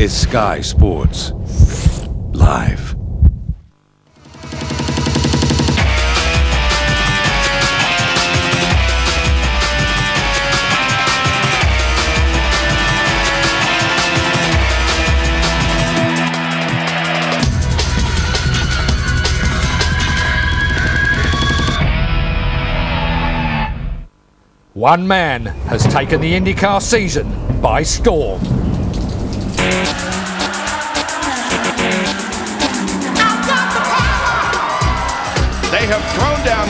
is Sky Sports. Live. One man has taken the IndyCar season by storm.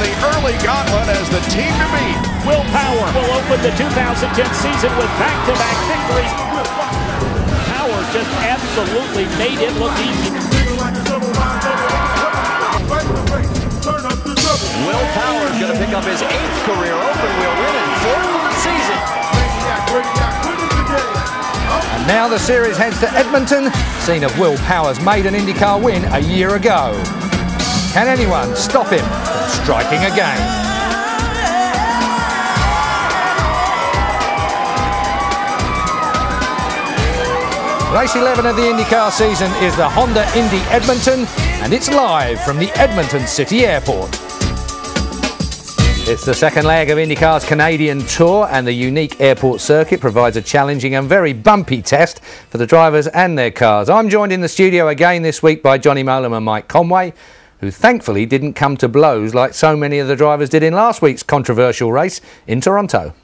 The early gauntlet as the team to beat. Will Power will open the 2010 season with back-to-back victories. Power just absolutely made it look easy. Will Power is going to pick up his eighth career open wheel win and fourth of the season. And now the series heads to Edmonton, scene of Will Power's maiden IndyCar win a year ago. Can anyone stop him from striking again? Race 11 of the IndyCar season is the Honda Indy Edmonton, and it's live from the Edmonton City Airport. It's the second leg of IndyCar's Canadian Tour, and the unique airport circuit provides a challenging and very bumpy test for the drivers and their cars. I'm joined in the studio again this week by Johnny Mowlem and Mike Conway, who thankfully didn't come to blows like so many of the drivers did in last week's controversial race in Toronto.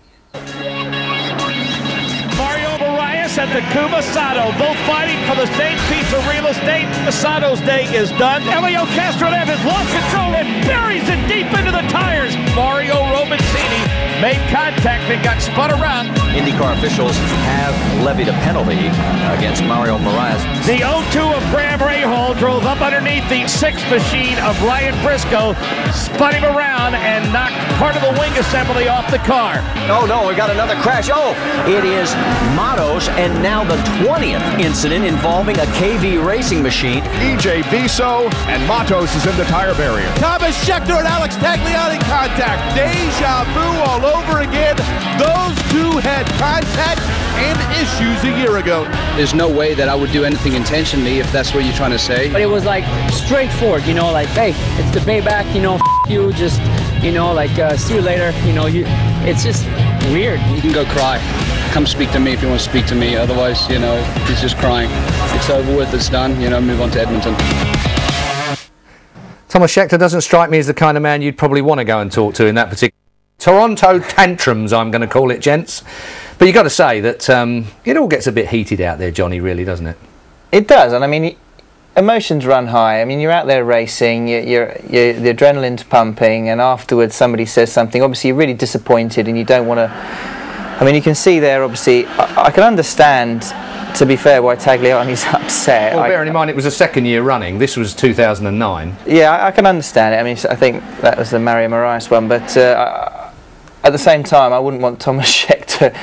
Mario Moraes and Takuma Sato both fighting for the same piece of real estate. Sato's day is done. Elio Castroneves has lost control and buries it deep into the tires. Mario Romancini made contact and got spun around. IndyCar officials have levied a penalty against Mario Moraes. The 0-2 of Graham Rahal drove up underneath the six machine of Ryan Briscoe, spun him around and knocked part of the wing assembly off the car. Oh no, we got another crash. Oh, it is Matos and now the 20th incident involving a KV racing machine. EJ Viso and Matos is in the tire barrier. Thomas Scheckter and Alex Tagliani contact. Deja vu all over again. Those two had contact and issues a year ago. There's no way that I would do anything intentionally if that's what you're trying to say. But it was like straightforward, you know, like, hey, it's the payback, you know, f- you, just, you know, like, uh, see you later, you know, you, it's just weird. You can go cry. Come speak to me if you want to speak to me. Otherwise, you know, he's just crying. It's over with, it's done, you know, move on to Edmonton. Thomas Scheckter doesn't strike me as the kind of man you'd probably want to go and talk to in that particular Toronto tantrums, I'm going to call it, gents. But you've got to say that um, it all gets a bit heated out there, Johnny, really, doesn't it? It does, and I mean, emotions run high. I mean, you're out there racing, you're, you're, you're, the adrenaline's pumping, and afterwards somebody says something. Obviously, you're really disappointed, and you don't want to. I mean, you can see there. Obviously, I, I can understand. To be fair, why Tagliani's upset. Well, I- bearing in mind it was a second year running. This was 2009. Yeah, I, I can understand it. I mean, I think that was the Mario Moraes one, but uh, I- at the same time, I wouldn't want Thomas Scheckter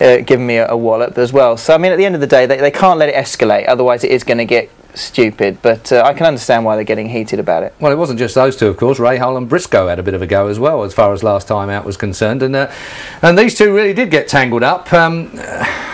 uh, giving me a, a wallop as well. So, I mean, at the end of the day, they, they can't let it escalate, otherwise, it is going to get stupid. But uh, I can understand why they're getting heated about it. Well, it wasn't just those two, of course. Rahal and Briscoe had a bit of a go as well, as far as last time out was concerned, and uh, and these two really did get tangled up. Um,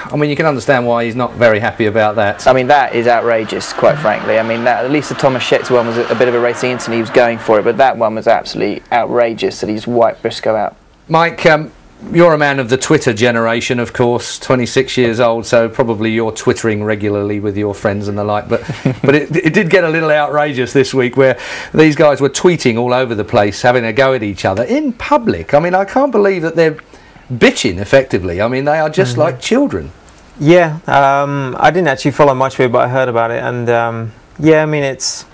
I mean, you can understand why he's not very happy about that. I mean, that is outrageous, quite frankly. I mean, that, at least the Thomas Scheckter one was a, a bit of a racing incident. He was going for it, but that one was absolutely outrageous that he's wiped Briscoe out. Mike, um, you're a man of the Twitter generation, of course, 26 years old, so probably you're twittering regularly with your friends and the like. But but it, it did get a little outrageous this week, where these guys were tweeting all over the place, having a go at each other in public. I mean, I can't believe that they're bitching effectively. I mean, they are just like children. Yeah, um, I didn't actually follow much of it, but I heard about it, and um, yeah, I mean, it's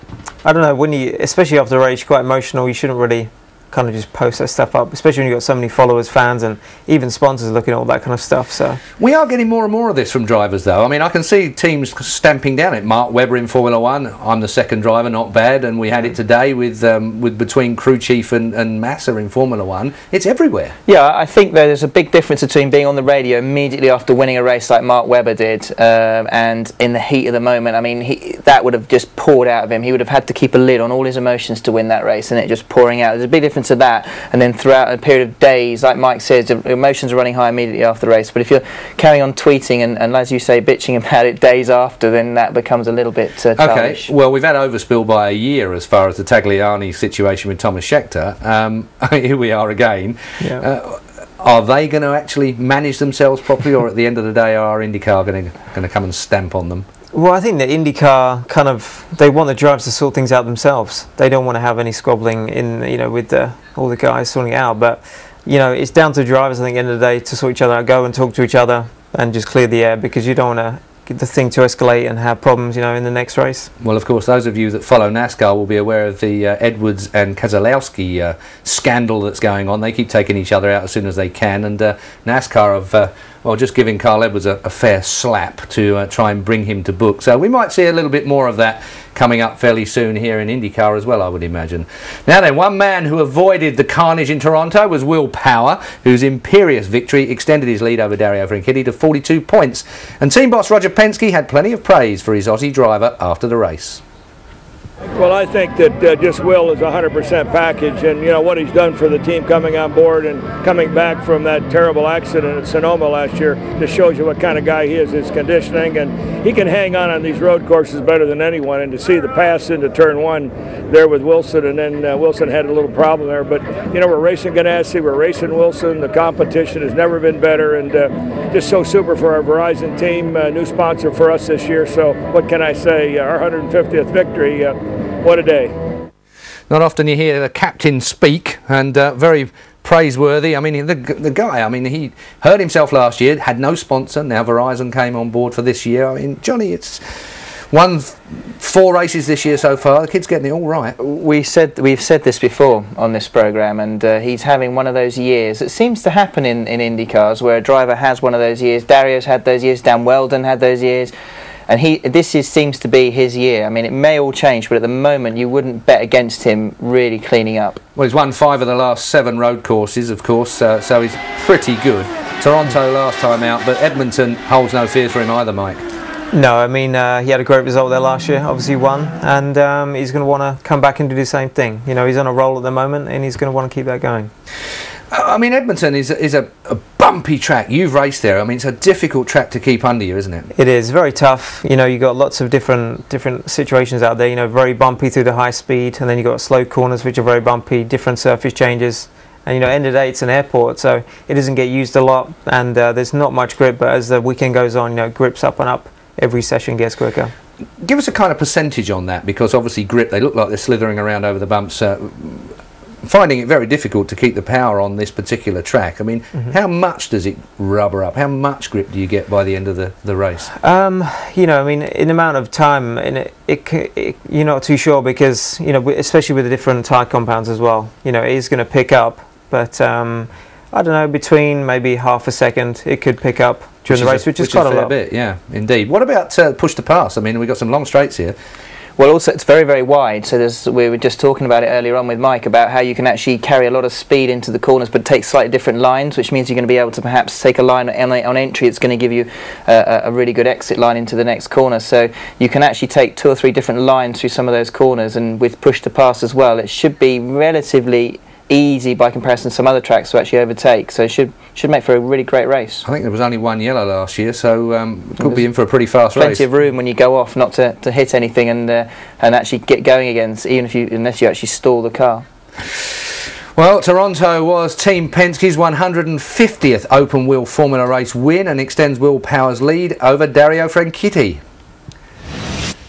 I don't know when you, especially after a race, quite emotional. You shouldn't really kind of just post that stuff up, especially when you've got so many followers, fans, and even sponsors looking at all that kind of stuff. So We are getting more and more of this from drivers, though. I mean, I can see teams stamping down it. Mark Webber in Formula One. I'm the second driver, not bad. And we had it today with um, with between crew chief and, and Massa in Formula One. It's everywhere. Yeah, I think there's a big difference between being on the radio immediately after winning a race like Mark Webber did um, and in the heat of the moment. I mean, he, that would have just poured out of him. He would have had to keep a lid on all his emotions to win that race and it just pouring out. There's a big difference happen to that, and then throughout a period of days, like Mike says, emotions are running high immediately after the race. But if you're carrying on tweeting and, and as you say, bitching about it days after, then that becomes a little bit uh, childish. Okay, well, we've had overspill by a year as far as the Tagliani situation with Thomas Scheckter. Um, here we are again. Yeah. Uh, are they going to actually manage themselves properly, or at the end of the day, are IndyCar going to come and stamp on them? Well, I think that IndyCar kind of they want the drivers to sort things out themselves. They don't want to have any squabbling in you know with the, all the guys sorting it out. But you know it's down to the drivers. I think at the end of the day to sort each other out, go and talk to each other, and just clear the air because you don't want to get the thing to escalate and have problems. You know in the next race. Well, of course, those of you that follow NASCAR will be aware of the uh, Edwards and Keselowski uh, scandal that's going on. They keep taking each other out as soon as they can, and uh, NASCAR have. Well, just giving Carl Edwards a, a fair slap to uh, try and bring him to book. So we might see a little bit more of that coming up fairly soon here in IndyCar as well, I would imagine. Now then, one man who avoided the carnage in Toronto was Will Power, whose imperious victory extended his lead over Dario Franchitti to 42 points. And team boss Roger Penske had plenty of praise for his Aussie driver after the race. Well, I think that uh, just Will is a 100% package, and you know what he's done for the team coming on board and coming back from that terrible accident at Sonoma last year just shows you what kind of guy he is. His conditioning, and he can hang on on these road courses better than anyone. And to see the pass into turn one there with Wilson, and then uh, Wilson had a little problem there. But you know we're racing Ganassi, we're racing Wilson. The competition has never been better, and uh, just so super for our Verizon team, uh, new sponsor for us this year. So what can I say? Our 150th victory. What a day. Not often you hear the captain speak, and uh, very praiseworthy. I mean, the, the guy, I mean, he hurt himself last year, had no sponsor. Now Verizon came on board for this year. I mean, Johnny, it's won four races this year so far. The kid's getting it all right. We said we've said this before on this program, and uh, he's having one of those years. It seems to happen in in Indy cars where a driver has one of those years. Dario's had those years. Dan Wheldon had those years. And he, this is, seems to be his year. I mean, it may all change, but at the moment, you wouldn't bet against him really cleaning up. Well, he's won five of the last seven road courses, of course, uh, so he's pretty good. Toronto last time out, but Edmonton holds no fears for him either, Mike. No, I mean uh, he had a great result there last year. Obviously won, and um, he's going to want to come back and do the same thing. You know, he's on a roll at the moment, and he's going to want to keep that going. I mean, Edmonton is a, is a, a, bumpy track. You've raced there. I mean, it's a difficult track to keep under you, isn't it? It is very tough. You know, you got lots of different different situations out there. You know, very bumpy through the high speed, and then you got slow corners which are very bumpy. Different surface changes, and you know, end of the day, it's an airport, so it doesn't get used a lot, and uh, there's not much grip. But as the weekend goes on, you know, grips up and up. Every session gets quicker give us a kind of percentage on that because obviously grip they look like they're slithering around over the bumps uh, finding it very difficult to keep the power on this particular track. I mean, mm-hmm. how much does it rubber up? How much grip do you get by the end of the, the race? Um, you know, I mean, in the amount of time, in it, it, it, you're not too sure because, you know, especially with the different tyre compounds as well, you know, it is going to pick up, but um, I don't know, between maybe half a second, it could pick up during which the race, a, which, which is quite a, a lot. bit, yeah, indeed. What about uh, push to pass? I mean, we've got some long straights here. Well, also it's very, very wide. So we were just talking about it earlier on with Mike about how you can actually carry a lot of speed into the corners, but take slightly different lines, which means you're going to be able to perhaps take a line on, on entry. It's going to give you a, a, really good exit line into the next corner. So you can actually take two or three different lines through some of those corners, and with push to pass as well, it should be relatively easy by comparison to some other tracks to actually overtake. So it should should make for a really great race. I think there was only one yellow last year, so um, could be in for a pretty fast plenty race. Plenty of room when you go off, not to, to hit anything and uh, and actually get going again, even if you unless you actually stall the car. Well, Toronto was Team Penske's 150th open wheel Formula race win and extends Will Power's lead over Dario Franchitti.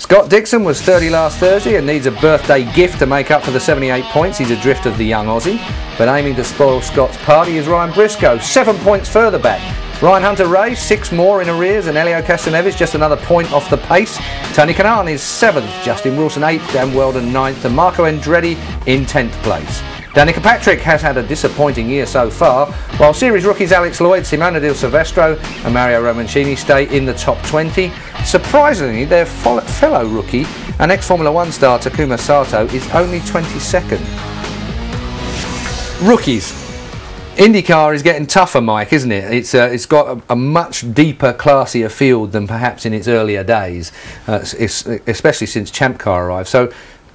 Scott Dixon was 30 last Thursday and needs a birthday gift to make up for the 78 points he's adrift of the young Aussie. But aiming to spoil Scott's party is Ryan Briscoe, seven points further back. Ryan Hunter-Reay, six more in arrears, and Elio Castroneves just another point off the pace. Tony Kanaan is seventh, Justin Wilson eighth, Dan Wheldon ninth, and Marco Andretti in tenth place. Danica Patrick has had a disappointing year so far, while series rookies Alex Lloyd, Simona Di Silvestro and Mario Romancini stay in the top 20. Surprisingly, their fellow rookie and ex-Formula One star Takuma Sato is only 22nd. Rookies. IndyCar is getting tougher, Mike, isn't it? It's uh, it's got a, a, much deeper, classier field than perhaps in its earlier days, uh, especially since Champ Car arrived. So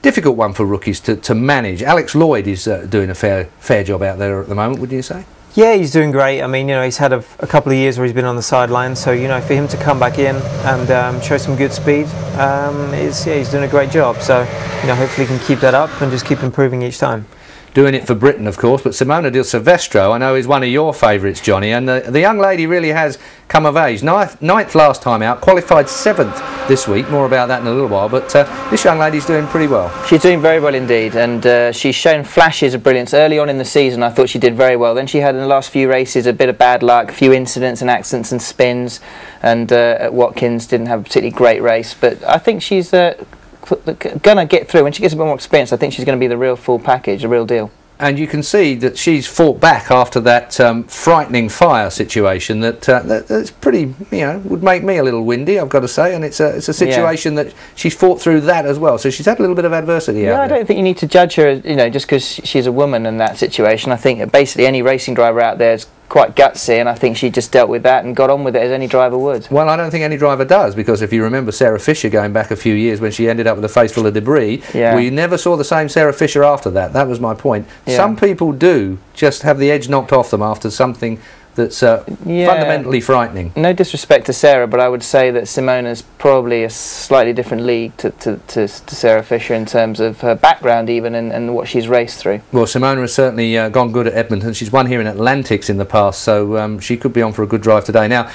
difficult one for rookies to, to manage. Alex Lloyd is uh, doing a fair fair job out there at the moment, would you say? Yeah, he's doing great. I mean, you know, he's had a, a couple of years where he's been on the sidelines, so you know, for him to come back in and um, show some good speed, um, is yeah, he's doing a great job. So, you know, hopefully he can keep that up and just keep improving each time doing it for Britain, of course. But Simona Di Silvestro, I know, is one of your favourites, Johnny. And the, the young lady really has come of age. Ninth, ninth last time out, qualified seventh this week. More about that in a little while. But uh, this young lady's doing pretty well. She's doing very well indeed. And uh, she's shown flashes of brilliance. Early on in the season, I thought she did very well. Then she had in the last few races a bit of bad luck, a few incidents and accidents and spins. And uh, at Watkins didn't have a particularly great race. But I think she's uh, going to get through. When she gets a bit more experience, I think she's going to be the real full package, the real deal. And you can see that she's fought back after that um, frightening fire situation. That, uh, that, that's pretty, you know, would make me a little windy. I've got to say, and it's a it's a situation yeah. that she's fought through that as well. So she's had a little bit of adversity. Yeah, I don't think you need to judge her, you know, just because she's a woman in that situation. I think basically any racing driver out there is quite gutsy, and I think she just dealt with that and got on with it as any driver would. Well, I don't think any driver does because if you remember Sarah Fisher going back a few years when she ended up with a face full of debris, yeah. we never saw the same Sarah Fisher after that. That was my point. Yeah. Some people do just have the edge knocked off them after something that's uh, yeah. fundamentally frightening. No disrespect to Sarah, but I would say that Simona's probably a slightly different league to, to, to, to Sarah Fisher in terms of her background, even and, and what she's raced through. Well, Simona has certainly uh, gone good at Edmonton. She's won here in Atlantics in the past, so um, she could be on for a good drive today. Now,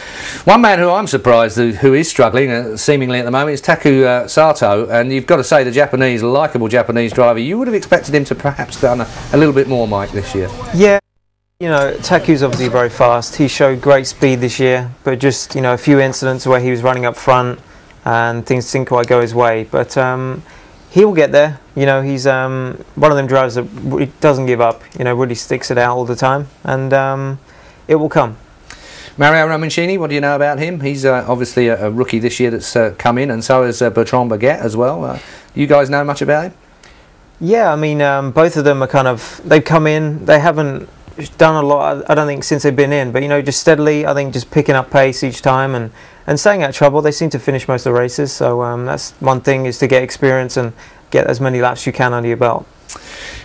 one man who I'm surprised who, who is struggling, uh, seemingly at the moment, is Taku uh, Sato, and you've got to say the Japanese, likeable Japanese driver, you would have expected him to perhaps done a, a little bit more, Mike, this year. Yeah. You know, Taku's obviously very fast. He showed great speed this year, but just, you know, a few incidents where he was running up front and things didn't quite go his way. But um, he will get there. You know, he's um, one of them drivers that doesn't give up, you know, really sticks it out all the time, and um, it will come. Mario Romancini, what do you know about him? He's uh, obviously a, a, rookie this year that's uh, come in, and so is uh, Bertrand Baguette as well. Uh, you guys know much about him? Yeah, I mean, um, both of them are kind of, they've come in, they haven't done a lot. I don't think since they've been in, but you know, just steadily. I think just picking up pace each time and and staying out of trouble. They seem to finish most of the races, so um, that's one thing is to get experience and get as many laps you can under your belt.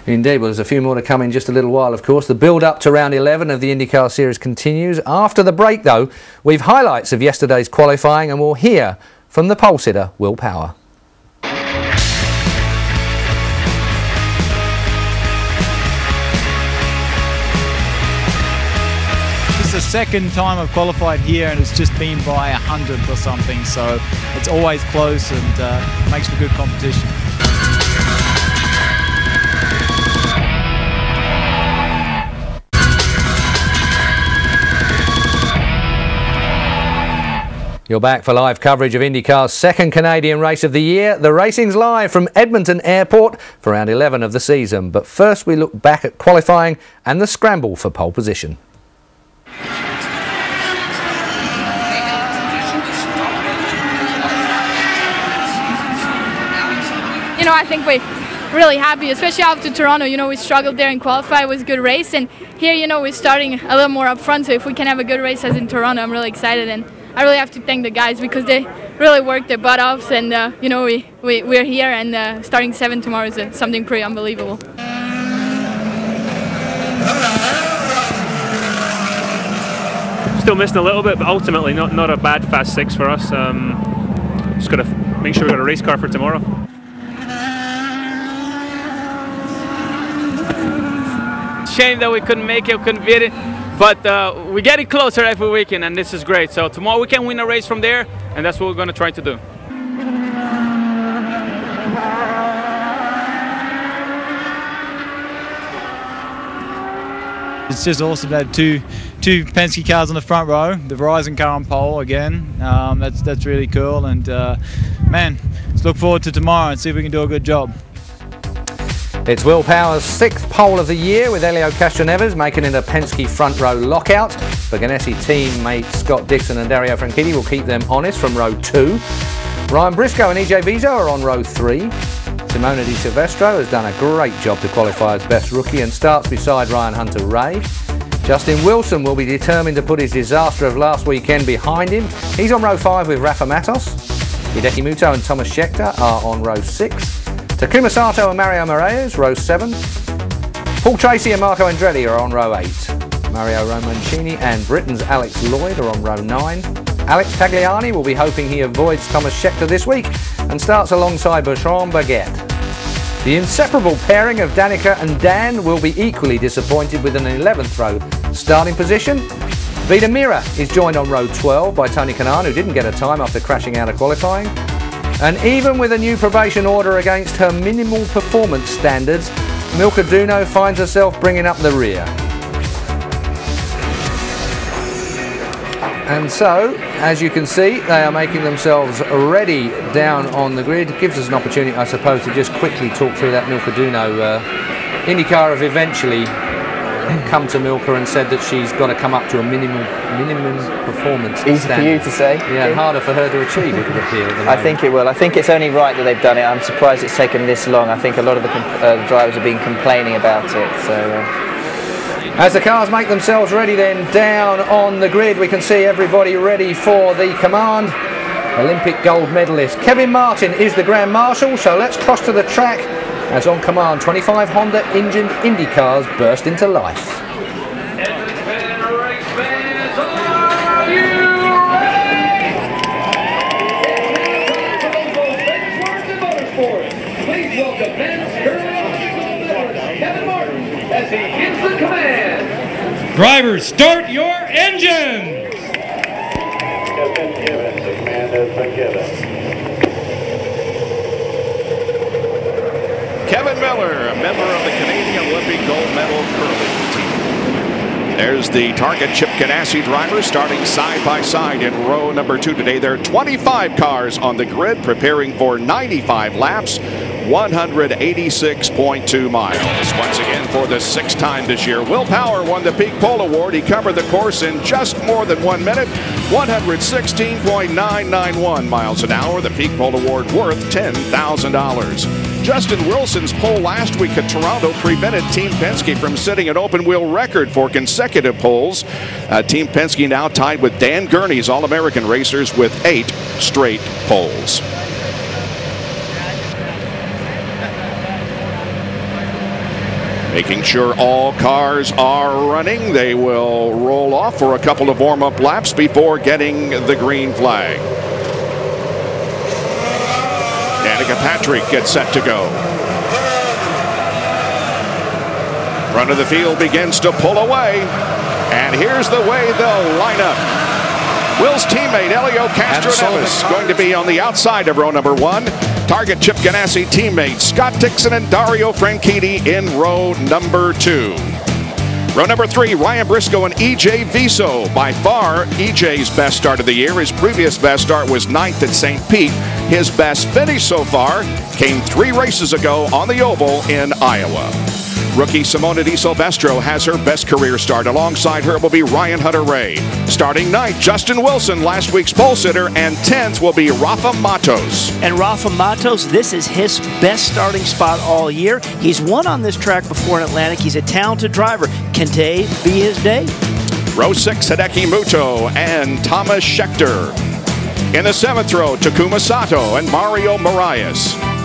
Indeed, well, there's a few more to come in just a little while, of course. The build up to round 11 of the IndyCar Series continues. After the break, though, we've highlights of yesterday's qualifying and we'll hear from the pole sitter, Will Power. The second time I've qualified here and it's just been by a hundred or something. So it's always close and uh, makes for good competition. You're back for live coverage of IndyCar's second Canadian race of the year. The racing's live from Edmonton Airport for round 11 of the season. But first we look back at qualifying and the scramble for pole position. You know, I think we're really happy, especially after Toronto. You know, we struggled there in qualify. It was a good race. And here, you know, we're starting a little more up front. So if we can have a good race as in Toronto, I'm really excited. And I really have to thank the guys because they really worked their butt off. And, uh, you know, we, we, we're here and uh, starting seven tomorrow is uh, something pretty unbelievable. Still missing a little bit, but ultimately not, not a bad fast six for us. Um, just got to make sure we've got a race car for tomorrow. Shame that we couldn't make it, couldn't beat it, but uh, we're getting closer every weekend, and this is great. So tomorrow we can win a race from there, and that's what we're going to try to do. It's just awesome to have two two Penske cars on the front row, the Verizon car on pole again. Um, that's that's really cool, and uh, man, let's look forward to tomorrow and see if we can do a good job. It's Will Power's sixth pole of the year with Helio Castroneves making it a Penske front row lockout. The Ganassi teammate Scott Dixon and Dario Franchitti will keep them honest from row two. Ryan Briscoe and EJ Viso are on row three. Simona Di Silvestro has done a great job to qualify as best rookie and starts beside Ryan Hunter-Reay. Justin Wilson will be determined to put his disaster of last weekend behind him. He's on row 5 with Rafa Matos. Hideki Mutoh and Thomas Scheckter are on row 6. Takuma Sato and Mario Moraes, row 7. Paul Tracy and Marco Andretti are on row 8. Mario Romancini and Britain's Alex Lloyd are on row 9. Alex Tagliani will be hoping he avoids Thomas Scheckter this week and starts alongside Bertrand Baguette. The inseparable pairing of Danica and Dan will be equally disappointed with an 11th row starting position. Vitor Meira is joined on row 12 by Tony Kanaan, who didn't get a time after crashing out of qualifying. And even with a new probation order against her minimal performance standards, Milka Duno finds herself bringing up the rear. And so, as you can see, they are making themselves ready down on the grid. It gives us an opportunity, I suppose, to just quickly talk through that Milka Duno. Uh, IndyCar have eventually come to Milka and said that she's got to come up to a minimum minimum performance. Easy standard. for you to say. Yeah, harder for her to achieve, it would appear. I think it will. I think it's only right that they've done it. I'm surprised it's taken this long. I think a lot of the comp- uh, drivers have been complaining about it. So. Uh, As the cars make themselves ready then down on the grid, we can see everybody ready for the command. Olympic gold medalist Kevin Martin is the Grand Marshal, so let's cross to the track as on command 25 Honda engined Indy cars burst into life. Drivers, start your engines! Kevin Miller, a member of the Canadian Olympic gold medal curling team. There's the target Chip Ganassi driver starting side by side in row number two today. There are 25 cars on the grid preparing for 95 laps. 186.2 miles. Once again, for the sixth time this year, Will Power won the Peak Pole Award. He covered the course in just more than one minute, 116.991 miles an hour. The Peak Pole Award worth $10,000. Justin Wilson's pole last week at Toronto prevented Team Penske from setting an open wheel record for consecutive poles. Uh, Team Penske now tied with Dan Gurney's All American racers with eight straight poles. Making sure all cars are running. They will roll off for a couple of warm up laps before getting the green flag. Danica Patrick gets set to go. Front of the field begins to pull away. And here's the way they'll line up. Will's teammate Elio Castro Nevis going to be on the outside of row number one. Target Chip Ganassi teammates Scott Dixon and Dario Franchitti in row number two. Row number three, Ryan Briscoe and EJ Viso. By far, EJ's best start of the year. His previous best start was ninth at St. Pete. His best finish so far came three races ago on the Oval in Iowa. Rookie Simona Di Silvestro has her best career start. Alongside her will be Ryan Hunter-Reay. Starting ninth, Justin Wilson, last week's pole sitter, and 10th will be Rafa Matos. And Rafa Matos, this is his best starting spot all year. He's won on this track before in Atlantic. He's a talented driver. Can today be his day? Row six, Hideki Mutoh and Thomas Scheckter. In the seventh row, Takuma Sato and Mario Moraes.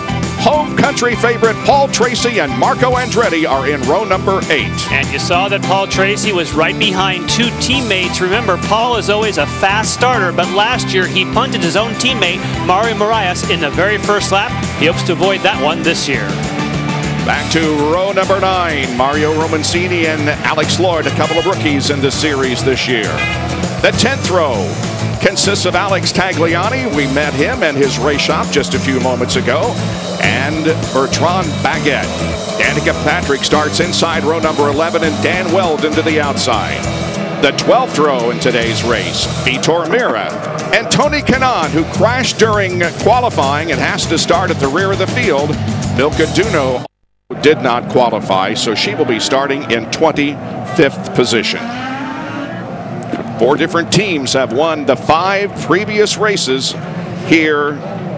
Home country favorite Paul Tracy and Marco Andretti are in row number eight. And you saw that Paul Tracy was right behind two teammates. Remember, Paul is always a fast starter, but last year he punted his own teammate, Mario Moraes, in the very first lap. He hopes to avoid that one this year. Back to row number nine, Mario Romancini and Alex Lloyd, a couple of rookies in the series this year. The 10th row consists of Alex Tagliani. We met him and his race shop just a few moments ago. And Bertrand Baguette. Danica Patrick starts inside row number 11 and Dan Wheldon to the outside. The 12th row in today's race, Vitor Meira and Tony Kanaan, who crashed during qualifying and has to start at the rear of the field. Milka Duno did not qualify, so she will be starting in 25th position. Four different teams have won the five previous races here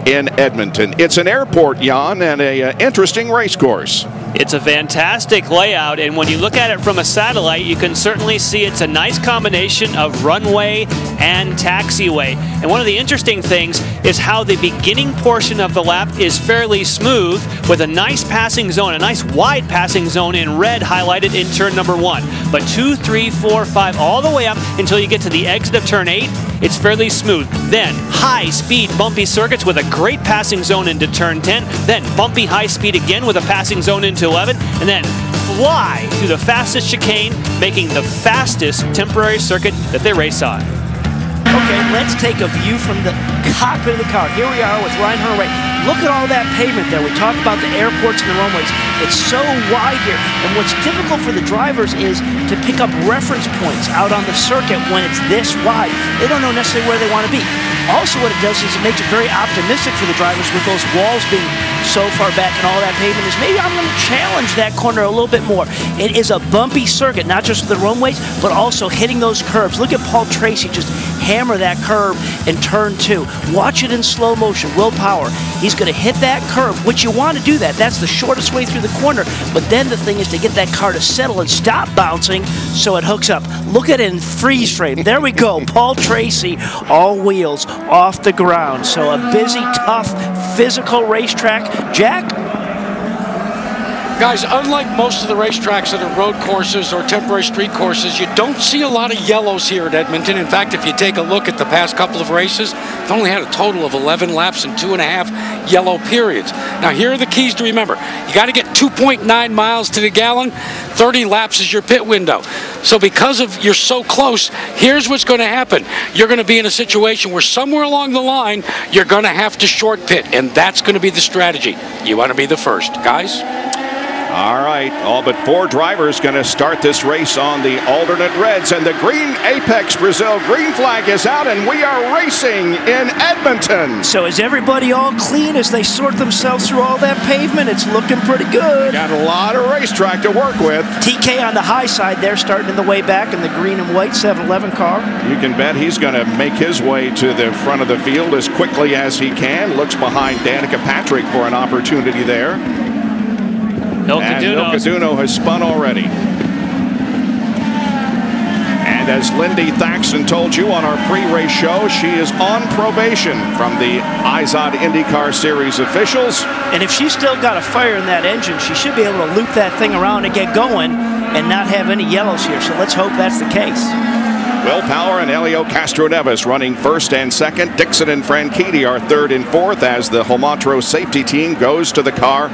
in Edmonton. It's an airport, Jan, and a uh, interesting race course. It's a fantastic layout, and when you look at it from a satellite, you can certainly see it's a nice combination of runway and taxiway. And one of the interesting things is how the beginning portion of the lap is fairly smooth with a nice passing zone, a nice wide passing zone in red highlighted in turn number one. But two, three, four, five, all the way up until you get to the exit of turn eight, it's fairly smooth. Then high speed bumpy circuits with a great passing zone into turn 10, then bumpy high speed again with a passing zone into 11, and then fly through the fastest chicane, making the fastest temporary circuit that they race on. Okay, let's take a view from the cockpit of the car. Here we are with Ryan Hunter. Look at all that pavement there. We talked about the airports and the runways. It's so wide here. And what's difficult for the drivers is to pick up reference points out on the circuit when it's this wide. They don't know necessarily where they want to be. Also, what it does is it makes it very optimistic for the drivers with those walls being so far back and all that pavement is maybe I'm going to challenge that corner a little bit more. It is a bumpy circuit, not just the runways, but also hitting those curves. Look at Paul Tracy just hammer that curve in turn two. Watch it in slow motion. Will Power. He's going to hit that curve, which you want to do that. That's the shortest way through the corner. But then the thing is to get that car to settle and stop bouncing so it hooks up. Look at it in freeze frame. There we go. Paul Tracy, all wheels off the ground. So a busy, tough, physical racetrack. Jack, Guys, unlike most of the racetracks that are road courses or temporary street courses, you don't see a lot of yellows here at Edmonton. In fact, if you take a look at the past couple of races, they've only had a total of 11 laps and two and a half yellow periods. Now, here are the keys to remember. You got to get 2.9 miles to the gallon. 30 laps is your pit window. So because of you're so close, here's what's going to happen. You're going to be in a situation where somewhere along the line, you're going to have to short pit, and that's going to be the strategy. You want to be the first. Guys? All right, all but four drivers going to start this race on the alternate reds, and the green Apex Brazil green flag is out, and we are racing in Edmonton. So is everybody all clean as they sort themselves through all that pavement? It's looking pretty good. Got a lot of racetrack to work with. TK on the high side there, starting in the way back in the green and white 7-Eleven car. You can bet he's going to make his way to the front of the field as quickly as he can. Looks behind Danica Patrick for an opportunity there. El and Caduno. Milka Duno has spun already. And as Lindy Thackston told you on our pre-race show, she is on probation from the IZOD IndyCar Series officials. And if she's still got a fire in that engine, she should be able to loop that thing around and get going and not have any yellows here. So let's hope that's the case. Will Power and Elio Castroneves running first and second. Dixon and Franchitti are third and fourth as the Holmatro safety team goes to the car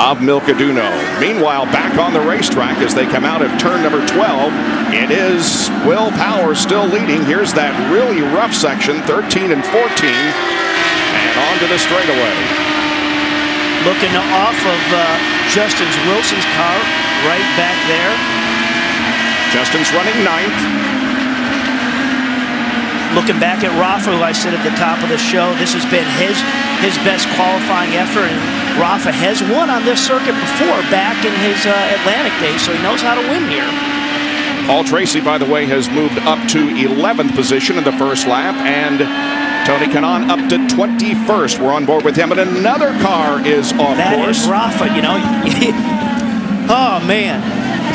of Milka Duno. Meanwhile, back on the racetrack as they come out of turn number 12, it is Will Power still leading. Here's that really rough section, 13 and 14, and on to the straightaway. Looking off of uh, Justin's Wilson's car, right back there. Justin's running ninth. Looking back at Rafa, who I said at the top of the show, this has been his his best qualifying effort, and Rafa has won on this circuit before, back in his uh, Atlantic days, so he knows how to win here. Paul Tracy, by the way, has moved up to 11th position in the first lap, and Tony Kanaan up to 21st. We're on board with him, and another car is off That course. is Rafa, you know. oh man,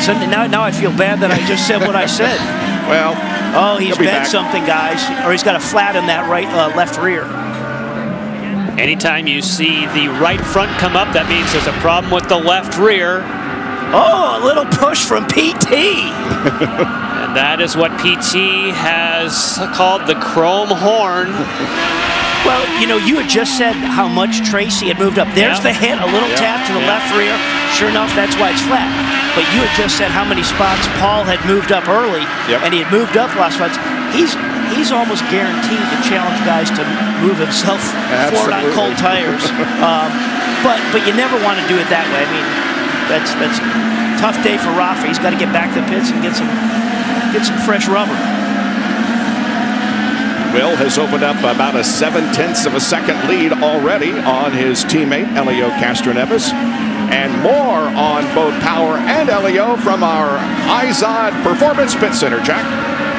so now now I feel bad that I just said what I said. well, oh, he's he'll be bent back. something, guys, or he's got a flat in that right uh, left rear. Anytime you see the right front come up, that means there's a problem with the left rear. Oh, a little push from PT. and that is what PT has called the chrome horn. Well, you know, you had just said how much Tracy had moved up. There's Yeah. the hit, a little Yeah. tap to the Yeah. left rear. Sure enough, that's why it's flat. But you had just said how many spots Paul had moved up early, Yep. and he had moved up of spots. He's he's almost guaranteed to challenge guys to move himself forward on cold tires. um, but but you never want to do it that way. I mean, that's that's a tough day for Rafa. He's got to get back to the pits and get some get some fresh rubber. Will has opened up about a seven tenths of a second lead already on his teammate Elio Castroneves. And more on both Power and Elio from our IZOD Performance Pit Center. Jack.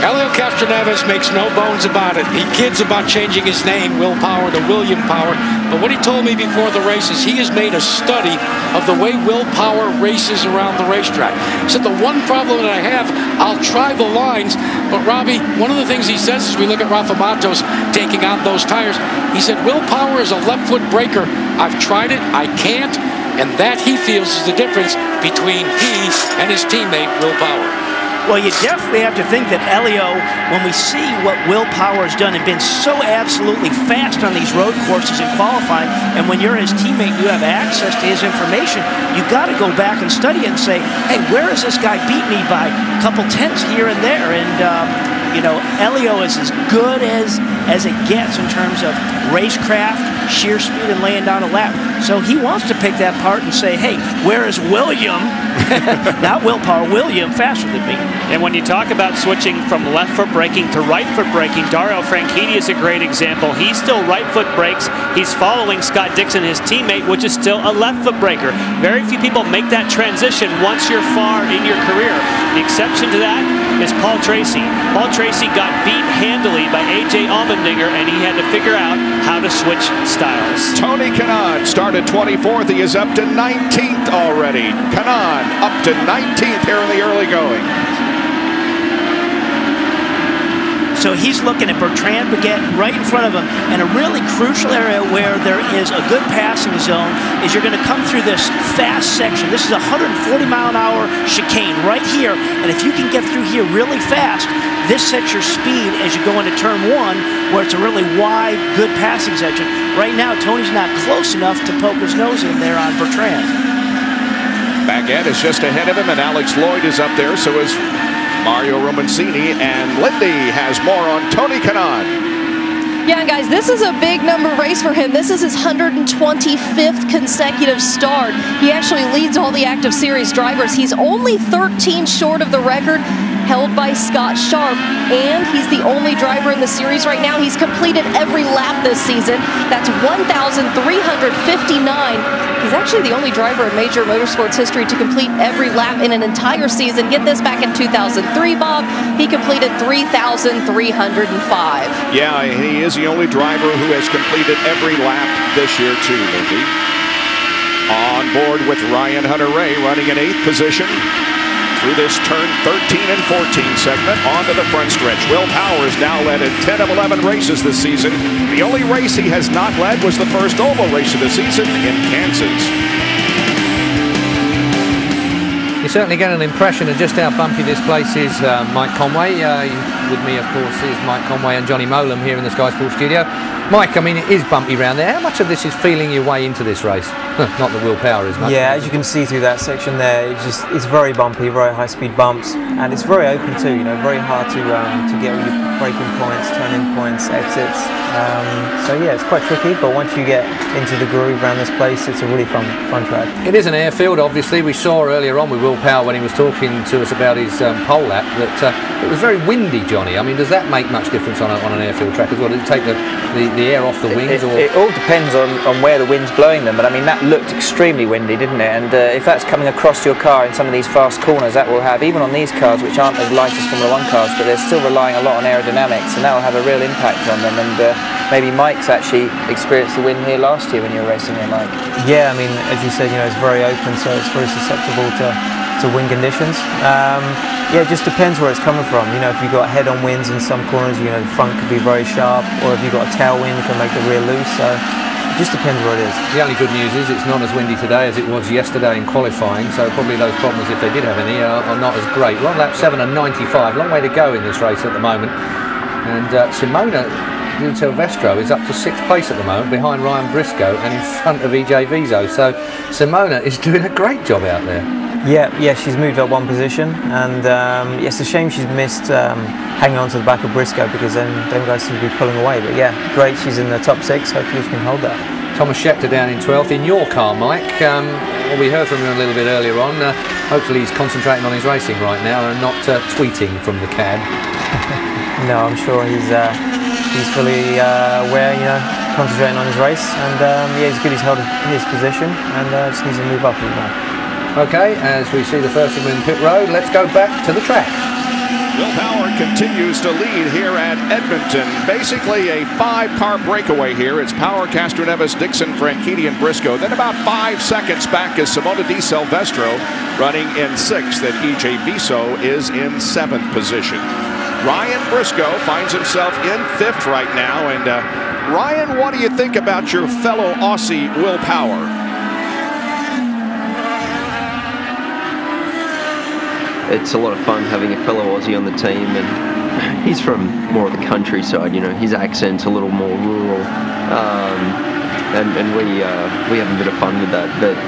Elio Castroneves makes no bones about it. He kids about changing his name, Will Power, to William Power. But what he told me before the race is he has made a study of the way Will Power races around the racetrack. He said, the one problem that I have, I'll try the lines, but Robbie, one of the things he says as we look at Rafa Matos taking out those tires, he said, Will Power is a left foot breaker. I've tried it, I can't, and that he feels is the difference between he and his teammate, Will Power. Well, you definitely have to think that Elio, when we see what Will Power has done and been so absolutely fast on these road courses and qualifying, and when you're his teammate, you have access to his information, you got to go back and study and say, hey, where has this guy beat me by a couple tenths here and there? And, um, you know, Elio is as good as, as it gets in terms of racecraft, sheer speed, and laying down a lap. So he wants to pick that part and say, hey, where is William? Not willpower, William faster than me. And when you talk about switching from left foot braking to right foot braking, Dario Franchitti is a great example. He's still right foot brakes. He's following Scott Dixon, his teammate, which is still a left foot breaker. Very few people make that transition once you're far in your career. The exception to that is Paul Tracy. Paul Tracy got beat handily by AJ Allmendinger, and he had to figure out how to switch styles. Tony Kanaan started 24th. He is up to 19th already. Kanaan up to 19th here in the early going. So he's looking at Bertrand Baguette right in front of him. And a really crucial area where there is a good passing zone is you're going to come through this fast section. This is a 140 mile an hour chicane right here. And if you can get through here really fast, this sets your speed as you go into turn one, where it's a really wide, good passing section. Right now, Tony's not close enough to poke his nose in there on Bertrand. Baguette is just ahead of him, and Alex Lloyd is up there. So is Mario Romancini, and Lindy has more on Tony Kanaan. Yeah, guys, this is a big number race for him. This is his 125th consecutive start. He actually leads all the active series drivers. He's only 13 short of the record held by Scott Sharp, and he's the only driver in the series right now. He's completed every lap this season. That's 1,359. He's actually the only driver in major motorsports history to complete every lap in an entire season. Get this, back in 2003, Bob, he completed 3,305. Yeah, he is the only driver who has completed every lap this year, too, Lindy. On board with Ryan Hunter-Reay running in eighth position through this turn 13 and 14 segment onto the front stretch. Will Powers now led in 10 of 11 races this season. The only race he has not led was the first oval race of the season in Kansas. Certainly get an impression of just how bumpy this place is, uh, Mike Conway. Uh, with me, of course, is Mike Conway and Johnny Mowlem here in the Sky Sports studio. Mike, I mean, it is bumpy round there. How much of this is feeling your way into this race? Not that willpower is much. Yeah, as you can see through that section there, it's just it's very bumpy, very high speed bumps, and it's very open too. You know, very hard to um, to get all your braking points, turning points, exits. Um, so yeah, it's quite tricky. But once you get into the groove around this place, it's a really fun fun track. It is an airfield, obviously. We saw earlier on with Will Power when he was talking to us about his um, pole lap that uh, it was very windy, Johnny. I mean, does that make much difference on, a, on an airfield track as well? Does it take the, the, the air off the wings? It, or? it, all depends on, on where the wind's blowing them, but I mean that looked extremely windy, didn't it? And uh, if that's coming across your car in some of these fast corners, that will have, even on these cars, which aren't as light as Formula One cars, but they're still relying a lot on aerodynamics, and that will have a real impact on them. And uh, maybe Mike's actually experienced the wind here last year when you were racing here, Mike. Yeah, I mean, as you said, you know, it's very open, so it's very susceptible to to wind conditions. Um, yeah, it just depends where it's coming from. You know, if you've got head-on winds in some corners, you know, the front could be very sharp, or if you've got a tailwind, it can make the rear loose. So it just depends where it is. The only good news is it's not as windy today as it was yesterday in qualifying, so probably those problems, if they did have any, are, are not as great. We're lap 7 and 95, long way to go in this race at the moment. And uh, Simona Di Silvestro is up to sixth place at the moment, behind Ryan Briscoe and in front of EJ Viso. So Simona is doing a great job out there. Yeah, yeah, she's moved up one position, and um, yeah, it's a shame she's missed um, hanging on to the back of Briscoe because then them guys seem to be pulling away. But yeah, great, she's in the top six. Hopefully, she can hold that. Thomas Scheckter down in 12th in your car, Mike. Um, well, we heard from him a little bit earlier on. Uh, hopefully, he's concentrating on his racing right now and not uh, tweeting from the cab. no, I'm sure he's uh, he's fully uh, aware, you know, concentrating on his race, and um, yeah, he's good. He's held his position, and uh, just needs to move up a little more. Okay, as we see the first of them in pit road, let's go back to the track. Will Power continues to lead here at Edmonton. Basically a five-car breakaway here. It's Power, Castroneves, Dixon, Franchitti, and Briscoe. Then about five seconds back is Simona Di Silvestro running in sixth, and EJ Viso is in seventh position. Ryan Briscoe finds himself in fifth right now. And uh, Ryan, what do you think about your fellow Aussie, Will Power? It's a lot of fun having a fellow Aussie on the team, and he's from more of the countryside. You know, his accent's a little more rural, um, and and we uh, we have a bit of fun with that. But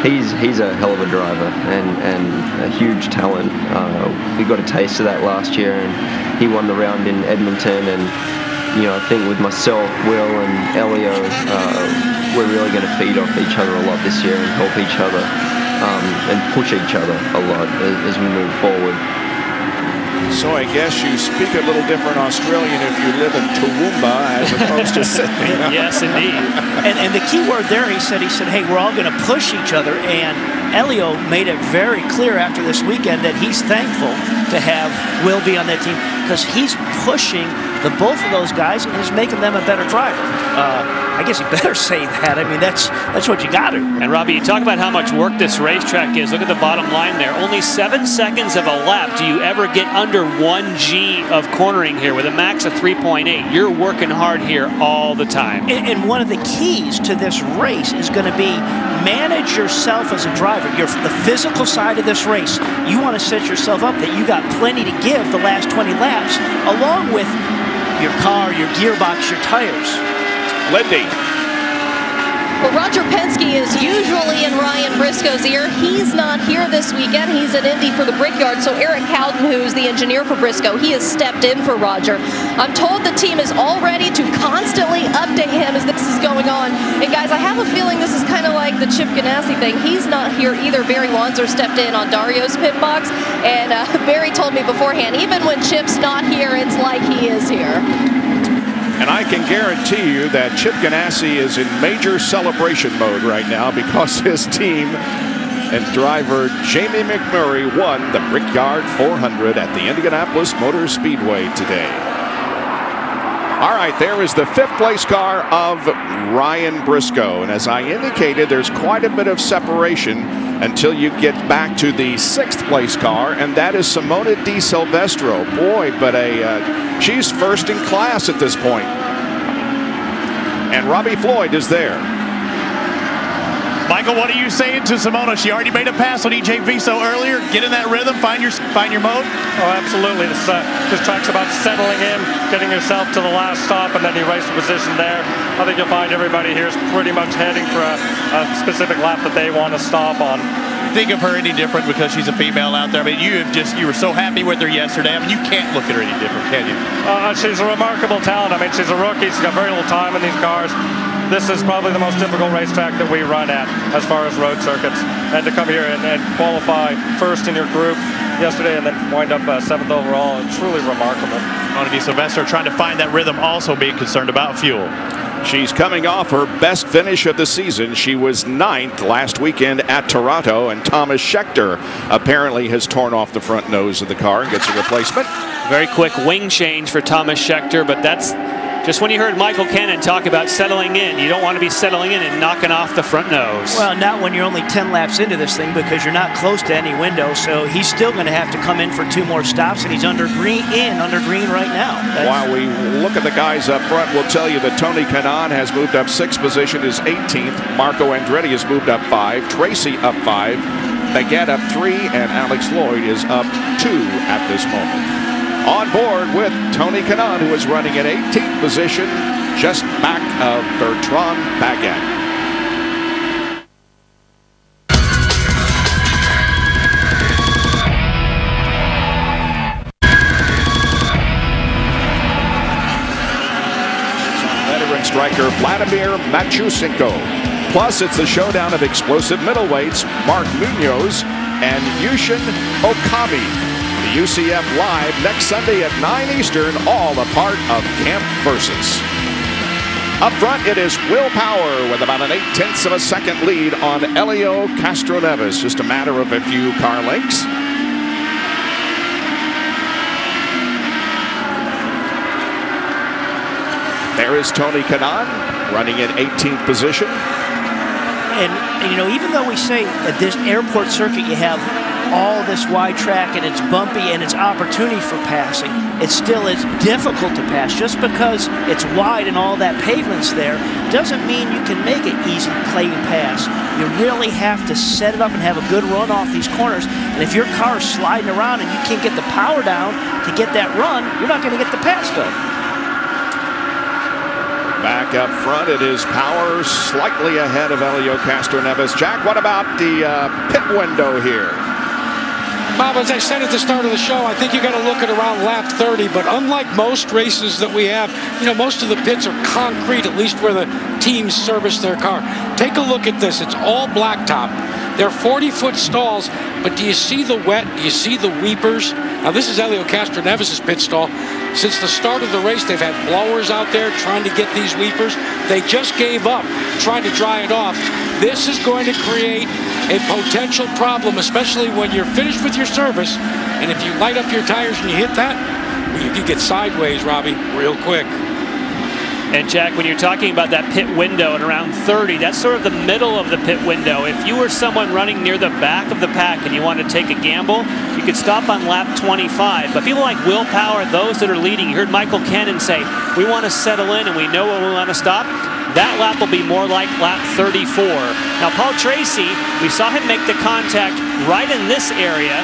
he's he's a hell of a driver and and a huge talent. Uh, we got a taste of that last year, and he won the round in Edmonton. And you know, I think with myself, Will, and Elio, uh, we're really going to feed off each other a lot this year and help each other um, and push each other a lot as, as we move forward. So I guess you speak a little different Australian if you live in Toowoomba as opposed to Sydney. yes, indeed. And, and the key word there, he said, he said, hey, we're all going to push each other. And Elio made it very clear after this weekend that he's thankful to have Will be on that team because he's pushing the both of those guys and he's making them a better driver. Uh, I guess you better say that. I mean, that's that's what you got to. And Robbie, you talk about how much work this racetrack is. Look at the bottom line there. Only seven seconds of a lap do you ever get under one G of cornering here with a max of 3.8. You're working hard here all the time. And, and one of the keys to this race is going to be manage yourself as a driver. You're the physical side of this race. You want to set yourself up that you got plenty to give the last 20 laps, along with your car, your gearbox, your tires. Lindy. Well, Roger Penske is usually in Ryan Briscoe's ear. He's not here this weekend. He's in Indy for the Brickyard. So Eric Cowden, who's the engineer for Briscoe, he has stepped in for Roger. I'm told the team is all ready to constantly update him as this is going on. And guys, I have a feeling this is kind of like the Chip Ganassi thing. He's not here either. Barry Wanzer stepped in on Dario's pit box. And uh, Barry told me beforehand, even when Chip's not here, it's like he is here. And I can guarantee you that Chip Ganassi is in major celebration mode right now because his team and driver Jamie McMurray won the Brickyard 400 at the Indianapolis Motor Speedway today. All right, there is the fifth place car of Ryan Briscoe. And as I indicated, there's quite a bit of separation until you get back to the sixth place car, and that is Simona Di Silvestro. Boy, but a uh, she's first in class at this point. And Robbie Floyd is there. Michael, what are you saying to Simona? She already made a pass on EJ Viso earlier. Get in that rhythm, find your find your mode. Oh, absolutely. This, uh, this track's about settling in, getting yourself to the last stop, and then you race the position there. I think you'll find everybody here is pretty much heading for a, a specific lap that they want to stop on think of her any different because she's a female out there? I mean, you have just you were so happy with her yesterday. I mean, you can't look at her any different, can you? Uh, she's a remarkable talent. I mean, she's a rookie. She's got very little time in these cars. This is probably the most difficult racetrack that we run at as far as road circuits. And to come here and, and qualify first in your group yesterday and then wind up uh, seventh overall, truly remarkable. Monty Sylvester trying to find that rhythm, also being concerned about fuel. She's coming off her best finish of the season. She was ninth last weekend at Toronto, and Thomas Scheckter apparently has torn off the front nose of the car and gets a replacement. Very quick wing change for Thomas Scheckter, but that's just when you heard Michael Cannon talk about settling in, you don't want to be settling in and knocking off the front nose. Well, not when you're only 10 laps into this thing because you're not close to any window. So he's still going to have to come in for two more stops, and he's under green in under green right now. That's While we look at the guys up front, we'll tell you that Tony Kanaan has moved up six position, is 18th. Marco Andretti has moved up five. Tracy up five. Baguette up three, and Alex Lloyd is up two at this moment on board with Tony Kanaan, who is running in 18th position, just back of Bertrand Baguette. Veteran striker Vladimir Matyushenko. Plus, it's the showdown of explosive middleweights Mark Munoz and Yushin Okami. UFC Live next Sunday at 9 Eastern, all a part of Camp Versus. Up front, it is Will Power with about an eight-tenths of a second lead on Elio Castroneves. Just a matter of a few car lengths. There is Tony Kanaan running in 18th position. And, you know, even though we say at this airport circuit you have all this wide track and it's bumpy and it's opportunity for passing, it still is difficult to pass. Just because it's wide and all that pavement's there doesn't mean you can make an easy clean pass. You really have to set it up and have a good run off these corners. And if your car is sliding around and you can't get the power down to get that run, you're not going to get the pass done. Back up front, it is Power slightly ahead of Elio Castroneves. Jack, what about the uh, pit window here? Bob, as I said at the start of the show, I think you got to look at around lap 30. But unlike most races that we have, you know, most of the pits are concrete, at least where the teams service their car. Take a look at this. It's all blacktop. They're 40-foot stalls, but do you see the wet? Do you see the weepers? Now, this is Elio Castroneves' pit stall. Since the start of the race, they've had blowers out there trying to get these weepers. They just gave up trying to dry it off. This is going to create a potential problem, especially when you're finished with your service. And if you light up your tires and you hit that, you can get sideways, Robbie, real quick. And Jack, when you're talking about that pit window at around 30, that's sort of the middle of the pit window. If you were someone running near the back of the pack and you want to take a gamble, you could stop on lap 25. But people like Will Power, those that are leading, you heard Michael Cannon say, we want to settle in and we know when we want to stop. That lap will be more like lap 34. Now, Paul Tracy, we saw him make the contact right in this area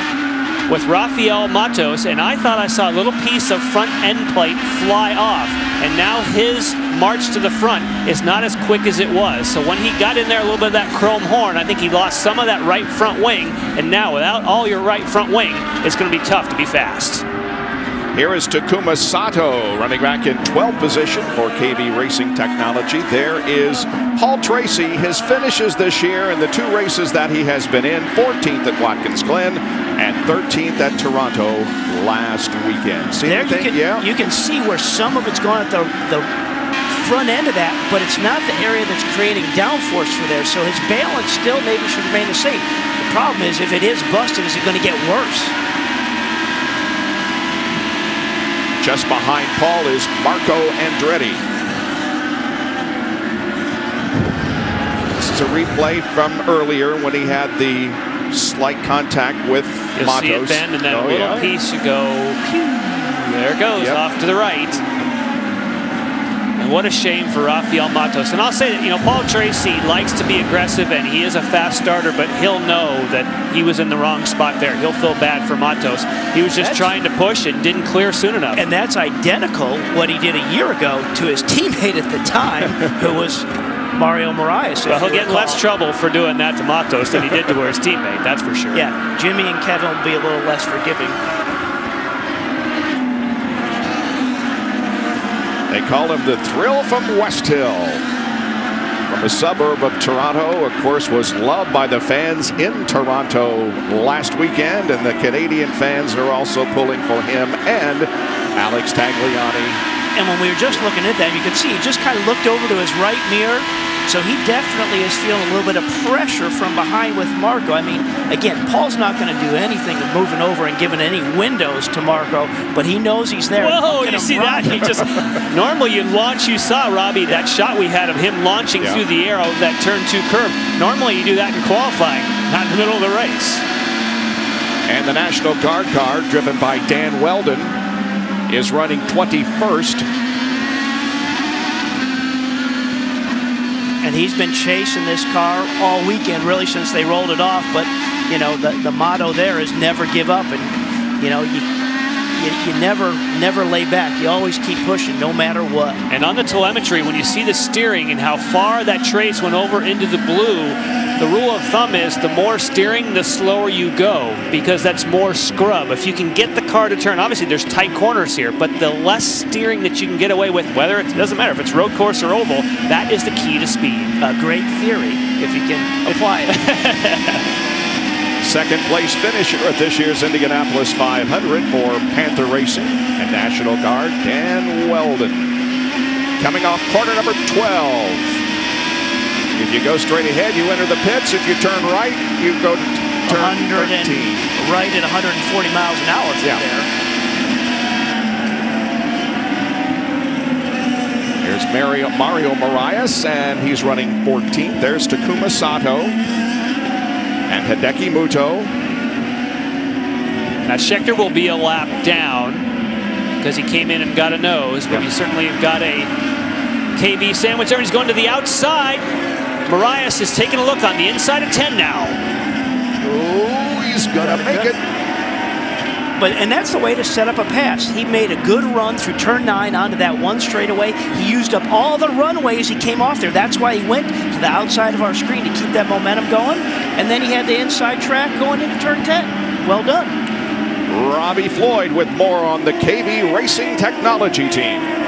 with Rafael Matos, and I thought I saw a little piece of front end plate fly off. And now his march to the front is not as quick as it was. So when he got in there a little bit of that chrome horn, I think he lost some of that right front wing. And now without all your right front wing, it's going to be tough to be fast. Here is Takuma Sato running back in 12th position for KV Racing Technology. There is Paul Tracy. His finishes this year in the two races that he has been in 14th at Watkins Glen and 13th at Toronto last weekend. See there anything? You can, yeah. you can see where some of it's going at the, the front end of that, but it's not the area that's creating downforce for there. So his balance still maybe should remain the same. The problem is if it is busted, is it going to get worse? Just behind Paul is Marco Andretti. This is a replay from earlier when he had the slight contact with You'll Matos. see it bend, and then oh, a little yeah. piece you go, pew, there it goes, Yep. off to the right. What a shame for Rafael Matos. And I'll say that, you know, Paul Tracy likes to be aggressive, and he is a fast starter, but he'll know that he was in the wrong spot there. He'll feel bad for Matos. He was just That's- trying to push and didn't clear soon enough. And that's identical what he did a year ago to his teammate at the time, who was Mario Moraes. Well, he'll get in less trouble for doing that to Matos than he did to his teammate, that's for sure. Yeah, Jimmy and Kevin will be a little less forgiving. They call him the Thrill from West Hill. From a suburb of Toronto, of course, was loved by the fans in Toronto last weekend, and the Canadian fans are also pulling for him and Alex Tagliani. And when we were just looking at that, you could see he just kind of looked over to his right mirror. So he definitely is feeling a little bit of pressure from behind with Marco. I mean, again, Paul's not going to do anything of moving over and giving any windows to Marco, but he knows he's there. Whoa, you see run. that? He just normally you launch. You saw Robbie that shot we had of him launching Yeah. through the air of that turn two curve. Normally you do that in qualifying, not in the middle of the race. And the National Guard car, driven by Dan Wheldon, is running 21st. and he's been chasing this car all weekend, really since they rolled it off. But you know, the the motto there is never give up, and you know you. You, you never, never lay back. You always keep pushing, no matter what. And on the telemetry, when you see the steering and how far that trace went over into the blue, the rule of thumb is the more steering, the slower you go because that's more scrub. If you can get the car to turn, obviously there's tight corners here, but the less steering that you can get away with, whether it doesn't matter if it's road course or oval, that is the key to speed. A great theory if you can apply it. Second place finisher at this year's Indianapolis 500 for Panther Racing and National Guard, Dan Wheldon. Coming off corner number 12. If you go straight ahead, you enter the pits. If you turn right, you go to turn 100 13. right at 140 miles an hour Yeah. there. There's Mario, Mario Moraes, and he's running 14th. There's Takuma Sato and Hideki Mutoh. Now Scheckter will be a lap down because he came in and got a nose, but he certainly got a KV sandwich there. He's going to the outside. Moraes is taking a look on the inside of 10 now. Oh, he's gonna make it. But and that's the way to set up a pass. He made a good run through turn nine onto that one straightaway. He used up all the runways he came off there. That's why he went to the outside of our screen to keep that momentum going. And then he had the inside track going into turn 10. Well done. Robbie Floyd with more on the KV Racing Technology team.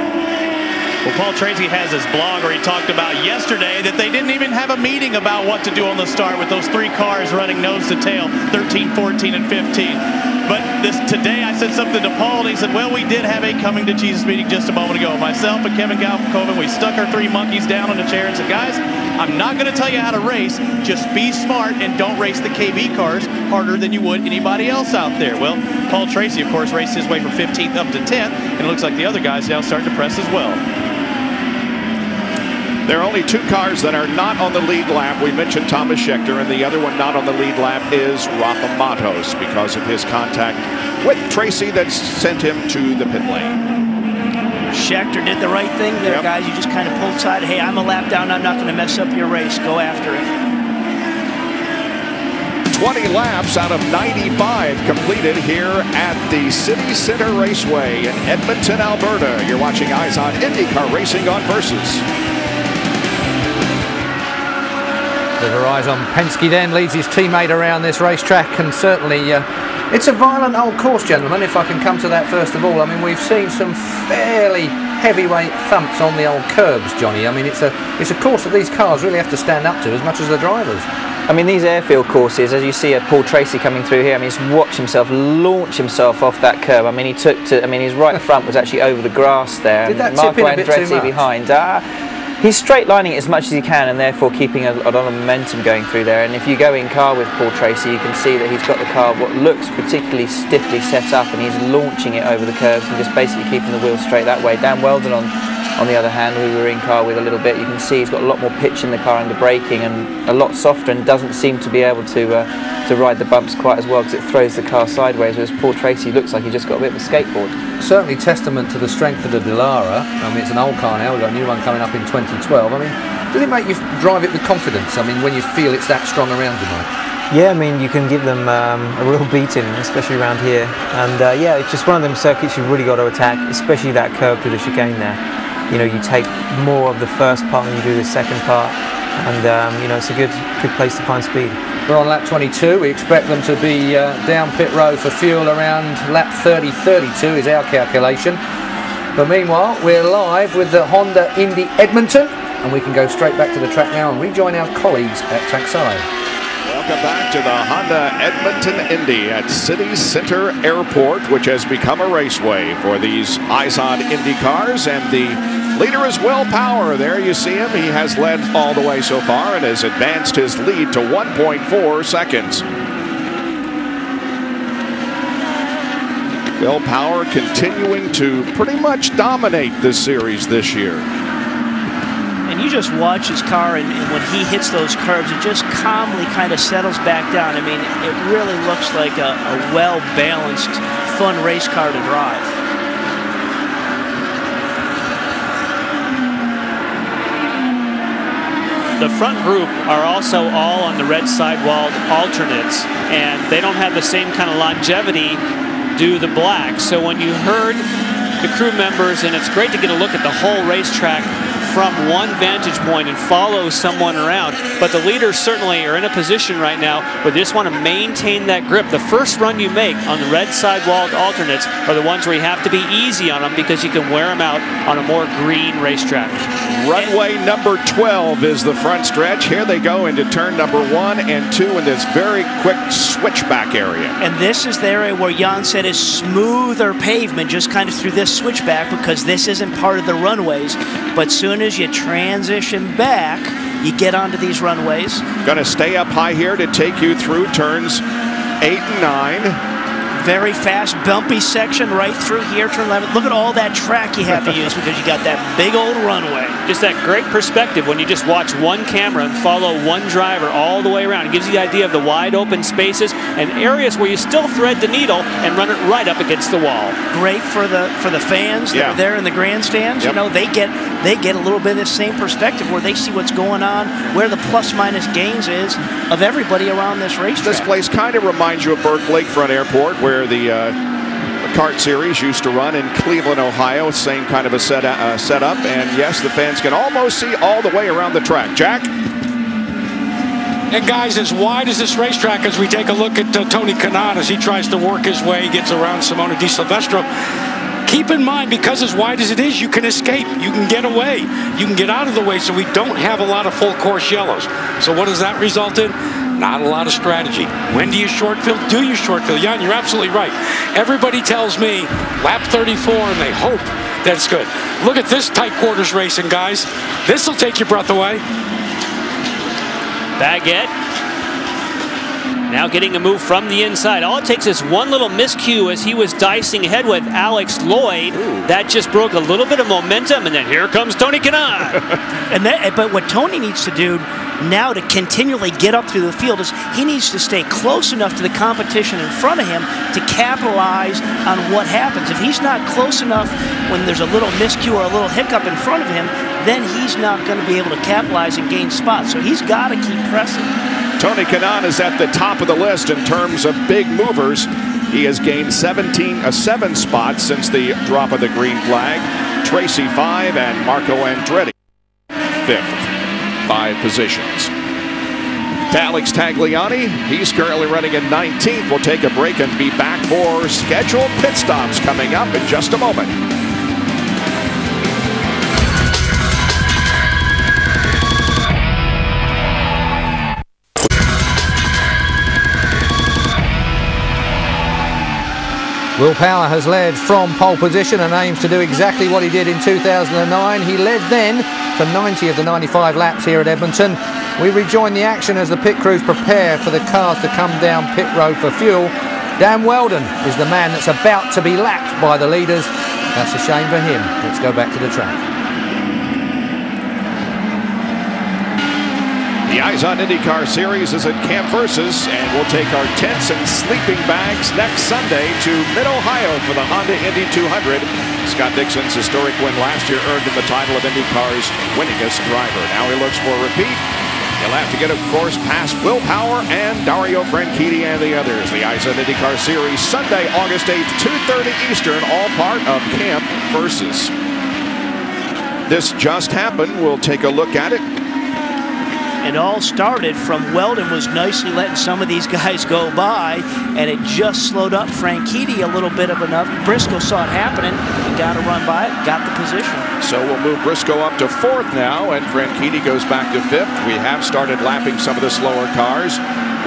Well, Paul Tracy has his blog where he talked about yesterday that they didn't even have a meeting about what to do on the start with those three cars running nose to tail, 13, 14, and 15. But this today I said something to Paul and he said, well, we did have a coming to Jesus meeting just a moment ago. Myself and Kevin Kalkhoven, we stuck our three monkeys down on the chair and said, guys, I'm not going to tell you how to race. Just be smart and don't race the KV cars harder than you would anybody else out there. Well, Paul Tracy, of course, raced his way from 15th up to 10th, and it looks like the other guys now starting to press as well. There are only two cars that are not on the lead lap. We mentioned Thomas Scheckter, and the other one not on the lead lap is Rafa Matos because of his contact with Tracy that sent him to the pit lane. Scheckter did the right thing there, Yep. guys. You just kind of pulled side. Hey, I'm a lap down. I'm not going to mess up your race. Go after it. 20 laps out of 95 completed here at the City Center Raceway in Edmonton, Alberta. You're watching IZOD IndyCar Racing on Versus. The Verizon Penske then leads his teammate around this racetrack, and certainly uh, it's a violent old course, gentlemen. If I can come to that first of all, I mean we've seen some fairly heavyweight thumps on the old curbs, Johnny. I mean it's a it's a course that these cars really have to stand up to as much as the drivers. I mean, these airfield courses, as you see a Paul Tracy coming through here, I mean, he's watched himself launch himself off that curb. I mean, he took to, I mean, his right front was actually over the grass there. Did that tip in a bit too much? behind. Uh, he's straight lining it as much as he can and therefore keeping a, a lot of momentum going through there. And if you go in car with Paul Tracy, you can see that he's got the car what looks particularly stiffly set up and he's launching it over the curves and just basically keeping the wheel straight that way. Dan Wheldon on on the other hand, who we were in car with a little bit, you can see he's got a lot more pitch in the car under braking and a lot softer and doesn't seem to be able to uh, to ride the bumps quite as well because it throws the car sideways. Whereas Paul Tracy looks like he just got a bit of a skateboard. Certainly testament to the strength of the Dallara. I mean it's an old car now. We've got a new one coming up in 2012. I mean, does it make you drive it with confidence? I mean, when you feel it's that strong around you, Mike. Yeah, I mean, you can give them um, a real beating, especially around here. And uh, yeah, it's just one of them circuits you've really got to attack, especially that curve to the chicane there. You know, you take more of the first part than you do the second part. And, um, you know, it's a good, good place to find speed. We're on lap 22. We expect them to be uh, down pit road for fuel around lap 30 32 is our calculation. But meanwhile, we're live with the Honda Indy Edmonton, and we can go straight back to the track now and rejoin our colleagues at trackside. Welcome back to the Honda Edmonton Indy at City Center Airport, which has become a raceway for these IZOD Indy cars. And the leader is Will Power. There you see him. He has led all the way so far and has advanced his lead to 1.4 seconds. Will Power continuing to pretty much dominate this series this year. And you just watch his car, and, and when he hits those curves, it just calmly kind of settles back down. I mean, it really looks like a, a well balanced, fun race car to drive. The front group are also all on the red sidewalled alternates, and they don't have the same kind of longevity do the black. So when you heard the crew members, and it's great to get a look at the whole racetrack from one vantage point and follow someone around. But the leaders certainly are in a position right now where they just want to maintain that grip. The first run you make on the red sidewalled alternates are the ones where you have to be easy on them because you can wear them out on a more green racetrack. Runway number 12 is the front stretch. Here they go into turn number one and two in this very quick switchback area. And this is the area where Jan said is smoother pavement just kind of through this switchback because this isn't part of the runways. But soon as you transition back, you get onto these runways. Going to stay up high here to take you through turns eight and nine. Very fast, bumpy section right through here, turn 11. Look at all that track you have to use because you got that big old runway. Just that great perspective when you just watch one camera and follow one driver all the way around. It gives you the idea of the wide open spaces and areas where you still thread the needle and run it right up against the wall. Great for the for the fans that Yeah. are there in the grandstands. Yep. You know, they get they get a little bit of the same perspective where they see what's going on, where the plus minus gains is of everybody around this racetrack. This place kind of reminds you of Burke Lakefront Airport, where the uh, kart series used to run in Cleveland, Ohio. Same kind of a set, uh, setup. And yes, the fans can almost see all the way around the track. Jack? And guys, as wide as this racetrack, as we take a look at uh, Tony Kanaan as he tries to work his way, gets around Simona Di Silvestro. Keep in mind, because as wide as it is, you can escape. You can get away. You can get out of the way, so we don't have a lot of full course yellows. So what does that result in? Not a lot of strategy. When do you short fill? Do you short fill? Jan, you're absolutely right. Everybody tells me lap 34 and they hope that's good. Look at this tight quarters racing, guys. This will take your breath away. Baguette. Now getting a move from the inside. All it takes is one little miscue as he was dicing ahead with Alex Lloyd. That just broke a little bit of momentum, and then here comes Tony Kanaan. and that, but what Tony needs to do now to continually get up through the field is he needs to stay close enough to the competition in front of him to capitalize on what happens. If he's not close enough when there's a little miscue or a little hiccup in front of him, then he's not going to be able to capitalize and gain spots. So he's got to keep pressing. Tony Kanaan is at the top of the list in terms of big movers. He has gained 17, uh, seven spots since the drop of the green flag. Tracy five and Marco Andretti fifth, five positions. Alex Tagliani, he's currently running in 19th. We'll take a break and be back for scheduled pit stops coming up in just a moment. Will Power has led from pole position and aims to do exactly what he did in 2009. He led then for 90 of the 95 laps here at Edmonton. We rejoin the action as the pit crews prepare for the cars to come down pit road for fuel. Dan Wheldon is the man that's about to be lapped by the leaders. That's a shame for him. Let's go back to the track. IZOD IndyCar Series is at Camp Versus, and we'll take our tents and sleeping bags next Sunday to Mid-Ohio for the Honda Indy 200. Scott Dixon's historic win last year earned him the title of IndyCar's winningest driver. Now he looks for a repeat. He'll have to get, of course, past Will Power and Dario Franchitti and the others. The IZOD IndyCar Series, Sunday, August 8th, 2.30 Eastern, all part of Camp Versus. This just happened. We'll take a look at it. It all started from Wheldon was nicely letting some of these guys go by, and it just slowed up Franchitti a little bit of enough. Briscoe saw it happening, and got a run by it, got the position. So we'll move Briscoe up to fourth now, and Franchitti goes back to fifth. We have started lapping some of the slower cars.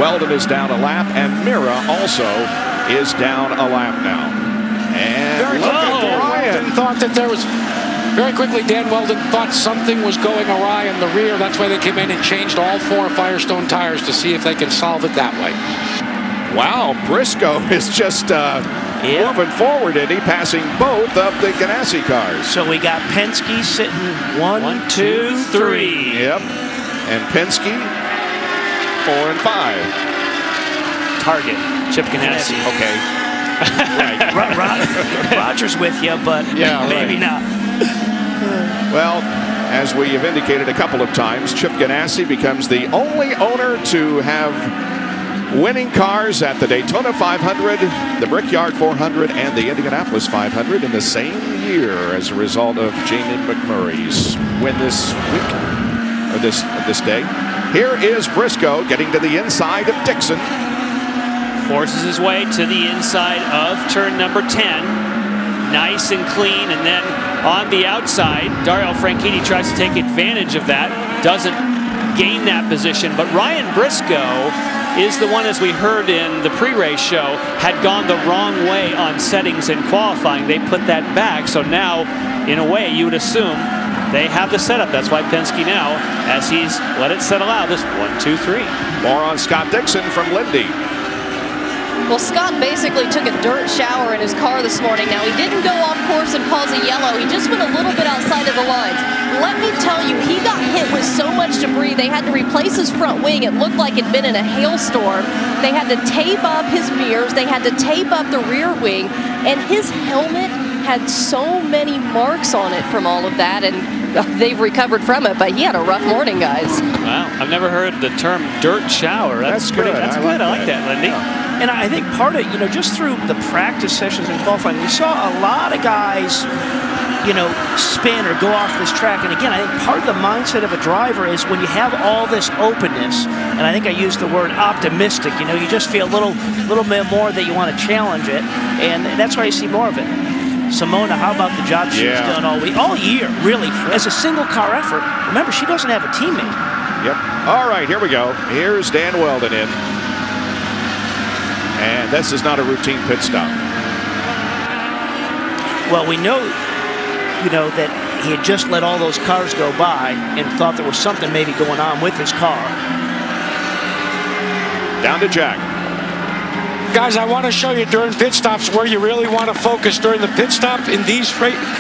Wheldon is down a lap, and Meira also is down a lap now. And Very look quickly, at Dan Ryan. Thought that there was. Very quickly, Dan Wheldon thought something was going awry in the rear. That's why they came in and changed all four Firestone tires to see if they can solve it that way. Wow, Briscoe is just uh, moving forward, and he passing both of the Ganassi cars. So we got Penske sitting one, two, three. Yep. And Penske, four and five. Target, Chip Ganassi. Okay. Ro- Ro- Roger's with you, but Yeah, maybe right. not. Well, as we have indicated a couple of times, Chip Ganassi becomes the only owner to have winning cars at the Daytona 500, the Brickyard 400, and the Indianapolis 500 in the same year as a result of Jamie McMurray's win this week, or this, this day. Here is Briscoe getting to the inside of Dixon. Forces his way to the inside of turn number 10. Nice and clean. And then on the outside, Dario Franchitti tries to take advantage of that. Doesn't gain that position. But Ryan Briscoe is the one, as we heard in the pre-race show, had gone the wrong way on settings in qualifying. They put that back. So now, in a way, you would assume they have the setup. That's why Penske now, as he's let it settle out, this one, two, three. More on Scott Dixon from Lindy. Well, Scott basically took a dirt shower in his car this morning. Now, he didn't go off course and cause a yellow. He just went a little bit outside of the lines. Let me tell you, he got hit with so much debris, they had to replace his front wing. It looked like it'd been in a hailstorm. They had to tape up his mirrors. They had to tape up the rear wing. And his helmet had so many marks on it from all of that. And uh, they've recovered from it, but he had a rough morning, guys. Wow, I've never heard the term dirt shower. That's, That's pretty, good. That's I good. like I like that, Lindy. And I think part of, you know, just through the practice sessions and qualifying, we saw a lot of guys, you know, spin or go off this track. And again, I think part of the mindset of a driver is when you have all this openness, and I think I used the word optimistic, you know, you just feel a little, little bit more that you want to challenge it. And that's why you see more of it. Simona, how about the job she's Yeah. done all week, all year, really, as a single car effort? Remember, she doesn't have a teammate. Yep. All right, here we go. Here's Dan Wheldon in. And this is not a routine pit stop. Well, we know, you know, that he had just let all those cars go by and thought there was something maybe going on with his car. Down to Jack. Guys, I want to show you during pit stops where you really want to focus during the pit stop. In these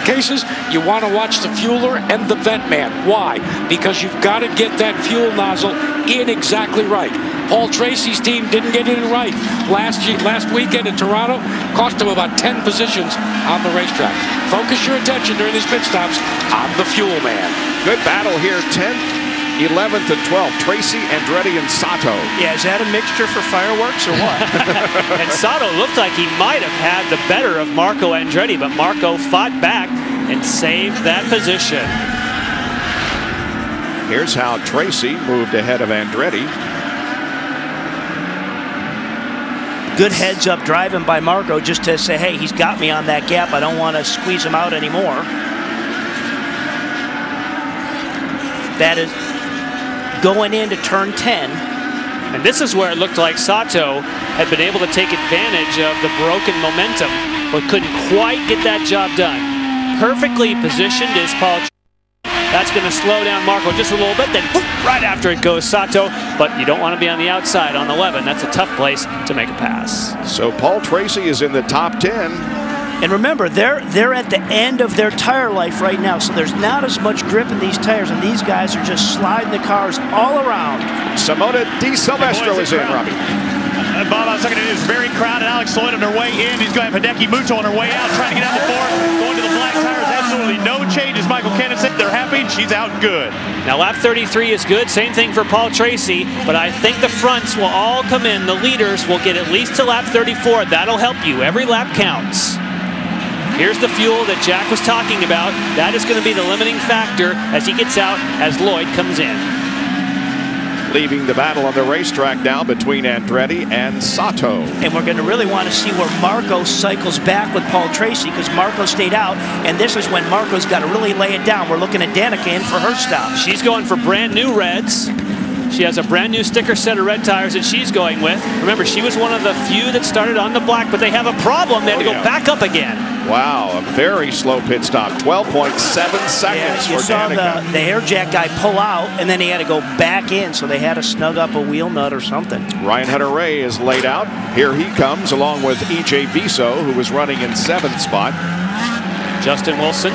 cases, you want to watch the fueler and the vent man. Why? Because you've got to get that fuel nozzle in exactly right. Paul Tracy's team didn't get it in right last ye- last weekend in Toronto. Cost him about 10 positions on the racetrack. Focus your attention during these pit stops on the fuel man. Good battle here. 10th, 11th, and 12th. Tracy, Andretti, and Sato. Yeah, is that a mixture for fireworks or what? and Sato looked like he might have had the better of Marco Andretti, but Marco fought back and saved that position. Here's how Tracy moved ahead of Andretti. Good heads up driving by Marco just to say, hey, he's got me on that gap. I don't want to squeeze him out anymore. That is going into turn 10. And this is where it looked like Sato had been able to take advantage of the broken momentum, but couldn't quite get that job done. Perfectly positioned is Paul. That's going to slow down Marco just a little bit. Then whoop, right after it goes Sato, but you don't want to be on the outside on 11. That's a tough place to make a pass. So Paul Tracy is in the top 10. And remember, they're they're at the end of their tire life right now, so there's not as much grip in these tires, and these guys are just sliding the cars all around. Simona Di Silvestro is in, Robbie. Uh, Bob, I was looking at it. It's very crowded. Alex Lloyd on her way in. He's going to have Hideki Mutoh on her way out, trying to get out the four. Going to the black tires. Absolutely no changes. Michael Cannon they're happy. She's out good. Now lap 33 is good. Same thing for Paul Tracy, but I think the fronts will all come in. The leaders will get at least to lap 34. That'll help you. Every lap counts. Here's the fuel that Jack was talking about. That is going to be the limiting factor as he gets out, as Lloyd comes in. Leaving the battle on the racetrack now between Andretti and Sato. And we're going to really want to see where Marco cycles back with Paul Tracy because Marco stayed out, and this is when Marco's got to really lay it down. We're looking at Danica in for her stop. She's going for brand new reds. She has a brand new sticker set of red tires that she's going with. Remember, she was one of the few that started on the black, but they have a problem. They had to go Oh, yeah. back up again. Wow, a very slow pit stop. 12.7 seconds Yeah, you for saw Danica. the, the air jack guy pull out, and then he had to go back in, so they had to snug up a wheel nut or something. Ryan Hunter-Reay is laid out. Here he comes along with EJ Viso, who was running in seventh spot. Justin Wilson.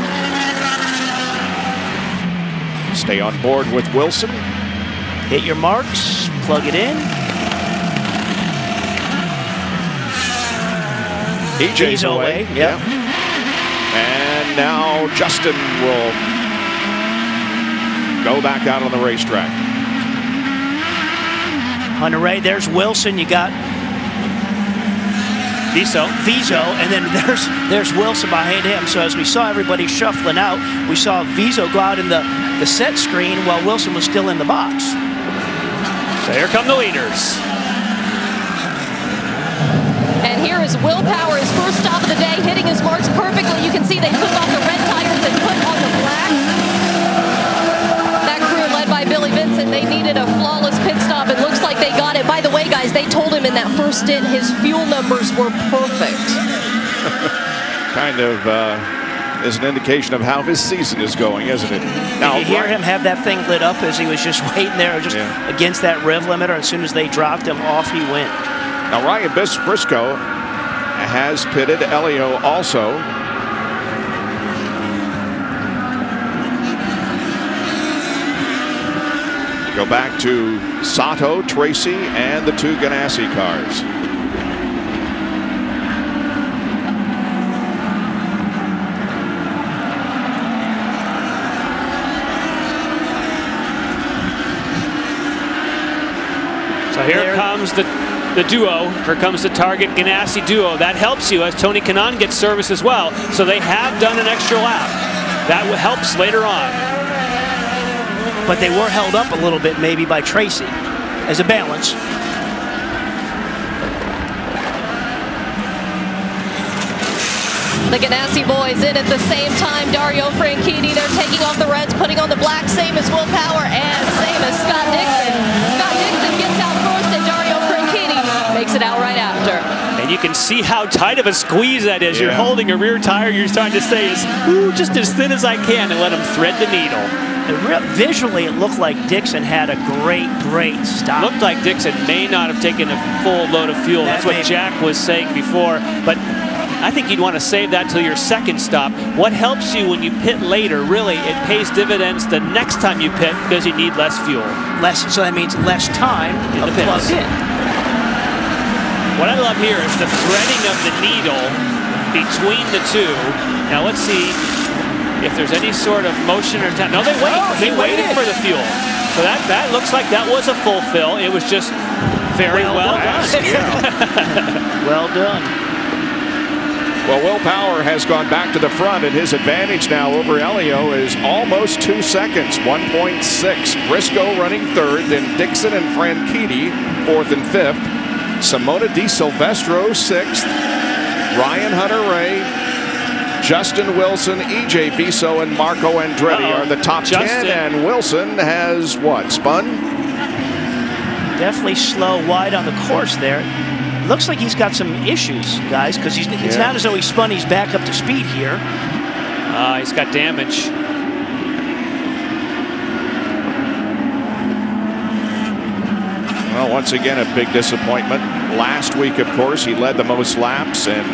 Stay on board with Wilson. Hit your marks, plug it in. EJ's away. away, yep. And now Justin will go back out on the racetrack. Hunter-Reay, there's Wilson. You got Viso. Viso, and then there's there's Wilson behind him. So as we saw everybody shuffling out, we saw Viso go out in the, the set screen while Wilson was still in the box. So here come the leaders. And here is Will Power, his first stop of the day, hitting his marks perfectly. You can see they took off the red tires and put on the black. That crew led by Billy Vincent, they needed a flawless pit stop. It looks like they got it. By the way, guys, they told him in that first stint his fuel numbers were perfect. Kind of uh, is an indication of how his season is going, isn't it? Did you hear him have that thing lit up as he was just waiting there, just Yeah. against that rev limiter? As soon as they dropped him, off he went. Now Ryan Bis- Briscoe has pitted Elio also. Go back to Sato, Tracy, and the two Ganassi cars. So here comes the the duo. Here comes the Target Ganassi duo. That helps you as Tony Kanaan gets service as well. So they have done an extra lap. That helps later on. But they were held up a little bit maybe by Tracy as a balance. The Ganassi boys in at the same time. Dario Franchitti, they're taking off the reds, putting on the black, same as Will Power and see how tight of a squeeze that is. You're holding a rear tire. You're trying to stay as ooh, just as thin as I can and let him thread the needle. It visually, it looked like Dixon had a great, great stop. Looked like Dixon may not have taken a full load of fuel. That That's what Jack was saying before. But I think you'd want to save that till your second stop. What helps you when you pit later, really, it pays dividends the next time you pit because you need less fuel. Less, so that means less time In the plugged in. What I love here is the threading of the needle between the two. Now let's see if there's any sort of motion or time. No, they wait. Oh, they waited waited. for the fuel. So that, that looks like that was a full fill. It was just very well, Well done. Well done. Well, Will Power has gone back to the front, and his advantage now over Elio is almost two seconds, 1.6. Briscoe running third, then Dixon and Franchitti fourth and fifth. Simona Di Silvestro sixth. Ryan Hunter Ray, Justin Wilson, EJ Viso, and Marco Andretti Uh-oh. are the top Justin. 10, and Wilson has what, spun? Definitely slow wide on the course there. Looks like he's got some issues, guys, because it's Yeah. not as though he spun. He's back up to speed here. Uh, he's got damage. Once again, a big disappointment. Last week, of course, he led the most laps and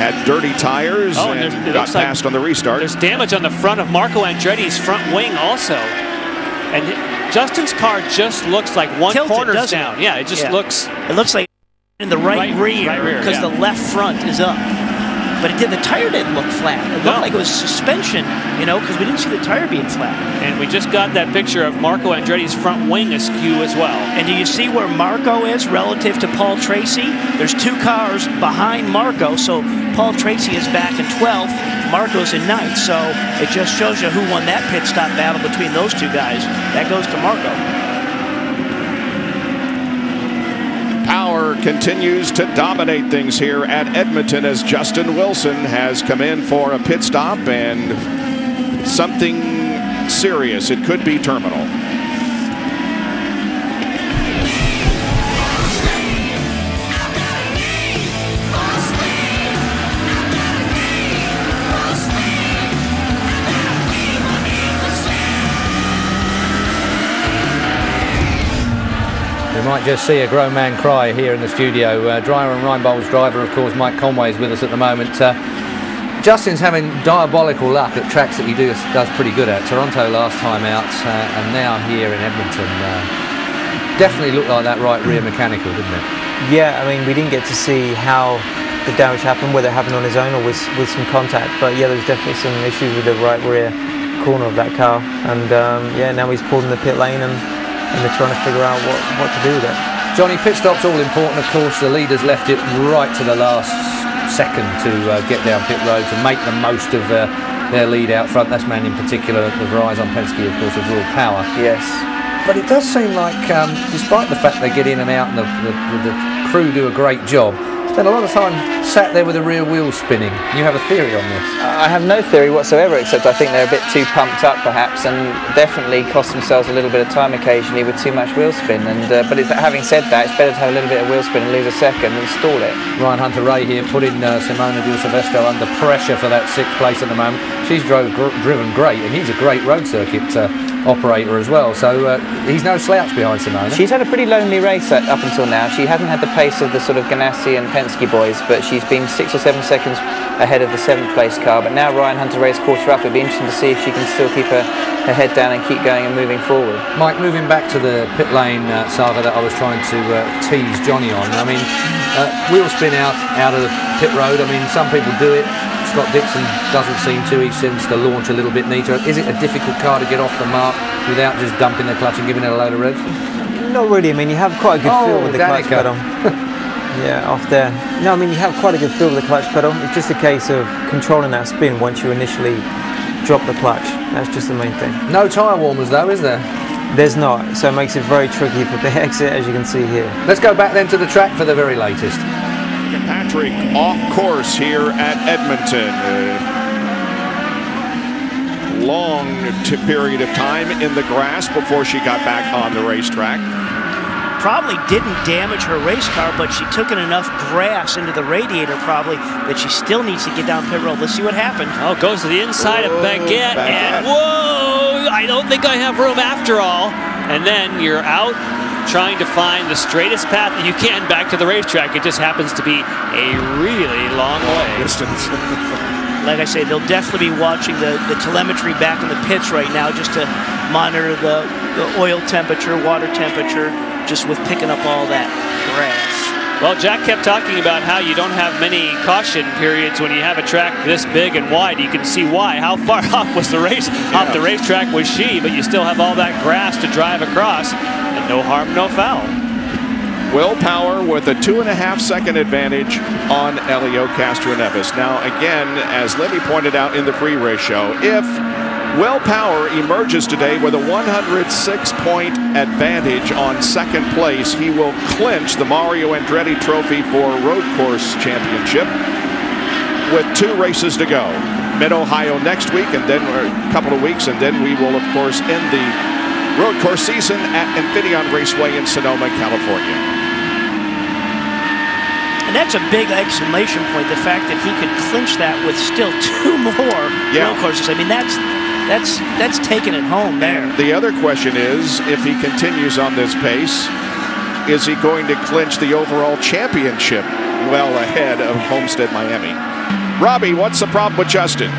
had dirty tires Oh, and and, got looks like passed on the restart. There's damage on the front of Marco Andretti's front wing also. And Justin's car just looks like one Tilted, corner's doesn't it? down. Yeah, it just Yeah. looks. It looks like in the right, Right- rear right because yeah. the left front is up. But it did. The tire didn't look flat. It looked No. like it was suspension, you know, because we didn't see the tire being flat. And we just got that picture of Marco Andretti's front wing askew as well. And do you see where Marco is relative to Paul Tracy? There's two cars behind Marco, so Paul Tracy is back in 12th. Marco's in ninth, so it just shows you who won that pit stop battle between those two guys. That goes to Marco. Power continues to dominate things here at Edmonton as Justin Wilson has come in for a pit stop and something serious. It could be terminal. Might just see a grown man cry here in the studio. Uh, Dreyer and Reinbold's driver, of course, Mike Conway is with us at the moment. Uh, Justin's having diabolical luck at tracks that he does, does pretty good at. Toronto last time out, uh, and now here in Edmonton. Uh, definitely looked like that right rear mechanical, didn't it? Yeah, I mean, we didn't get to see how the damage happened, whether it happened on his own or with, with some contact. But yeah, there's definitely some issues with the right rear corner of that car. And um, yeah, now he's pulled in the pit lane and, and they're trying to figure out what, what to do with it. Johnny, pit stop's all important, of course. The leaders left it right to the last second to uh, get down pit road to make the most of uh, their lead out front. That's man in particular, the Verizon Penske, of course, of Real Power. Yes. But it does seem like, um, despite the fact they get in and out and the, the, the crew do a great job, spend a lot of time sat there with the rear wheel spinning. You have a theory on this? I have no theory whatsoever, except I think they're a bit too pumped up, perhaps, and definitely cost themselves a little bit of time occasionally with too much wheel spin. And uh, but it's, having said that, it's better to have a little bit of wheel spin and lose a second than stall it. Ryan Hunter-Reay here putting uh, Simona Di Silvestro under pressure for that sixth place at the moment. She's drove, gr- driven great, and he's a great road circuit uh, operator as well. So uh, he's no slouch behind Simona. She's had a pretty lonely race at- up until now. She hasn't had the pace of the sort of Ganassi and Penske boys, but she's been six or seven seconds ahead of the seventh place car. But now Ryan Hunter-Reay's caught her up. It'll be interesting to see if she can still keep her, her head down and keep going and moving forward. Mike, moving back to the pit lane uh, saga that I was trying to uh, tease Johnny on. I mean, uh, wheel spin out out of pit road. I mean, some people do it. Scott Dixon doesn't seem to. He seems to launch a little bit neater. Is it a difficult car to get off the mark without just dumping the clutch and giving it a load of revs? Not really. I mean, you have quite a good Oh, feel with the clutch pedal. yeah, off there. No, I mean, you have quite a good feel with the clutch pedal. It's just a case of controlling that spin once you initially drop the clutch. That's just the main thing. No tyre warmers though, is there? There's not, so it makes it very tricky for the exit, as you can see here. Let's go back then to the track for the very latest. Patrick off course here at Edmonton. Long period of time in the grass before she got back on the racetrack. Probably didn't damage her race car, but she took in enough grass into the radiator probably that she still needs to get down pit road. Let's see what happened. Oh, goes to the inside of Baguette, and whoa! I don't think I have room after all. And then you're out trying to find the straightest path that you can back to the racetrack. It just happens to be a really long way. Distance. Like I say, they'll definitely be watching the, the telemetry back in the pits right now just to monitor the, the oil temperature, water temperature, just with picking up all that grass. Well, Jack kept talking about how you don't have many caution periods when you have a track this big and wide. You can see why. How far off was the race? Off the racetrack was she, but you still have all that grass to drive across, and no harm, no foul. Will Power with a two and a half second advantage on Elio Castro Castroneves. Now, again, as Libby pointed out in the pre-race show, if Will Power emerges today with a 106 point advantage on second place, he will clinch the Mario Andretti Trophy for Road Course Championship with two races to go. Mid Ohio next week, and then or a couple of weeks, and then we will, of course, end the road course season at Infineon Raceway in Sonoma, California. And that's a big exclamation point, the fact that he could clinch that with still two more Yeah. road courses. I mean, that's that's that's taking it home there. The other question is if he continues on this pace, is he going to clinch the overall championship well ahead of Homestead Miami? Robbie, what's the problem with Justin?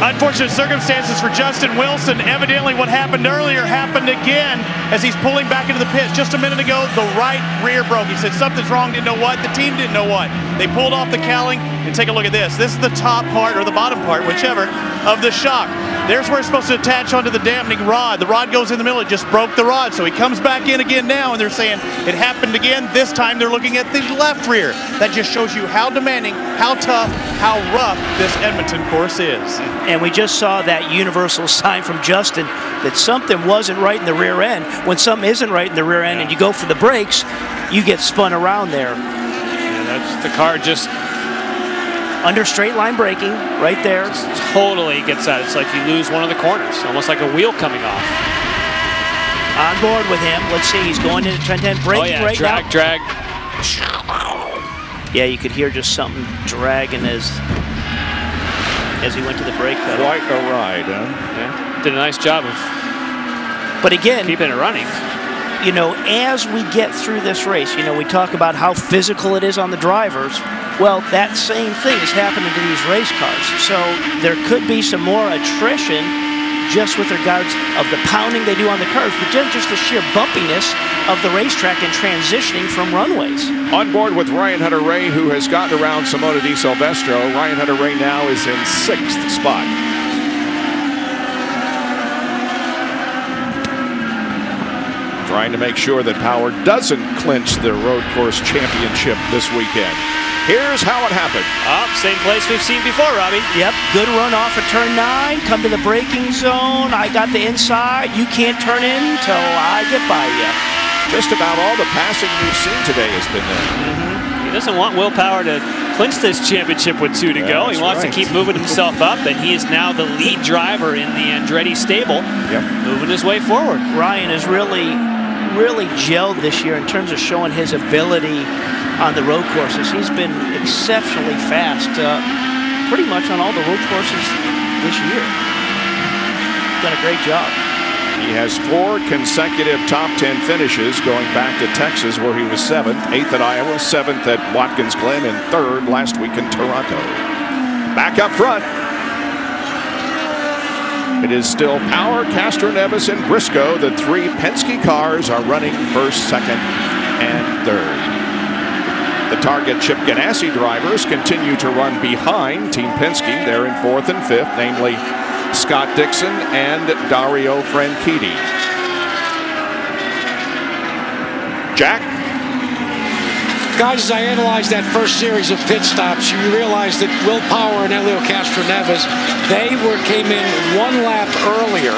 Unfortunate circumstances for Justin Wilson. Evidently, what happened earlier happened again as he's pulling back into the pits. Just a minute ago, the right rear broke. He said something's wrong, didn't know what. The team didn't know what. They pulled off the cowling, and take a look at this. This is the top part, or the bottom part, whichever, of the shock. There's where it's supposed to attach onto the dampening rod. The rod goes in the middle. It just broke the rod. So he comes back in again now, and they're saying it happened again. This time they're looking at the left rear. That just shows you how demanding, how tough, how rough this Edmonton course is. And we just saw that universal sign from Justin that something wasn't right in the rear end. When something isn't right in the rear end and you go for the brakes, you get spun around there. Yeah, that's the car just Under straight line braking, right there. totally gets out. It's like you lose one of the corners, almost like a wheel coming off. On board with him. Let's see, he's going into turn 10, braking oh yeah, right drag, now. drag. Yeah, you could hear just something dragging as as he went to the brake pedal. Quite a ride, huh? Yeah, did a nice job of But again, keeping it running. you know, as we get through this race, you know, we talk about how physical it is on the drivers. Well, that same thing is happening to these race cars. So there could be some more attrition just with regards of the pounding they do on the curves, but just, just the sheer bumpiness of the racetrack and transitioning from runways. On board with Ryan Hunter-Reay, who has gotten around Simona Di Silvestro. Ryan Hunter-Reay now is in sixth spot. Trying to make sure that Power doesn't clinch the road course championship this weekend. Here's how it happened. Up, same place we've seen before, Robbie. Yep, good run off of turn nine. Come to the braking zone. I got the inside. You can't turn in until I get by you. Just about all the passing we've seen today has been there. Mm-hmm. He doesn't want Will Power to clinch this championship with two to Yeah, go. He wants right. to keep moving himself up, and he is now the lead driver in the Andretti stable, Yep. moving his way forward. Ryan is really, really gelled this year in terms of showing his ability on the road courses. He's been exceptionally fast, uh, pretty much on all the road courses this year. Done a great job. He has four consecutive top 10 finishes going back to Texas where he was seventh, eighth at Iowa, seventh at Watkins Glen, and third last week in Toronto. Back up front. It is still Power, Castroneves, and Briscoe. The three Penske cars are running first, second, and third. The Target Chip Ganassi drivers continue to run behind Team Penske. They're in fourth and fifth, namely Scott Dixon and Dario Franchitti. Jack? Guys, as I analyzed that first series of pit stops, you realize that Will Power and Elio Castroneves, they were came in one lap earlier,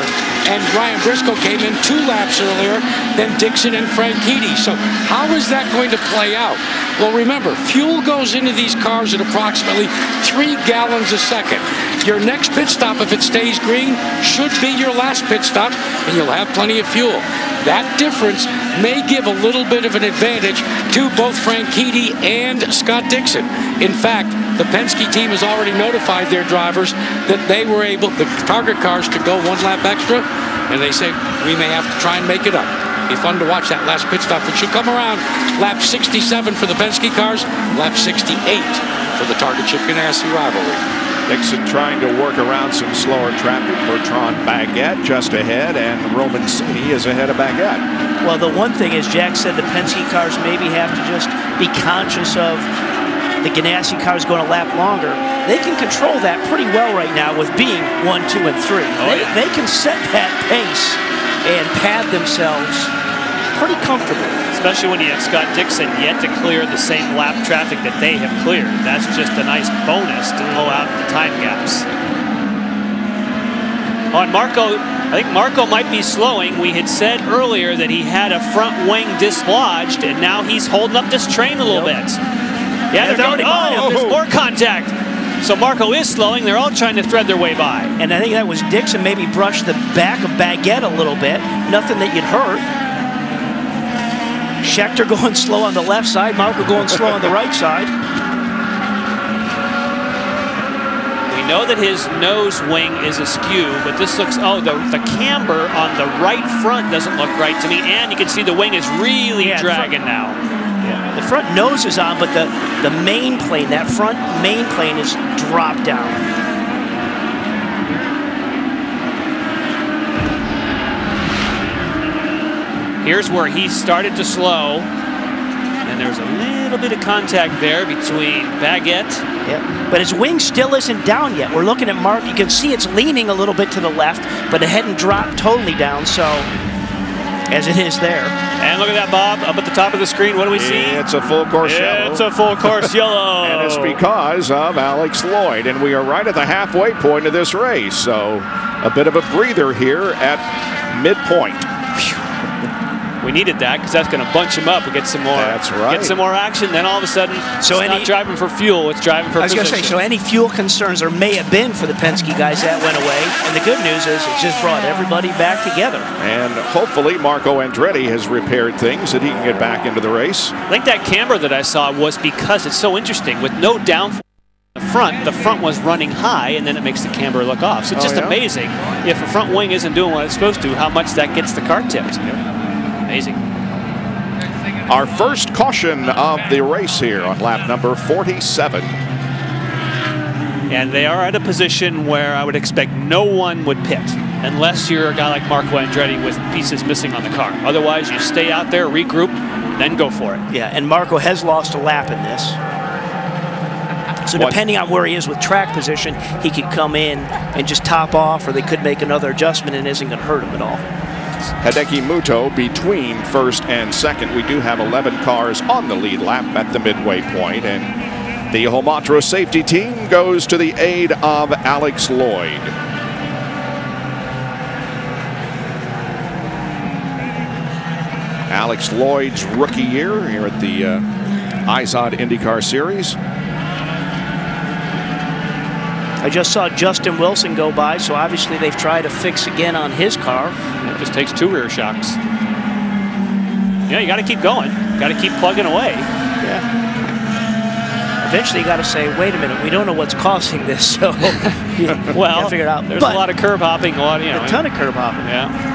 and Brian Briscoe came in two laps earlier than Dixon and Franchitti. So how is that going to play out? Well, remember, fuel goes into these cars at approximately three gallons a second. Your next pit stop, if it stays green, should be your last pit stop, and you'll have plenty of fuel. That difference may give a little bit of an advantage to both Franchitti and Scott Dixon. In fact, the Penske team has already notified their drivers that they were able, the target cars, to go one lap extra, and they say we may have to try and make it up. Be fun to watch that last pit stop, which should come around lap 67 for the Penske cars, lap 68 for the Target Chip Ganassi rivalry. Dixon trying to work around some slower traffic. Bertrand Baguette just ahead, and Romancini is ahead of Baguette. Well, the one thing is, Jack said the Penske cars maybe have to just be conscious of the Ganassi car is going to lap longer. They can control that pretty well right now with being one, two, and three. Oh, they, yeah. they can set that pace and pad themselves pretty comfortably. Especially when you have Scott Dixon yet to clear the same lap traffic that they have cleared. That's just a nice bonus to pull out the time gaps. Oh, On Marco, I think Marco might be slowing. We had said earlier that he had a front wing dislodged, and now he's holding up this train a little bit. Yeah, they're going, oh, there's more contact. So Marco is slowing. They're all trying to thread their way by. And I think that was Dixon maybe brushed the back of Baguette a little bit. Nothing that you'd hurt. Scheckter going slow on the left side, Marco going slow on the right side. We know that his nose wing is askew, but this looks, oh, the, the camber on the right front doesn't look right to me. And you can see the wing is really Yeah, dragging now. The front nose is on, but the, the main plane, that front main plane is dropped down. Here's where he started to slow. And there's a little bit of contact there between Baguette. Yep. But his wing still isn't down yet. We're looking at Mark. You can see it's leaning a little bit to the left, but it hadn't dropped totally down, so as it is there. And look at that, Bob, up at the top of the screen. What do we see? It's a full course yellow. It's a full course yellow. And it's because of Alex Lloyd. And we are right at the halfway point of this race. So a bit of a breather here at midpoint. We needed that because that's going to bunch him up and get some more. That's right. Get some more action. Then all of a sudden, So it's any- not driving for fuel. It's driving for I was going to say, so any fuel concerns there may have been for the Penske guys that went away. And the good news is it just brought everybody back together. And hopefully Marco Andretti has repaired things that he can get back into the race. I think that camber that I saw was because it's so interesting with no downforce in the front. The front was running high, and then it makes the camber look off. So it's Oh, just yeah? amazing if a front wing isn't doing what it's supposed to, how much that gets the car tipped. Amazing. Our first caution of the race here on lap number 47. And they are at a position where I would expect no one would pit unless you're a guy like Marco Andretti with pieces missing on the car. Otherwise, you stay out there, regroup, then go for it. Yeah, and Marco has lost a lap in this. So What- depending on where he is with track position, he could come in and just top off, or they could make another adjustment and it isn't going to hurt him at all. Hideki Mutoh between first and second. We do have 11 cars on the lead lap at the midway point, and the Holmatro safety team goes to the aid of Alex Lloyd. Alex Lloyd's rookie year here at the uh, IZOD IndyCar Series. I just saw Justin Wilson go by, so obviously they've tried to fix again on his car. It just takes two rear shocks. Yeah, you got to keep going. Got to keep plugging away. Yeah. Eventually, you got to say, wait a minute, we don't know what's causing this, so you Well, figure it out. there's But a lot of curb hopping, a lot, you know, a ton of curb hopping. Yeah.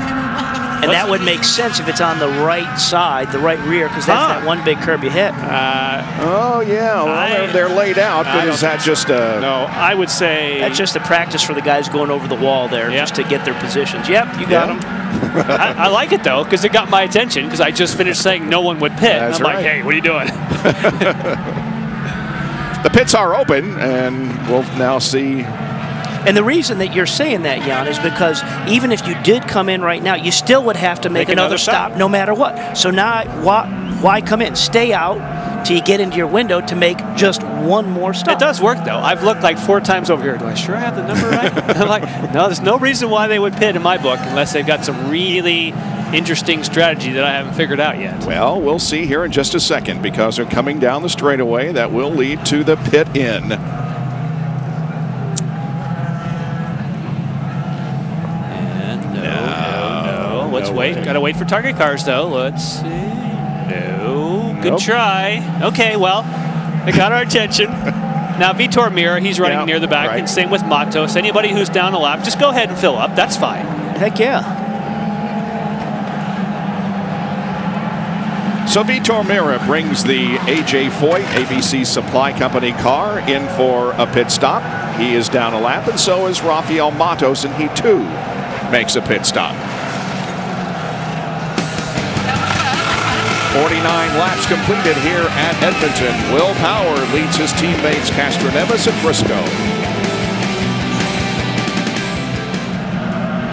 And that would make sense if it's on the right side, the right rear, because that's Huh. that one big curb you hit. Uh, oh yeah, well, they're, they're laid out, I but don't is that just a? No, I would say That's just a practice for the guys going over the wall there, just to get their positions. Yep, you got them. I, I like it though because it got my attention because I just finished saying no one would pit. And That's I'm like, right. hey, what are you doing? The pits are open, and we'll now see. And the reason that you're saying that, Jan, is because even if you did come in right now, you still would have to make, Make another another stop. stop. no matter what. So now, why, why come in? Stay out till you get into your window to make just one more stop. It does work though. I've looked like four times over here. Do I sure I have the number right? I'm like, no, there's no reason why they would pit in my book unless they've got some really interesting strategy that I haven't figured out yet. Well, we'll see here in just a second because they're coming down the straightaway that will lead to the pit in. And no, no, no. Let's wait. Got to wait for target cars though. Let's see. No, good Nope. try. Okay, well, they got our attention. Now Vitor Meira, he's running Yeah, near the back, right. and same with Matos. Anybody who's down a lap, just go ahead and fill up. That's fine. Heck yeah. So Vitor Meira brings the AJ Foyt ABC Supply Company car in for a pit stop. He is down a lap, and so is Raphael Matos, and he too makes a pit stop. 49 laps completed here at Edmonton. Will Power leads his teammates Castroneves and Briscoe.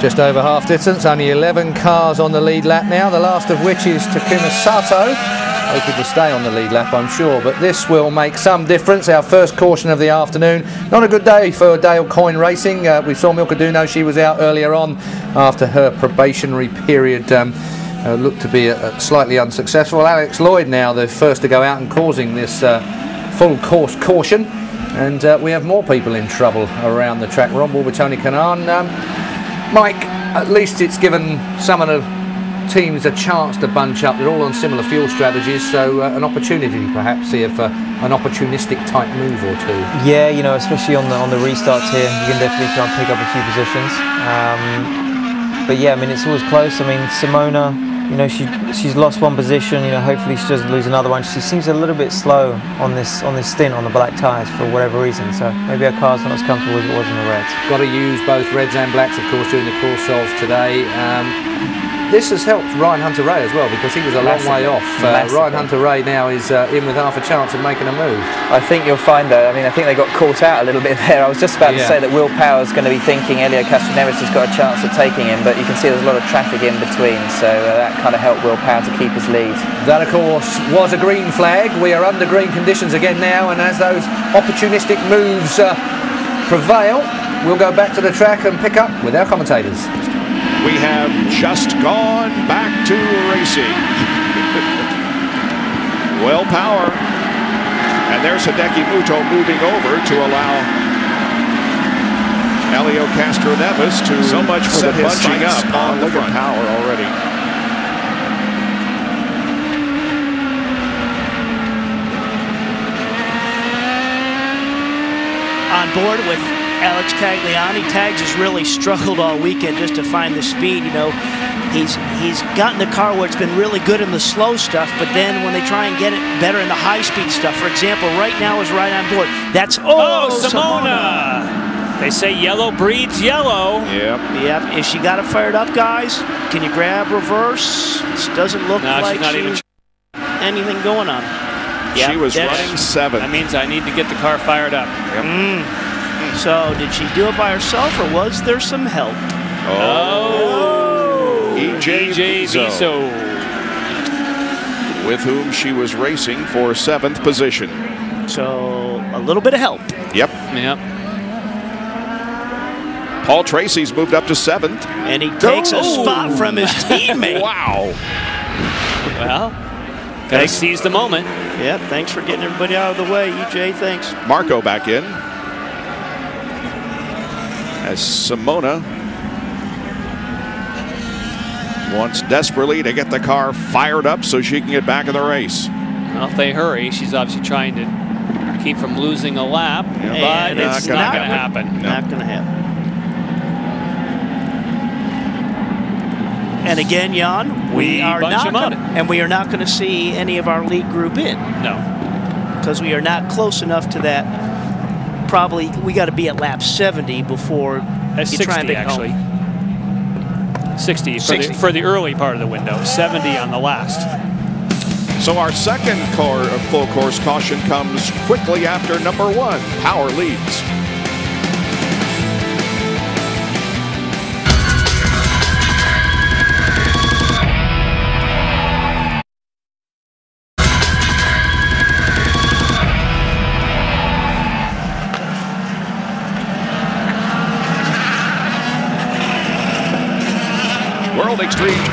Just over half distance, only 11 cars on the lead lap now, the last of which is Takuma Sato. Hoping to stay on the lead lap, I'm sure, but this will make some difference. Our first caution of the afternoon. Not a good day for Dale Coyne Racing. Uh, we saw Milka Duno, she was out earlier on after her probationary period. Um, uh, looked to be uh, slightly unsuccessful. Alex Lloyd now the first to go out and causing this uh, full course caution. And uh, we have more people in trouble around the track. We're on board with Tony Kanaan. Um, Mike, at least it's given some of the teams a chance to bunch up. They're all on similar fuel strategies, so uh, an opportunity perhaps here for an opportunistic type move or two. Yeah, you know, especially on the on the restarts here, you can definitely try and pick up a few positions. Um, but yeah, I mean, it's always close. I mean, Simona, you know, she she's lost one position. You know, hopefully she doesn't lose another one. She seems a little bit slow on this on this stint on the black tyres for whatever reason. So maybe her car's not as comfortable as it was in the reds. Got to use both reds and blacks, of course, during the course of today. Um, this has helped Ryan Hunter-Reay as well because he was a long way off. Uh, Ryan Hunter-Reay now is uh, in with half a chance of making a move. I think you'll find though, I mean, I think they got caught out a little bit there. I was just about Yeah. to say that Will Power's going to be thinking Elio Castroneves has got a chance of taking him, but you can see there's a lot of traffic in between, so uh, that kind of helped Will Power to keep his lead. That, of course, was a green flag. We are under green conditions again now, and as those opportunistic moves uh, prevail, we'll go back to the track and pick up with our commentators. We have just gone back to racing. well, power. And there's Hideki Mutoh moving over to allow Elio Castroneves to mm. So much for set the his bunching up on on the front. power already. on board with Alex Tagliani. Tags has really struggled all weekend just to find the speed. You know, he's he's gotten the car where it's been really good in the slow stuff, but then when they try and get it better in the high speed stuff, for example, right now is right on board. That's oh, Oh, Simona. They say yellow breeds yellow. Yep. Yep. Is she got it fired up, guys? Can you grab reverse? This doesn't look No, she's like not she- even- anything going on. Yeah, she was running seventh. That means I need to get the car fired up. Mm. So did she do it by herself, or was there some help? Oh, oh. EJ, EJ Viso, Viso. with whom she was racing for seventh position. So a little bit of help. Yep. Yep. Paul Tracy's moved up to seventh. And he takes a spot from his teammate. wow. Well, gotta seize the moment. Yep, thanks for getting everybody out of the way, EJ. Thanks. Marco back in. As Simona wants desperately to get the car fired up so she can get back in the race. Well, if they hurry, she's obviously trying to keep from losing a lap, but And it's it's not, not going to happen. Not going to happen. And again, Jan, we, We are bunch not 'em up. gonna, and we are not going to see any of our lead group in. No. Because we are not close enough to that. Probably we got to be at lap 70 before At you 60 try and make actually. home. 60 for, 60. The, for the early part of the window, 70 on the last. So our second car of full course caution comes quickly after number one. Power leads.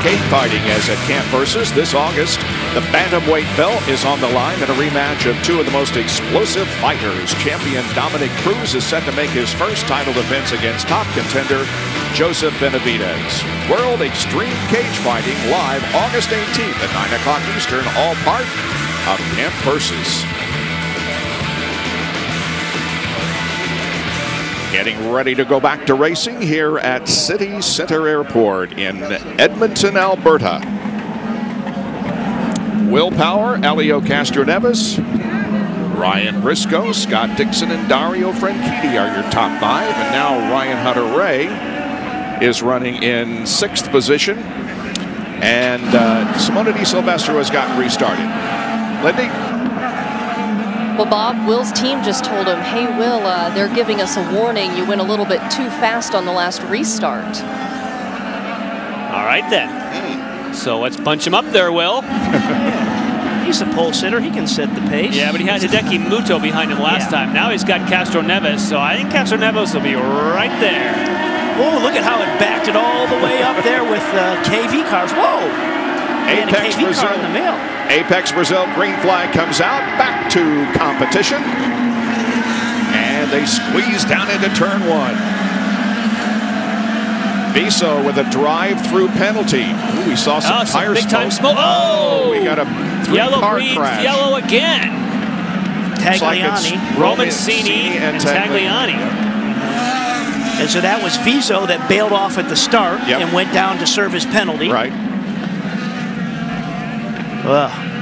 Cage Fighting as at Camp Versus this August. The bantamweight belt is on the line in a rematch of two of the most explosive fighters. Champion Dominick Cruz is set to make his first title defense against top contender Joseph Benavidez. World Extreme Cage Fighting live August 18th at 9 o'clock Eastern, all part of Camp Versus. Getting ready to go back to racing here at City Center Airport in Edmonton, Alberta. Will Power, Elio Castroneves, Ryan Briscoe, Scott Dixon, and Dario Franchitti are your top five. And now Ryan Hunter-Reay is running in sixth position. And uh, Simona Di Silvestro has gotten restarted. Lindy? Well, Bob, Will's team just told him, hey, Will, uh, they're giving us a warning. You went a little bit too fast on the last restart. All right then. So let's bunch him up there, Will. He's a pole sitter. He can set the pace. Yeah, but he had Hideki Mutoh behind him last Yeah. time. Now he's got Castroneves, so I think Castro Neves will be right there. Oh, look at how it backed it all the way up there with uh, KV cars. Whoa! And a Apex KV Brazil. car in the mail. Apex Brazil green flag comes out. Back to competition. And they squeeze down into turn one. Viso with a drive-through penalty. Ooh, we saw some Oh, some tire big time smoke. smoke. Oh! we got a Yellow, three-car green, crash. yellow again. Looks like it's Tagliani. Romancini and Tagliani. And so that was Viso that bailed off at the start Yep. and went down to serve his penalty. Right. Ugh.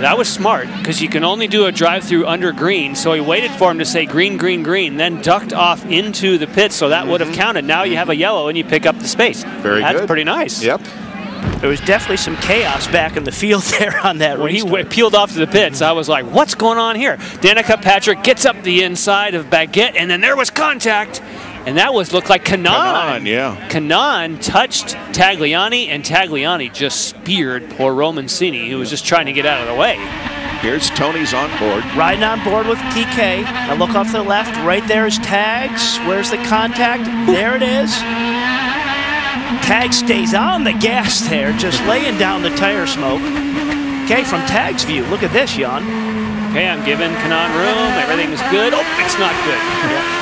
That was smart because you can only do a drive through under green. So he waited for him to say green, green, green, then ducked off into the pit. So that would have counted. Now you have a yellow and you pick up the space. Mm-hmm. Very That's good. pretty nice. Yep. There was definitely some chaos back in the field there on that When he w- peeled off to the pits, I was like, what's going on here? Danica Patrick gets up the inside of Baguette, and then there was contact. And that was looked like Kanaan. Kanaan, yeah. Kanaan touched Tagliani, and Tagliani just speared poor Romancini, who was just trying to get out of the way. Here's Tony's on board. Riding on board with TK. I look off to the left. Right there is Tags. Where's the contact? There it is. Tag stays on the gas there, just laying down the tire smoke. Okay, from Tag's view, look at this, Jan. Okay, I'm giving Kanaan room. Everything's good. Oh, it's not good.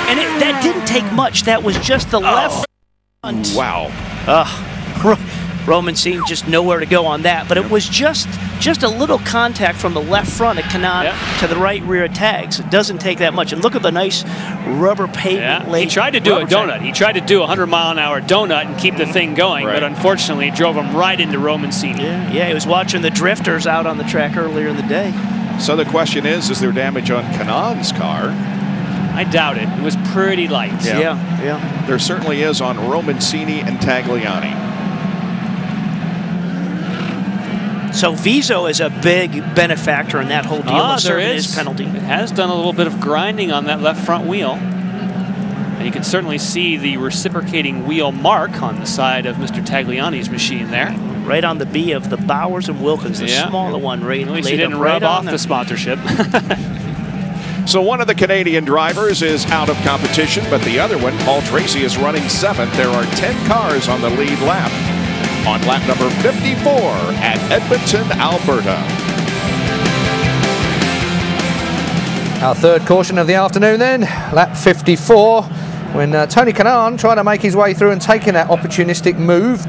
And it, that didn't take much. That was just the oh. left front. Wow. Ugh. Roman seemed just nowhere to go on that, but it was just just a little contact from the left front of Kanaan to the right rear of tags. It doesn't take that much. And look at the nice rubber pavement. Yeah, he tried to do a donut. He tried to do a 100 mile an hour donut and keep the thing going, Right. but unfortunately, it drove him right into Romancini. Yeah, yeah, he was watching the drifters out on the track earlier in the day. So the question is, is there damage on Kanaan's car? I doubt it. It was pretty light. Yeah. yeah. There certainly is on Romancini and Tagliani. So Viso is a big benefactor in that whole deal Ah, of there serving is. his penalty. It has done a little bit of grinding on that left front wheel. And you can certainly see the reciprocating wheel mark on the side of Mr. Tagliani's machine there. Right on the B of the Bowers and Wilkins, the Yeah. smaller one. Right, At least he didn't up right rub on off the sponsorship. So one of the Canadian drivers is out of competition, but the other one, Paul Tracy, is running seventh. There are 10 cars on the lead lap. On lap number 54 at Edmonton, Alberta. Our third caution of the afternoon then, lap 54, when uh, Tony Kanaan trying to make his way through and taking that opportunistic move,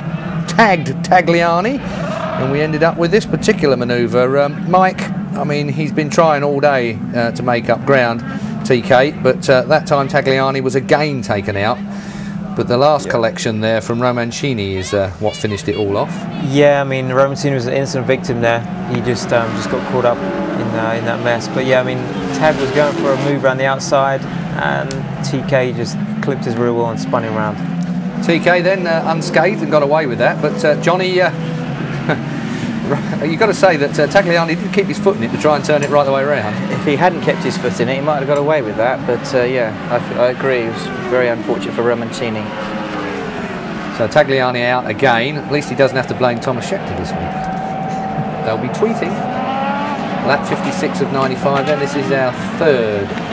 tagged Tagliani, and we ended up with this particular manoeuvre. Um, Mike, I mean, he's been trying all day uh, to make up ground, TK, but uh, that time Tagliani was again taken out. But the last collection there from Romancini is uh, what finished it all off. Yeah, I mean, Romancini was an innocent victim there. He just um, just got caught up in, uh, in that mess. But yeah, I mean, Tag was going for a move around the outside, and TK just clipped his rear wheel and spun him around. TK then uh, unscathed and got away with that. But uh, Johnny, uh, you've got to say that uh, Tagliani did keep his foot in it to try and turn it right the way around. If he hadn't kept his foot in it, he might have got away with that. But uh, yeah, I, I agree. It was very unfortunate for Romancini. So Tagliani out again. At least he doesn't have to blame Thomas Scheckter this week. They'll be tweeting. Lap 56 of 95 then. This is our third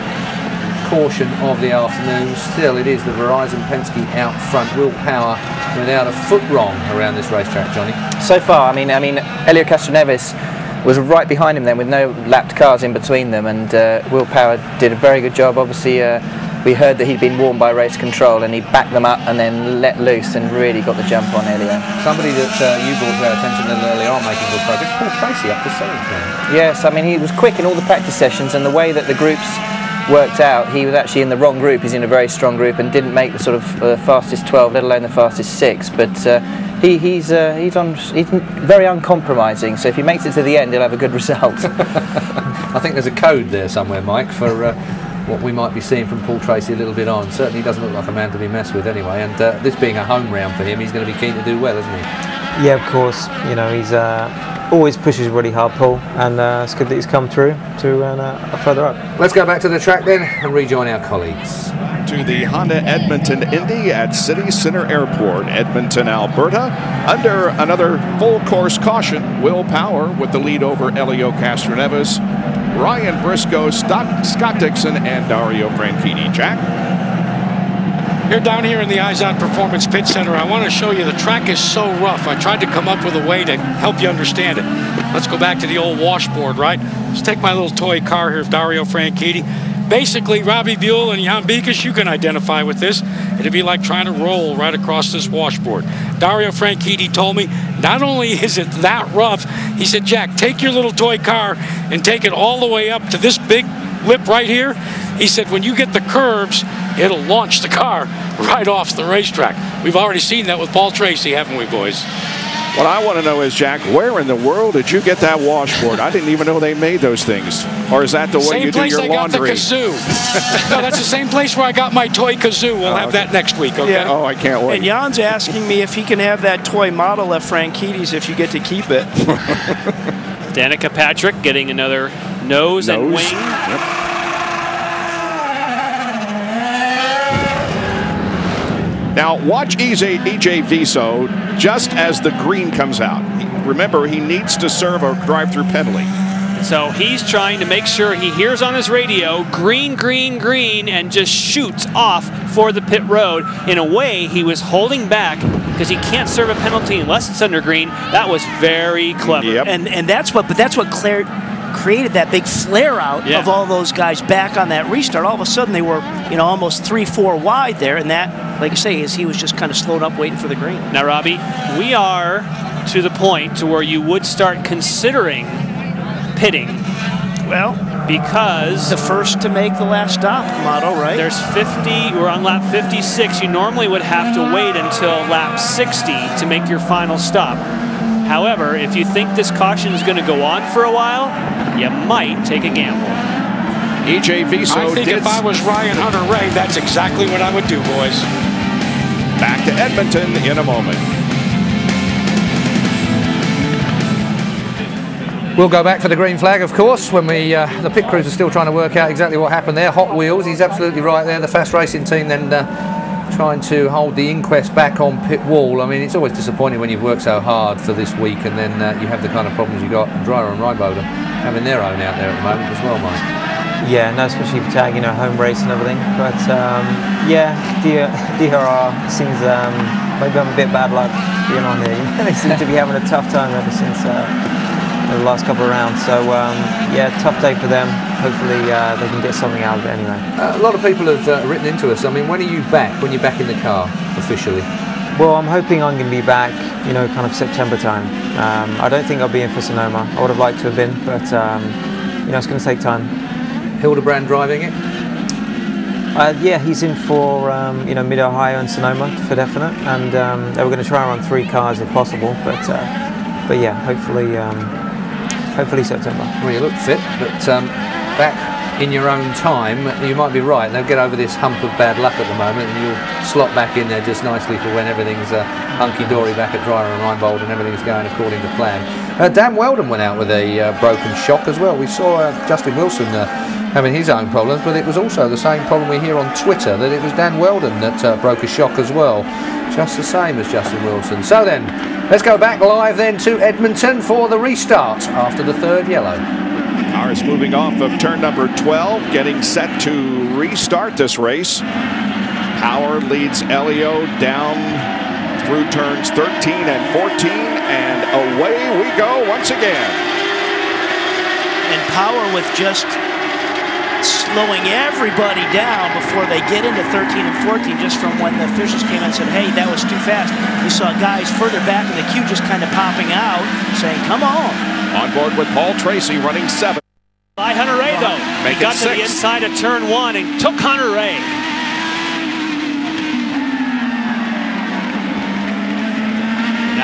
caution of the afternoon. Still, it is the Verizon Penske out front. Will Power without a foot wrong around this racetrack, Johnny. So far, I mean, I mean, Elio Castroneves was right behind him then with no lapped cars in between them, and uh, Will Power did a very good job. Obviously, uh, we heard that he'd been warned by race control, and he backed them up and then let loose and really got the jump on Elio. Somebody that uh, you brought to our attention a little earlier on making good progress, Paul Tracy up to seventh. Yes, I mean, he was quick in all the practice sessions, and the way that the groups worked out, he was actually in the wrong group. He's in a very strong group and didn't make the sort of uh, fastest 12, let alone the fastest six. But uh, he, he's uh, he's on he's very uncompromising. So if he makes it to the end, he'll have a good result. I think there's a code there somewhere, Mike, for uh, what we might be seeing from Paul Tracy a little bit on. Certainly doesn't look like a man to be messed with anyway. And uh, this being a home round for him, he's going to be keen to do well, isn't he? Yeah, of course. You know, he's uh, always pushes really hard, Paul, and uh, it's good that he's come through to uh, further up. Let's go back to the track then and rejoin our colleagues. To the Honda Edmonton Indy at City Center Airport, Edmonton, Alberta. Under another full course caution, Will Power with the lead over Elio Castroneves, Ryan Briscoe, Scott, Scott Dixon, and Dario Franchitti. Jack? You're down here in the Izod Performance Pit Center. I want to show you the track is so rough. I tried to come up with a way to help you understand it. Let's go back to the old washboard, right? Let's take my little toy car here Dario Franchitti. Basically, Robbie Buhl and Jan Beekhuis, you can identify with this. It'd be like trying to roll right across this washboard. Dario Franchitti told me not only is it that rough, he said, Jack, take your little toy car and take it all the way up to this big lip right here. He said, when you get the curves, it'll launch the car right off the racetrack. We've already seen that with Paul Tracy, haven't we, boys? What I want to know is, Jack, where in the world did you get that washboard? I didn't even know they made those things. Or is that the way same you do place your I laundry? got the kazoo. no, that's the same place where I got my toy kazoo. We'll have oh, that next week, okay? Oh, I can't wait. And Jan's asking me if he can have that toy model of Franchitti's if you get to keep it. Danica Patrick getting another nose, and Nose. wing. Now, watch EJ, EJ Viso just as the green comes out. Remember, he needs to serve a drive through penalty. So he's trying to make sure he hears on his radio green, green, green, and just shoots off for the pit road. In a way, he was holding back because he can't serve a penalty unless it's under green. That was very clever. And and that's what, but that's what Claire created that big flare out Yeah. of all those guys back on that restart. All of a sudden, they were you know almost three, four wide there, and that, like I say, is he was just kind of slowed up, waiting for the green. Now, Robbie, we are to the point to where you would start considering pitting. Well, because the first to make the last stop motto, right? There's 50. We're on lap 56. You normally would have to wait until lap 60 to make your final stop. However, if you think this caution is going to go on for a while, you might take a gamble. EJ Viso I think did if I was Ryan Hunter Ray, that's exactly what I would do, boys. back to Edmonton in a moment. We'll go back for the green flag, of course, when we uh, the pit crews are still trying to work out exactly what happened there. Hot Wheels, he's absolutely right there. The fast racing team then uh, trying to hold the inquest back on pit wall. I mean, it's always disappointing when you've worked so hard for this week and then uh, you have the kind of problems you got. Dreyer and Reinbold having their own out there at the moment as well, Mike. Yeah, no, especially for tag, you know, home race and everything. But um, yeah, D- DRR seems um, maybe I'm a bit bad luck being on here. they seem to be having a tough time ever since uh, the last couple of rounds. So um, yeah, tough day for them. Hopefully uh, they can get something out of it anyway. Uh, a lot of people have uh, written into us. I mean, when are you back? When you're back in the car officially? Well, I'm hoping I'm going to be back, you know, kind of September time. Um, I don't think I'll be in for Sonoma. I would have liked to have been, but um, you know, it's going to take time. Hildebrand driving it? Uh, yeah, he's in for um, you know Mid Ohio and Sonoma for definite, and um, they were going to try and run three cars if possible, but uh, but yeah, hopefully um, hopefully September. Well, you look fit, but um, back in your own time, you might be right. They'll get over this hump of bad luck at the moment, and you'll slot back in there just nicely for when everything's uh, hunky dory back at Dreyer and Reinbold and everything's going according to plan. Uh, Dan Wheldon went out with a uh, broken shock as well. We saw uh, Justin Wilson uh, having his own problems, but it was also the same problem we hear on Twitter that it was Dan Wheldon that uh, broke a shock as well, just the same as Justin Wilson. So then, let's go back live then to Edmonton for the restart after the third yellow. Cars moving off of turn number 12, getting set to restart this race. Power leads Elio down through turns 13 and 14, and away we go once again. And Power with just slowing everybody down before they get into 13 and 14 just from when the officials came in and said, hey, that was too fast. We saw guys further back in the queue just kind of popping out saying, come on. On board with Paul Tracy running seven. By Hunter-Reay, though. Make he got it to the inside of turn one and took Hunter-Reay.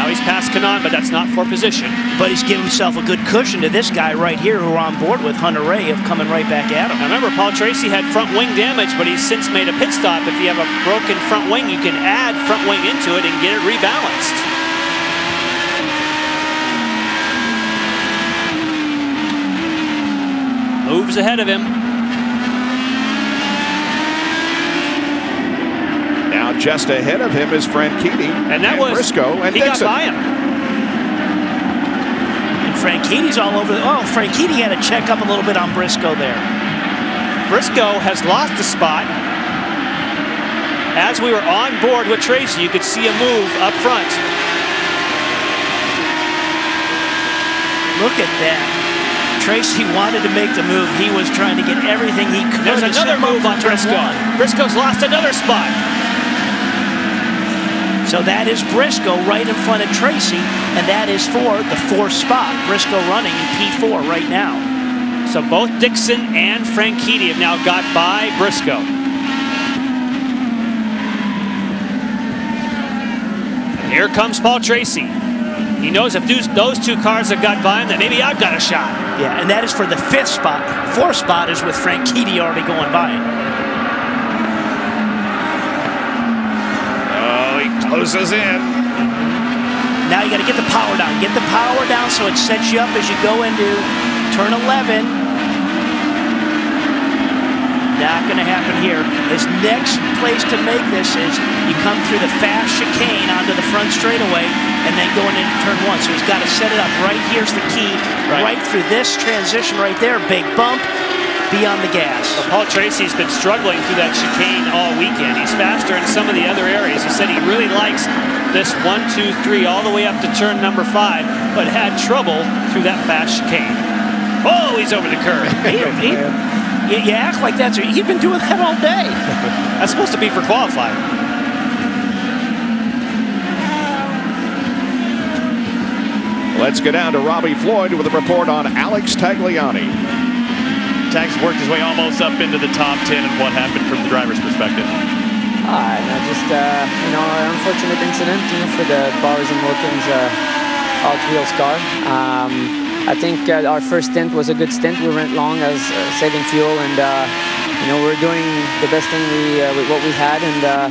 Now he's past Kanaan, but that's not for position. But he's given himself a good cushion to this guy right here who are on board with Hunter-Reay of coming right back at him. Now remember, Paul Tracy had front wing damage, but he's since made a pit stop. If you have a broken front wing, you can add front wing into it and get it rebalanced. Moves ahead of him. Now just ahead of him is Franchitti And that was Briscoe and he Dixon. got by him. And Franchitti's all over the. Oh, Franchitti had to check up a little bit on Briscoe there. Briscoe has lost a spot. As we were on board with Tracy, you could see a move up front. Look at that. Tracy wanted to make the move. He was trying to get everything he could. There's another set him up move on Briscoe. Briscoe's lost another spot. So that is Briscoe right in front of Tracy, and that is for the fourth spot. Briscoe running in P4 right now. So both Dixon and Franchitti have now got by Briscoe. Here comes Paul Tracy. He knows if those, those two cars have got by him, that maybe I've got a shot. Yeah, and that is for the fifth spot. Fourth spot is with Frank Franchitti already going by. Oh, he closes in. Now you got to get the power down. Get the power down so it sets you up as you go into turn 11. Not going to happen here. His next place to make this is you come through the fast chicane onto the front straightaway and then going into turn one. So he's got to set it up. Right here's the key. Right. Right, through this transition right there. Big bump. Be on the gas. Well, Paul Tracy's been struggling through that chicane all weekend. He's faster in some of the other areas. He said he really likes this one, two, three, all the way up to turn number five, but had trouble through that fast chicane. Oh, he's over the curve. He- he- you, you act like that's he's been doing that all day. That's supposed to be for qualifying. Let's get down to Robbie Floyd with a report on Alex Tagliani. Tags worked his way almost up into the top 10 and what happened from the driver's perspective. Ah, no, just uh, you know, an unfortunate incident, you know, for the Bowers and Wilkins uh, Hot Wheels car. Um, I think uh, our first stint was a good stint. We went long as uh, saving fuel, and uh, you know, we're doing the best thing we uh, with what we had, and uh,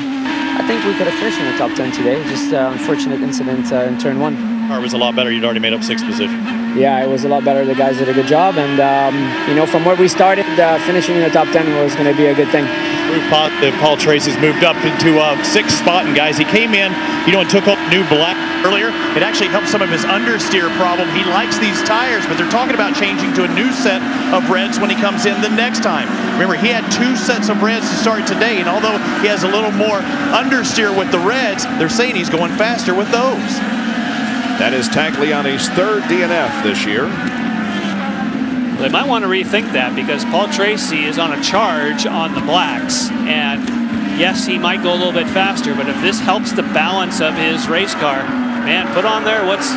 I think we could have finished in the top 10 today. Just uh, unfortunate incident uh, in turn one. Car was a lot better. You'd already made up six position. Yeah, it was a lot better. The guys did a good job, and um, you know, from where we started, uh, finishing in the top 10 was going to be a good thing. Paul Tracy's moved up into a sixth spot, and guys, he came in, you know, and took up new black earlier. It actually helped some of his understeer problem. He likes these tires, but they're talking about changing to a new set of reds when he comes in the next time. Remember, he had two sets of reds to start today, and although he has a little more understeer with the reds, they're saying he's going faster with those. That is Tagliani's third DNF this year. They might want to rethink that because Paul Tracy is on a charge on the blacks. And yes, he might go a little bit faster, but if this helps the balance of his race car, man, put on there what's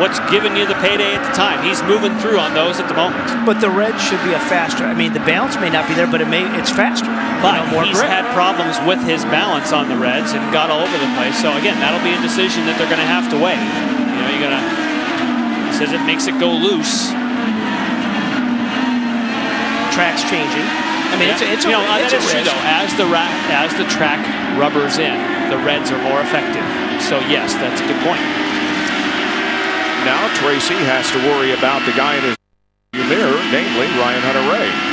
what's giving you the payday at the time. He's moving through on those at the moment. But the red should be a faster. I mean, the balance may not be there, but it may it's faster. But more he's grip. had problems with his balance on the Reds and got all over the place. So again, that'll be a decision that they're going to have to weigh. You know, you're going to. He says it makes it go loose. Track's changing. I mean, it's a, it's a, you know, it's that a is true though. As the ra- as the track rubbers in, the Reds are more effective. So yes, that's a good point. Now Tracy has to worry about the guy in his mirror, namely Ryan Hunter Ray.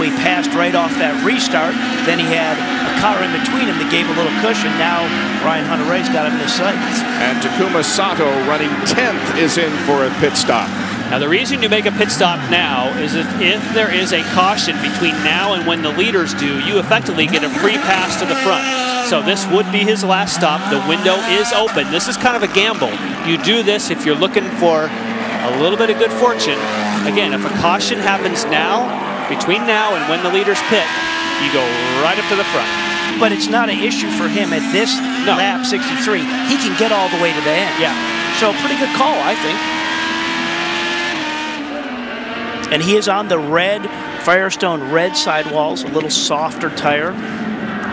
Well, he passed right off that restart. Then he had a car in between him that gave a little cushion. Now Ryan Hunter-Reay's got him in his sights. And Takuma Sato running 10th is in for a pit stop. Now, the reason you make a pit stop now is if, if there is a caution between now and when the leaders do, you effectively get a free pass to the front. So this would be his last stop. The window is open. This is kind of a gamble. You do this if you're looking for a little bit of good fortune. Again, if a caution happens now, between now and when the leaders pit, you go right up to the front. But it's not an issue for him at this lap 63. He can get all the way to the end. Yeah. So pretty good call, I think. And he is on the red Firestone red sidewalls, a little softer tire.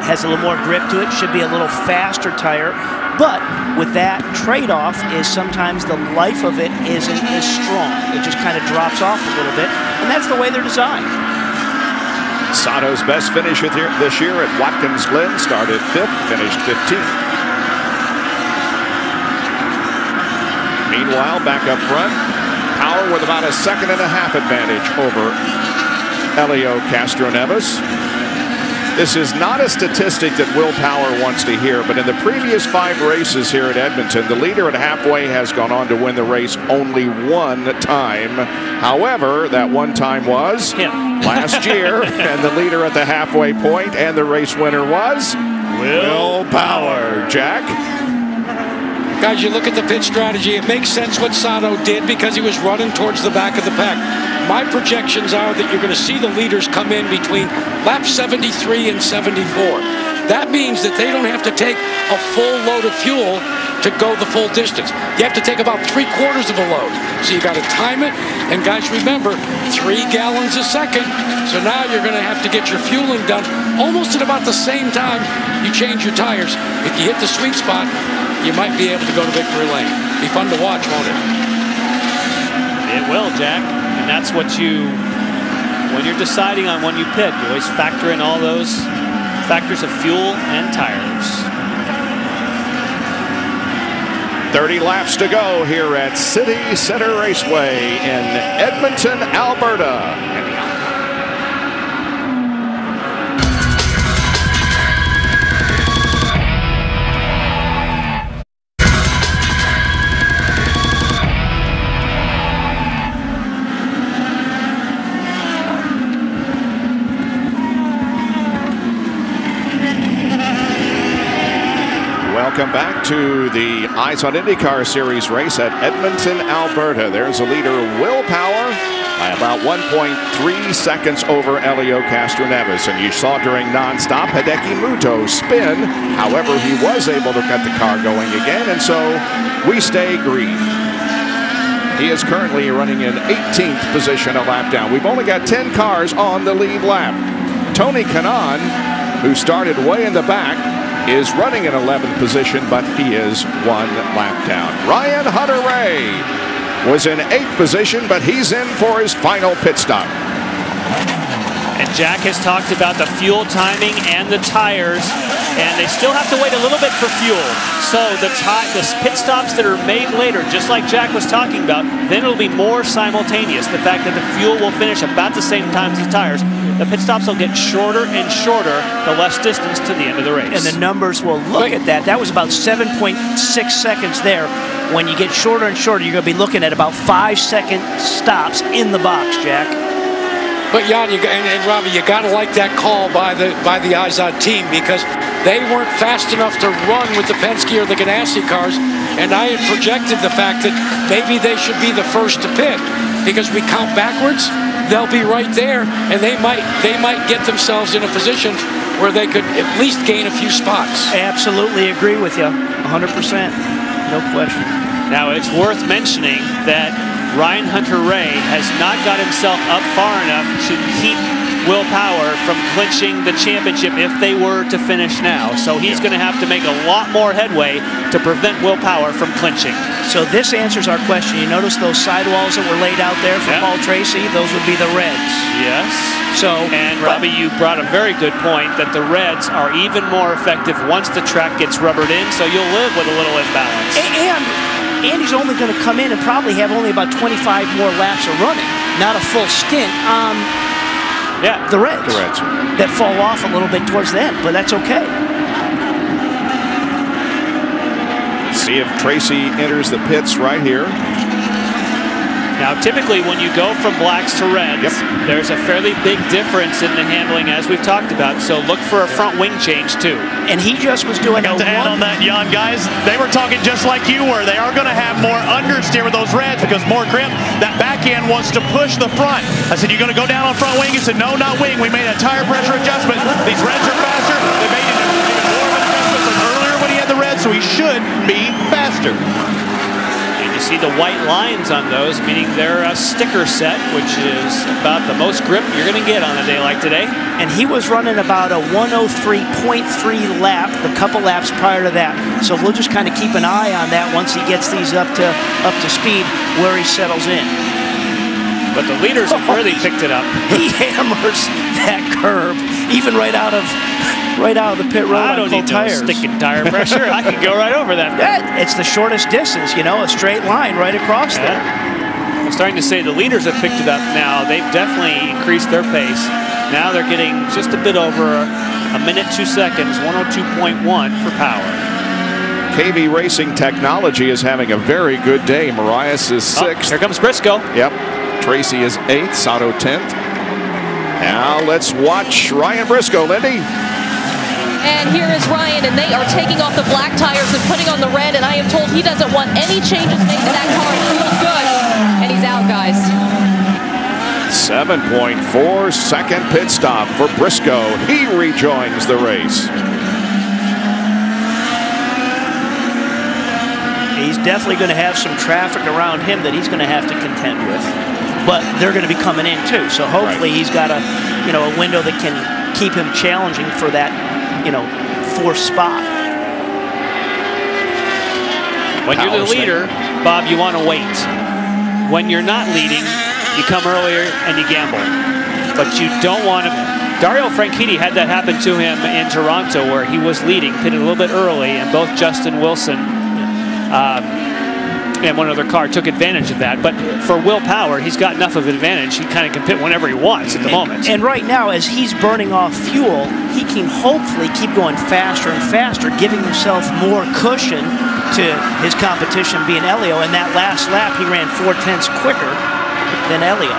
Has a little more grip to it, should be a little faster tire. But with that trade-off is sometimes the life of it isn't as strong. It just kind of drops off a little bit, and that's the way they're designed. Sato's best finish this year at Watkins Glen started fifth, finished 15th. Meanwhile, back up front, Power with about a second and a half advantage over Elio Castroneves. This is not a statistic that Will Power wants to hear, but in the previous five races here at Edmonton, the leader at halfway has gone on to win the race only one time. However, that one time was last year, and the leader at the halfway point and the race winner was Will Power. Jack? Guys, you look at the pit strategy, it makes sense what Sato did because he was running towards the back of the pack. My projections are that you're going to see the leaders come in between lap 73 and 74. That means that they don't have to take a full load of fuel to go the full distance. You have to take about three quarters of a load. So you got to time it. And guys, remember, three gallons a second. So now you're going to have to get your fueling done almost at about the same time you change your tires. If you hit the sweet spot, you might be able to go to victory lane. Be fun to watch, won't it? It will, Jack. And that's what you, when you're deciding on when you pit, you always factor in all those factors of fuel and tires. 30 laps to go here at City Center Raceway in Edmonton, Alberta. Welcome back to the IZOD IndyCar Series race at Edmonton, Alberta. There's a leader, Will Power, by about 1.3 seconds over Elio Castroneves. And you saw during nonstop Hideki Mutoh spin. However, he was able to get the car going again, and so we stay green. He is currently running in 18th position a lap down. We've only got 10 cars on the lead lap. Tony Kanaan, who started way in the back, is running in 11th position, but he is one lap down. Ryan Hunter-Reay was in 8th position, but he's in for his final pit stop. And Jack has talked about the fuel timing and the tires, and they still have to wait a little bit for fuel. So the, the pit stops that are made later, just like Jack was talking about, then it'll be more simultaneous. The fact that the fuel will finish about the same time as the tires. The pit stops will get shorter and shorter the less distance to the end of the race. And the numbers will look at that. That was about 7.6 seconds there. When you get shorter and shorter, you're going to be looking at about five second stops in the box, Jack. But Jan, you, and, and Robbie, you got to like that call by the by the Izod team because they weren't fast enough to run with the Penske or the Ganassi cars, and I had projected the fact that maybe they should be the first to pit because we count backwards, they'll be right there, and they might they might get themselves in a position where they could at least gain a few spots. I Absolutely agree with you, 100%, no question. Now, it's worth mentioning that Ryan Hunter-Reay has not got himself up far enough to keep Will Power from clinching the championship if they were to finish now. So he's going to have to make a lot more headway to prevent Will Power from clinching. So this answers our question. You notice those sidewalls that were laid out there for Yeah. Paul Tracy? Those would be the Reds. Yes. So, and Robbie, you brought a very good point that the Reds are even more effective once the track gets rubbered in, so you'll live with a little imbalance. And Andy's only going to come in and probably have only about 25 more laps of running, not a full stint on yeah. the Reds. The Reds. That fall off a little bit towards the end, but that's okay. See if Tracy enters the pits right here. Now, typically, when you go from blacks to reds, there's a fairly big difference in the handling, as we've talked about. So look for a front wing change too. And he just was doing Got to add on that, Jan, guys. They were talking just like you were. They are going to have more understeer with those reds because more grip. That back end wants to push the front. I said, you're going to go down on front wing?" He said, "No, not wing. We made a tire pressure adjustment. These reds are faster. They made even even more of an adjustment from earlier when he had the reds, so he should be faster." You see the white lines on those, meaning they're a sticker set, which is about the most grip you're going to get on a day like today. And he was running about a 103.3 lap the couple laps prior to that. So we'll just kind of keep an eye on that once he gets these up to up to speed where he settles in. But the leaders have really picked it up. He hammers that curb even right out of right out of the pit road I don't cold need no tires. sticking tire pressure. I can go right over that. Yeah, it's the shortest distance, you know, a straight line right across there. I'm starting to say the leaders have picked it up now. They've definitely increased their pace. Now they're getting just a bit over a minute, two seconds, 102.1 for power. KV Racing Technology is having a very good day. Moraes is Oh, sixth. here comes Briscoe. Yep. Tracy is eighth. Sato tenth. Now let's watch Ryan Briscoe, Lindy. And here is Ryan, and they are taking off the black tires and putting on the red. And I am told he doesn't want any changes made to that car. He feels good. And he's out, guys. 7.4 second pit stop for Briscoe. He rejoins the race. He's definitely going to have some traffic around him that he's going to have to contend with. But they're going to be coming in too. So hopefully he's got a, you know, a window that can keep him challenging for that, you know, fourth spot. When you're the leader, Bob, you want to wait. When you're not leading, you come earlier and you gamble. But you don't want to. Dario Franchitti had that happen to him in Toronto where he was leading, pitted a little bit early, and both Justin Wilson um, and one other car took advantage of that. But for Will Power, he's got enough of an advantage. He kind of can pit whenever he wants at the moment. And right now, as he's burning off fuel, he can hopefully keep going faster and faster, giving himself more cushion to his competition being Elio. And that last lap, he ran four tenths quicker than Elio.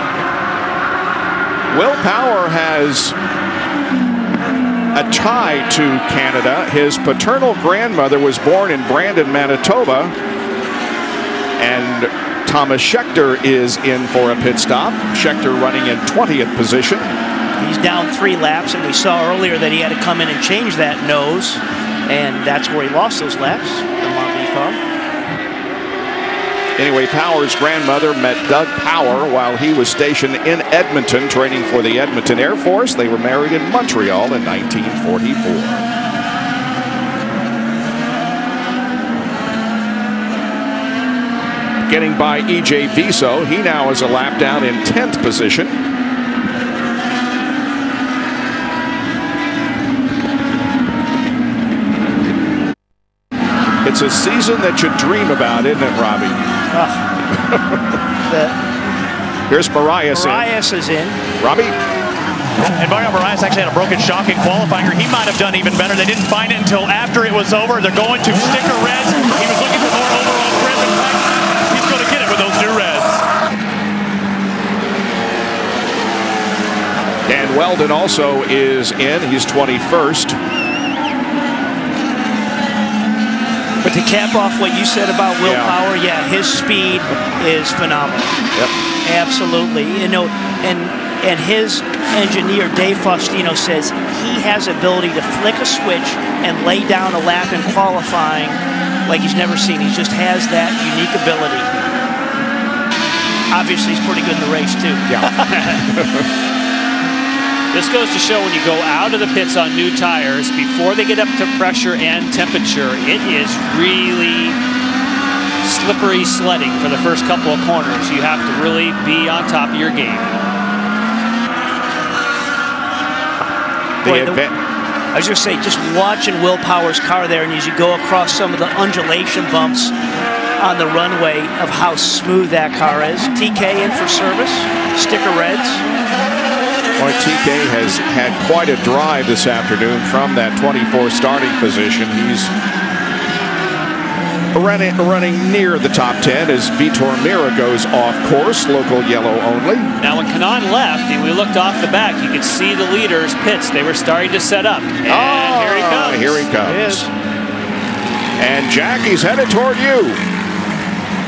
Will Power has a tie to Canada. His paternal grandmother was born in Brandon, Manitoba. And Thomas Scheckter is in for a pit stop. Scheckter running in 20th position. He's down three laps, and we saw earlier that he had to come in and change that nose, and that's where he lost those laps, the Marvin car. Anyway, Power's grandmother met Doug Power while he was stationed in Edmonton training for the Edmonton Air Force. They were married in Montreal in 1944. Getting by EJ Viso, he now is a lap down in 10th position. It's a season that you dream about, isn't it, Robbie? Ah. The Here's Moraes in. Moraes is in. Robbie? And Mario Moraes actually had a broken shock in qualifying. He might have done even better. They didn't find it until after it was over. They're going to sticker reds. He was looking for more overall grip. In fact, he's going to get it with those new reds. Wheldon also is in. He's 21st. But to cap off what you said about Will Power, Yeah. Yeah, his speed is phenomenal. Yep. Absolutely. You know, and and his engineer Dave Faustino says he has ability to flick a switch and lay down a lap in qualifying like he's never seen. He just has that unique ability. obviously he's pretty good in the race too. This goes to show when you go out of the pits on new tires, before they get up to pressure and temperature, it is really slippery sledding for the first couple of corners. You have to really be on top of your game. Boy, the- I was just say, just watching Will Power's car there, and as you go across some of the undulation bumps on the runway of how smooth that car is. TK in for service, sticker reds. Boy, TK has had quite a drive this afternoon from that 24 starting position. He's running, running near the top 10 as Vitor Meira goes off course, local yellow only. Now, when Kanaan left and we looked off the back, you could see the leaders' pits. They were starting to set up. And ah, here he comes. Here he comes. And Jackie's headed toward you.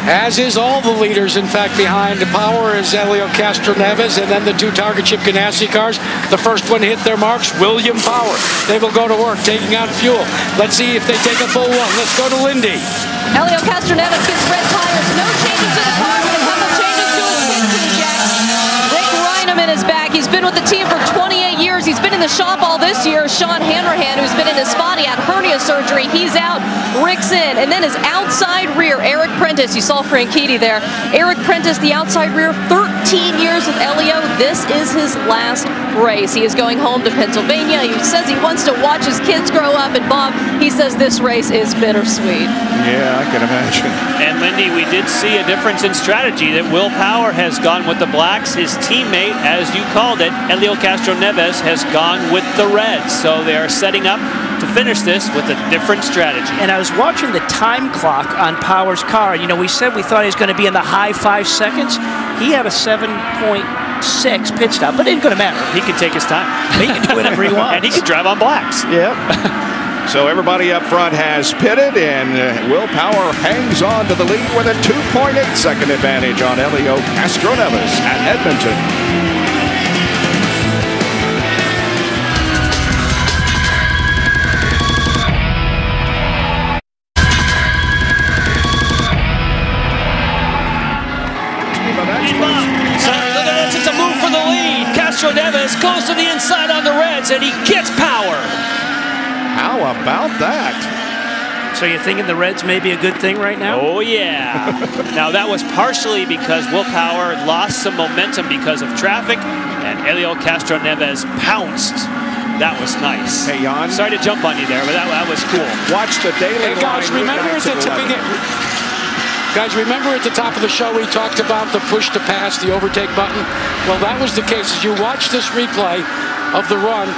As is all the leaders, in fact, behind the power is Elio Castroneves and then the two target chip Ganassi cars. The first one hit their marks, William Power. They will go to work taking out fuel. Let's see if they take a full one. Let's go to Lindy. Elio Castroneves gets red tires. No changes to the car, but a couple changes to his pit crew, Jack. Rick Rinaman is back. He's been with the team for 28 years. He's been in the shop all this year. Sean Hanrahan, who's been in his spot, he had hernia surgery. He's out. Rick's in. And then his outside rear, Eric Prentice. You saw Franchitti there. Eric Prentice, the outside rear, 13 years with Elio. This is his last race. He is going home to Pennsylvania. He says he wants to watch his kids grow up. And Bob, he says this race is bittersweet. Yeah, I can imagine. And Lindy, we did see a difference in strategy that Will Power has gone with the blacks. His teammate, as you called it, Elio Castroneves, has gone with the reds. So they are setting up to finish this with a different strategy. And I was watching the time clock on Power's car. You know, we said we thought he was going to be in the high five seconds. He had a 7.6 pit stop, but it ain't going to matter. He can take his time. He can do whatever he wants. and he can drive on blacks. Yep. So everybody up front has pitted, and uh, Will Power hangs on to the lead with a 2.8 second advantage on Elio Castroneves at Edmonton. On and he gets power. How about that? So you're thinking the Reds may be a good thing right now? Oh, yeah. now, that was partially because Will Power lost some momentum because of traffic, and Elio Castroneves pounced. That was nice. Hey, Jan. Sorry to jump on you there, but that, that was cool. Watch the daily Hey, guys, line remember at the the beginning. left. Guys, remember at the top of the show we talked about the push to pass, the overtake button? Well, that was the case. As you watch this replay of the run,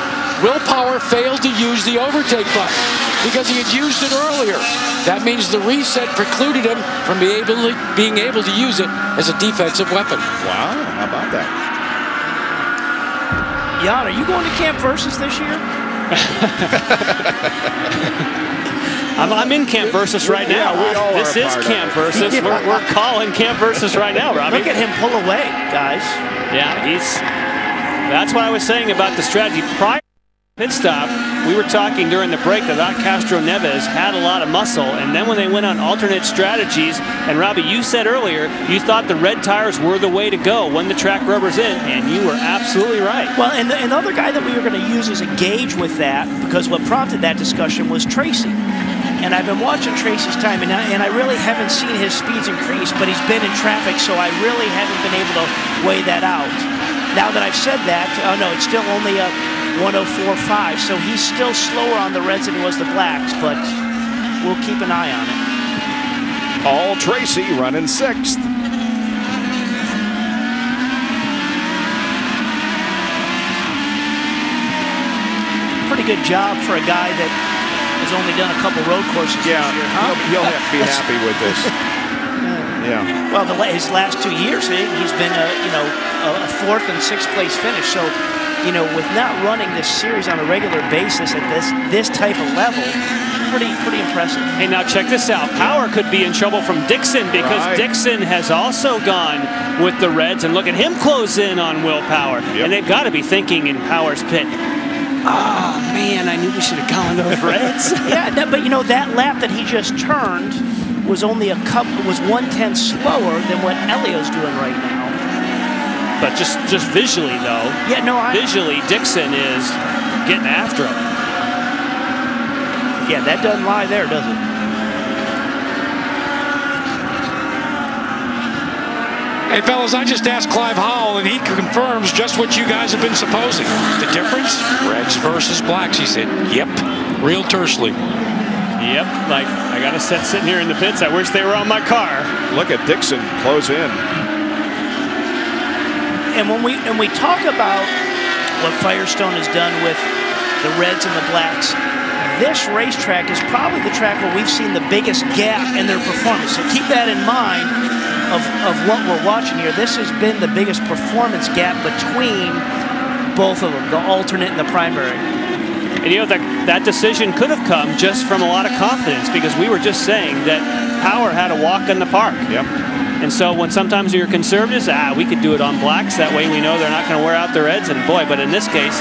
Will Power failed to use the overtake button because he had used it earlier. That means the reset precluded him from being able to, being able to use it as a defensive weapon. Wow, how about that? Jan, are you going to Camp Versus this year? I'm, I'm in Camp Versus right now. Yeah, we all this are is Camp. Versus. We're, we're calling Camp Versus right now, Robbie. Look at him pull away, guys. Yeah, he's. That's what I was saying about the strategy. Prior to the pit stop, we were talking during the break that Castroneves had a lot of muscle, and then when they went on alternate strategies, and Robbie, you said earlier you thought the red tires were the way to go when the track rubber's in, and you were absolutely right. Well, and the, another guy that we were going to use as a gauge with that, because what prompted that discussion was Tracy. And I've been watching Tracy's time, and I, and I really haven't seen his speeds increase, but he's been in traffic, so I really haven't been able to weigh that out. Now that I've said that, oh no, it's still only a 104.5, so he's still slower on the reds than he was the blacks, but we'll keep an eye on it. Paul Tracy running sixth. Pretty good job for a guy that has only done a couple road courses Yeah, this year. huh? he'll, he'll have to be happy with this. Yeah. Well, the, his last two years, he- he's been a you know a a fourth and sixth place finish. So, you know, with not running this series on a regular basis at this this type of level, pretty pretty impressive. Hey, now check this out. Power could be in trouble from Dixon because Right. Dixon has also gone with the Reds, and look at him close in on Will Power. And they've got to be thinking in Power's pit. Oh man, I knew we should have gone to those Reds. yeah, no, but you know that lap that he just turned, was only a couple was one tenth slower than what Elio's doing right now. But just just visually though. Yeah, no, I, visually Dixon is getting after him. Yeah, that doesn't lie there, does it? Hey, fellas, I just asked Clive Howell, and he confirms just what you guys have been supposing. The difference? Reds versus blacks. He said, yep, real tersely. Yep, like I got a set sitting here in the pits. I wish they were on my car. Look at Dixon close in. And when we and we talk about what Firestone has done with the Reds and the Blacks, this racetrack is probably the track where we've seen the biggest gap in their performance. So keep that in mind of, of what we're watching here. This has been the biggest performance gap between both of them, the alternate and the primary. And you know, that, that decision could have come just from a lot of confidence because we were just saying that Power had a walk in the park. Yep. And so when sometimes you're conservatives, ah, we could do it on blacks. That way we know they're not going to wear out their reds. And boy, but in this case,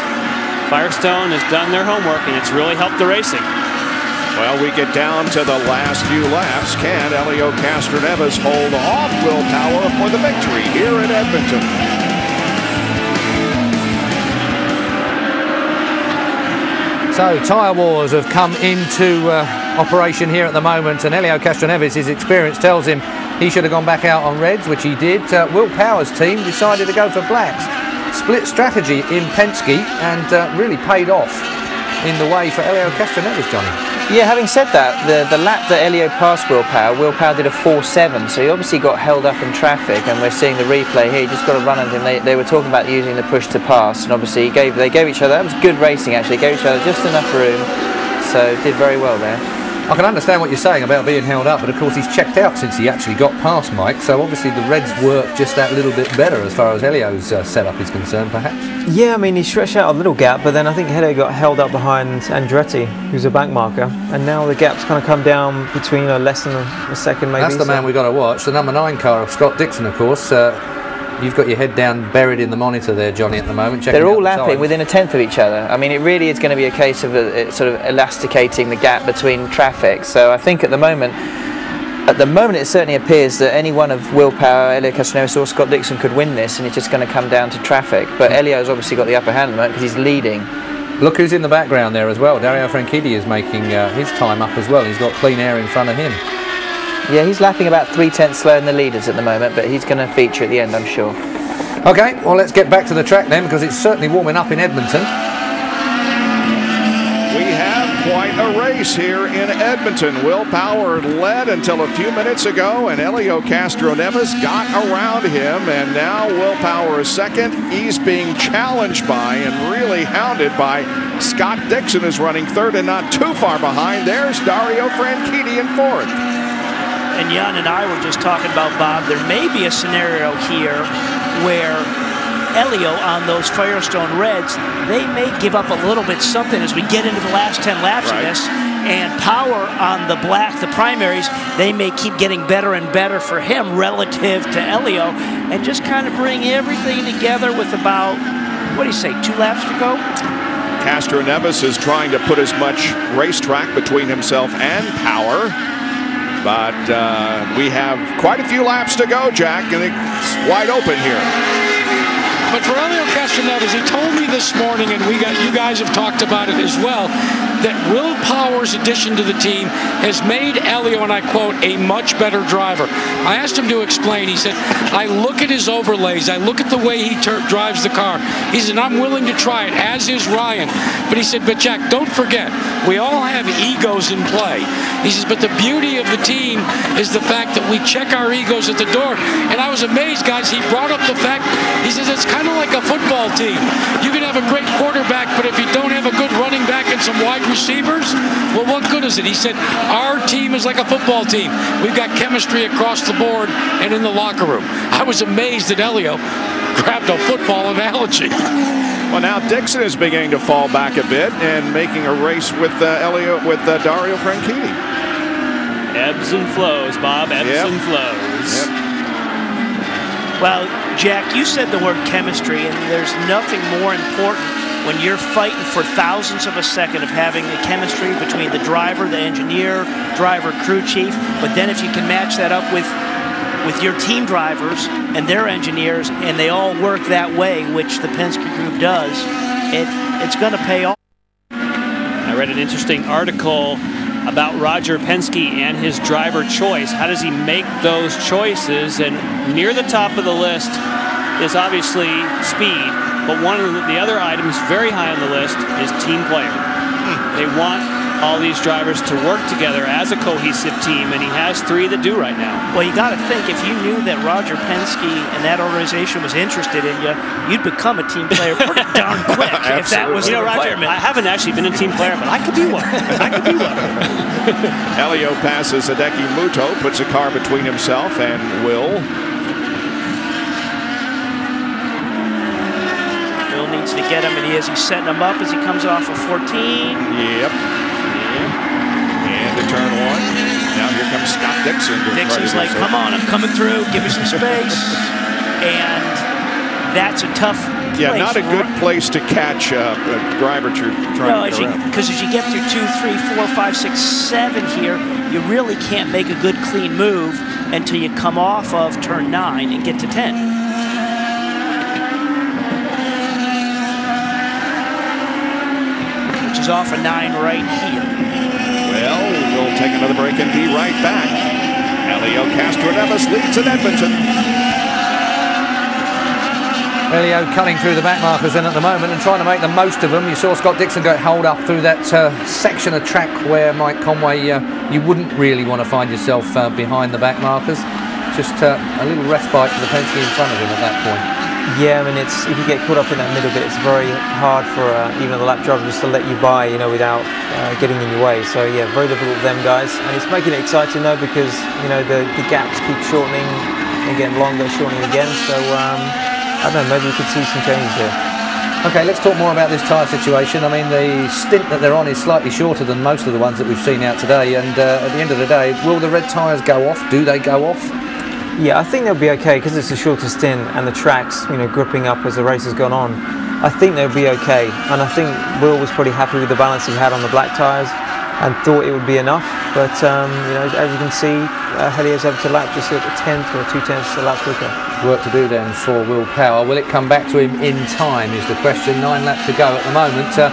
Firestone has done their homework and it's really helped the racing. Well, we get down to the last few laps. Can Elio Castroneves hold off Will Power for the victory here at Edmonton? So tyre wars have come into uh, operation here at the moment, and Elio Castroneves, his experience tells him he should have gone back out on reds, which he did. Uh, Will Power's team decided to go for blacks. Split strategy in Penske and uh, really paid off in the way for Elio Castroneves, Johnny. Yeah, having said that, the, the lap that Elio passed Will Power, Willpower did a 4.7, so he obviously got held up in traffic, and we're seeing the replay here. He just got to run under him. They, they were talking about using the push to pass, and obviously gave, they gave each other, that was good racing actually, they gave each other just enough room, so did very well there. I can understand what you're saying about being held up, but of course he's checked out since he actually got past Mike, so obviously the Reds work just that little bit better as far as Elio's uh, setup is concerned, perhaps. Yeah, I mean, he stretched out a little gap, but then I think Helio got held up behind Andretti, who's a bank marker, and now the gap's kind of come down between uh, less than a, a second, maybe. That's the so- man we've got to watch. The number nine car of Scott Dixon, of course. Uh, you've got your head down, buried in the monitor there, Johnny, at the moment. They're all lapping within a tenth of each other. I mean, it really is going to be a case of uh it sort of elasticating the gap between traffic. So I think at the moment, at the moment, it certainly appears that any one of Will Power, Elio Castroneves, or Scott Dixon could win this, and it's just going to come down to traffic. But Elio's obviously got the upper hand at the moment because he's leading. Look who's in the background there as well. Dario Franchitti is making uh, his time up as well. He's got clean air in front of him. Yeah, he's lapping about three tenths slower than the leaders at the moment, but he's going to feature at the end, I'm sure. Okay, well, let's get back to the track then because it's certainly warming up in Edmonton. We have quite a race here in Edmonton. Will Power led until a few minutes ago, and Elio Castroneves got around him, and now Will Power is second. He's being challenged by and really hounded by Scott Dixon, is running third and not too far behind. There's Dario Franchitti in fourth. And Jan and I were just talking about Bob. There may be a scenario here where Elio on those Firestone Reds, they may give up a little bit something as we get into the last 10 laps of this. And power on the black, the primaries, they may keep getting better and better for him relative to Elio and just kind of bring everything together with about, what do you say, two laps to go? Castroneves is trying to put as much racetrack between himself and Power. But uh, we have quite a few laps to go, Jack, and it's wide open here. But for Elio Castroneves, he told me this morning, and we got you guys have talked about it as well, that Will Power's addition to the team has made Elio, and I quote, a much better driver. I asked him to explain. He said, I look at his overlays, I look at the way he drives the car. He said, I'm willing to try it, as is Ryan. But he said, but Jack, don't forget, we all have egos in play. He says, but the beauty of the team is the fact that we check our egos at the door. And I was amazed, guys. He brought up the fact, he says, it's kind of like a football team. You can have a great quarterback, but if you don't have a good back and some wide receivers, well, what good is it? He said, our team is like a football team. We've got chemistry across the board and in the locker room. I was amazed that Elio grabbed a football analogy. Well, now Dixon is beginning to fall back a bit and making a race with uh, Elio with uh, Dario Franchitti. Ebbs and flows, Bob. Ebbs Yep. and flows. Well, Jack, you said the word chemistry, and there's nothing more important when you're fighting for thousands of a second of having the chemistry between the driver, the engineer, driver, crew chief, but then if you can match that up with with your team drivers and their engineers, and they all work that way, which the Penske group does, it it's going to pay off. I read an interesting article about Roger Penske and his driver choice. How does he make those choices? And near the top of the list is obviously speed, but one of the other items very high on the list is team player. They want all these drivers to work together as a cohesive team, and he has three that do right now. Well, you got to think if you knew that Roger Penske and that organization was interested in you, you'd become a team player pretty darn quick if that was you the know, Roger, requirement. I haven't actually been a team player, but I could be one. I could be one. Elio passes Hideki Mutoh, puts a car between himself and Will. needs to get him, and he is. He's setting him up as he comes off of 14. Yep. And to turn one. Now here comes Scott Dixon. Dixon's like, come on, I'm coming through. Give me some space. and that's a tough yeah, not a good place to catch uh, a driver you're no, to Because as, you get through two, three, four, five, six, seven here, you really can't make a good clean move until you come off of turn 9 and get to 10. off a nine right here. Well, we'll take another break and be right back. Elio Castro leads in Edmonton. Elio cutting through the backmarkers in at the moment and trying to make the most of them. You saw Scott Dixon go hold up through that uh, section of track where Mike Conway, uh, you wouldn't really want to find yourself uh, behind the backmarkers. Just uh, a little respite for the Penske in front of him at that point. Yeah, I mean, it's if you get caught up in that middle bit, it's very hard for uh, even the lap drivers to let you by, you know, without uh, getting in your way. So yeah, very difficult for them guys, and it's making it exciting though because you know the, the gaps keep shortening and getting longer, shortening again. So um, I don't know, maybe we could see some changes here. Okay, let's talk more about this tyre situation. I mean, the stint that they're on is slightly shorter than most of the ones that we've seen out today. And uh, at the end of the day, will the red tyres go off? Do they go off? Yeah, I think they'll be okay because it's a shorter stint and the tracks, you know, gripping up as the race has gone on. I think they'll be okay, and I think Will was pretty happy with the balance he had on the black tyres and thought it would be enough. But um, you know, as you can see, uh, able to lap just at a tenth or two tenths a lap quicker. Work to do then for Will Power. Will it come back to him in time? Is the question. Nine laps to go at the moment. Uh,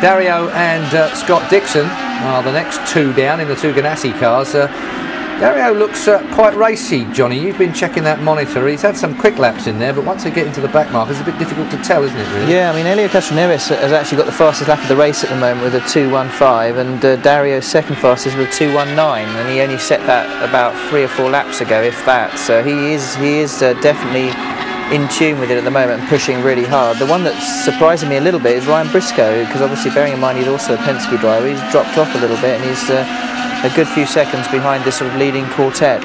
Dario and uh, Scott Dixon are the next two down in the two Ganassi cars. Uh, Dario looks uh, quite racy, Johnny. You've been checking that monitor. He's had some quick laps in there, but once they get into the back mark, it's a bit difficult to tell, isn't it? Really? Yeah, I mean, Elio Castroneves has actually got the fastest lap of the race at the moment with a 2.15, and uh, Dario's second fastest with a 2.19, and he only set that about three or four laps ago, if that. So he is he is uh, definitely in tune with it at the moment and pushing really hard. The one that's surprising me a little bit is Ryan Briscoe, because obviously bearing in mind he's also a Penske driver, he's dropped off a little bit, and he's uh, a good few seconds behind this sort of leading quartet.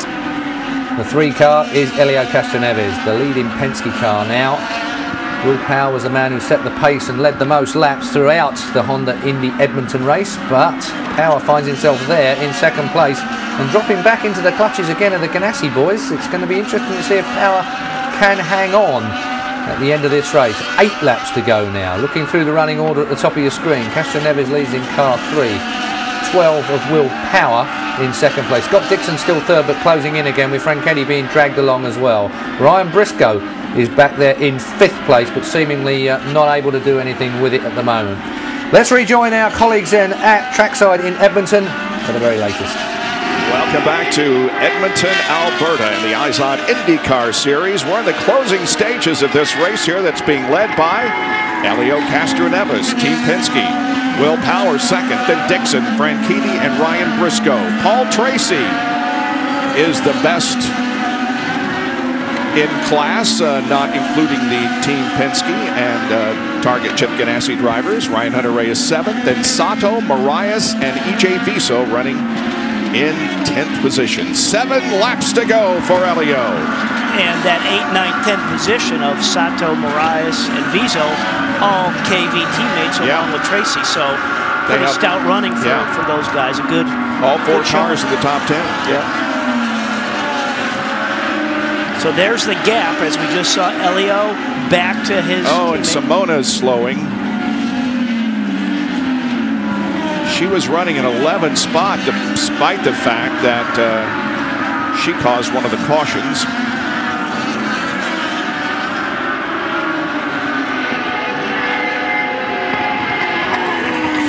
The three car is Elio Castroneves, the leading Penske car now. Will Power was the man who set the pace and led the most laps throughout the Honda Indy Edmonton race, but Power finds himself there in second place and dropping back into the clutches again of the Ganassi boys. It's going to be interesting to see if Power can hang on at the end of this race. Eight laps to go now. Looking through the running order at the top of your screen, Castroneves leads in car three. 12 of Will Power in second place. Scott Dixon still third, but closing in again with Frank Franchitti being dragged along as well. Ryan Briscoe is back there in fifth place, but seemingly uh, not able to do anything with it at the moment. Let's rejoin our colleagues then at trackside in Edmonton for the very latest. Welcome back to Edmonton, Alberta in the IZOD IndyCar Series. We're in the closing stages of this race here that's being led by Elio Castroneves, Team Penske. Will Power second, then Dixon, Franchitti, and Ryan Briscoe. Paul Tracy is the best in class, uh, not including the Team Penske and uh, Target Chip Ganassi drivers. Ryan Hunter-Reay is seventh, then Sato, Moraes, and EJ Viso running in 10th position. Seven laps to go for Elio. And that 8, 9, 10 position of Sato, Moraes, and Viso, all KV teammates along with Tracy. So pretty have- stout running for, yeah. for those guys. A good All four good cars in the top 10. Yeah. So there's the gap as we just saw Elio back to his Oh, and teammate. Simona's slowing. She was running an 11 spot despite the fact that uh, she caused one of the cautions.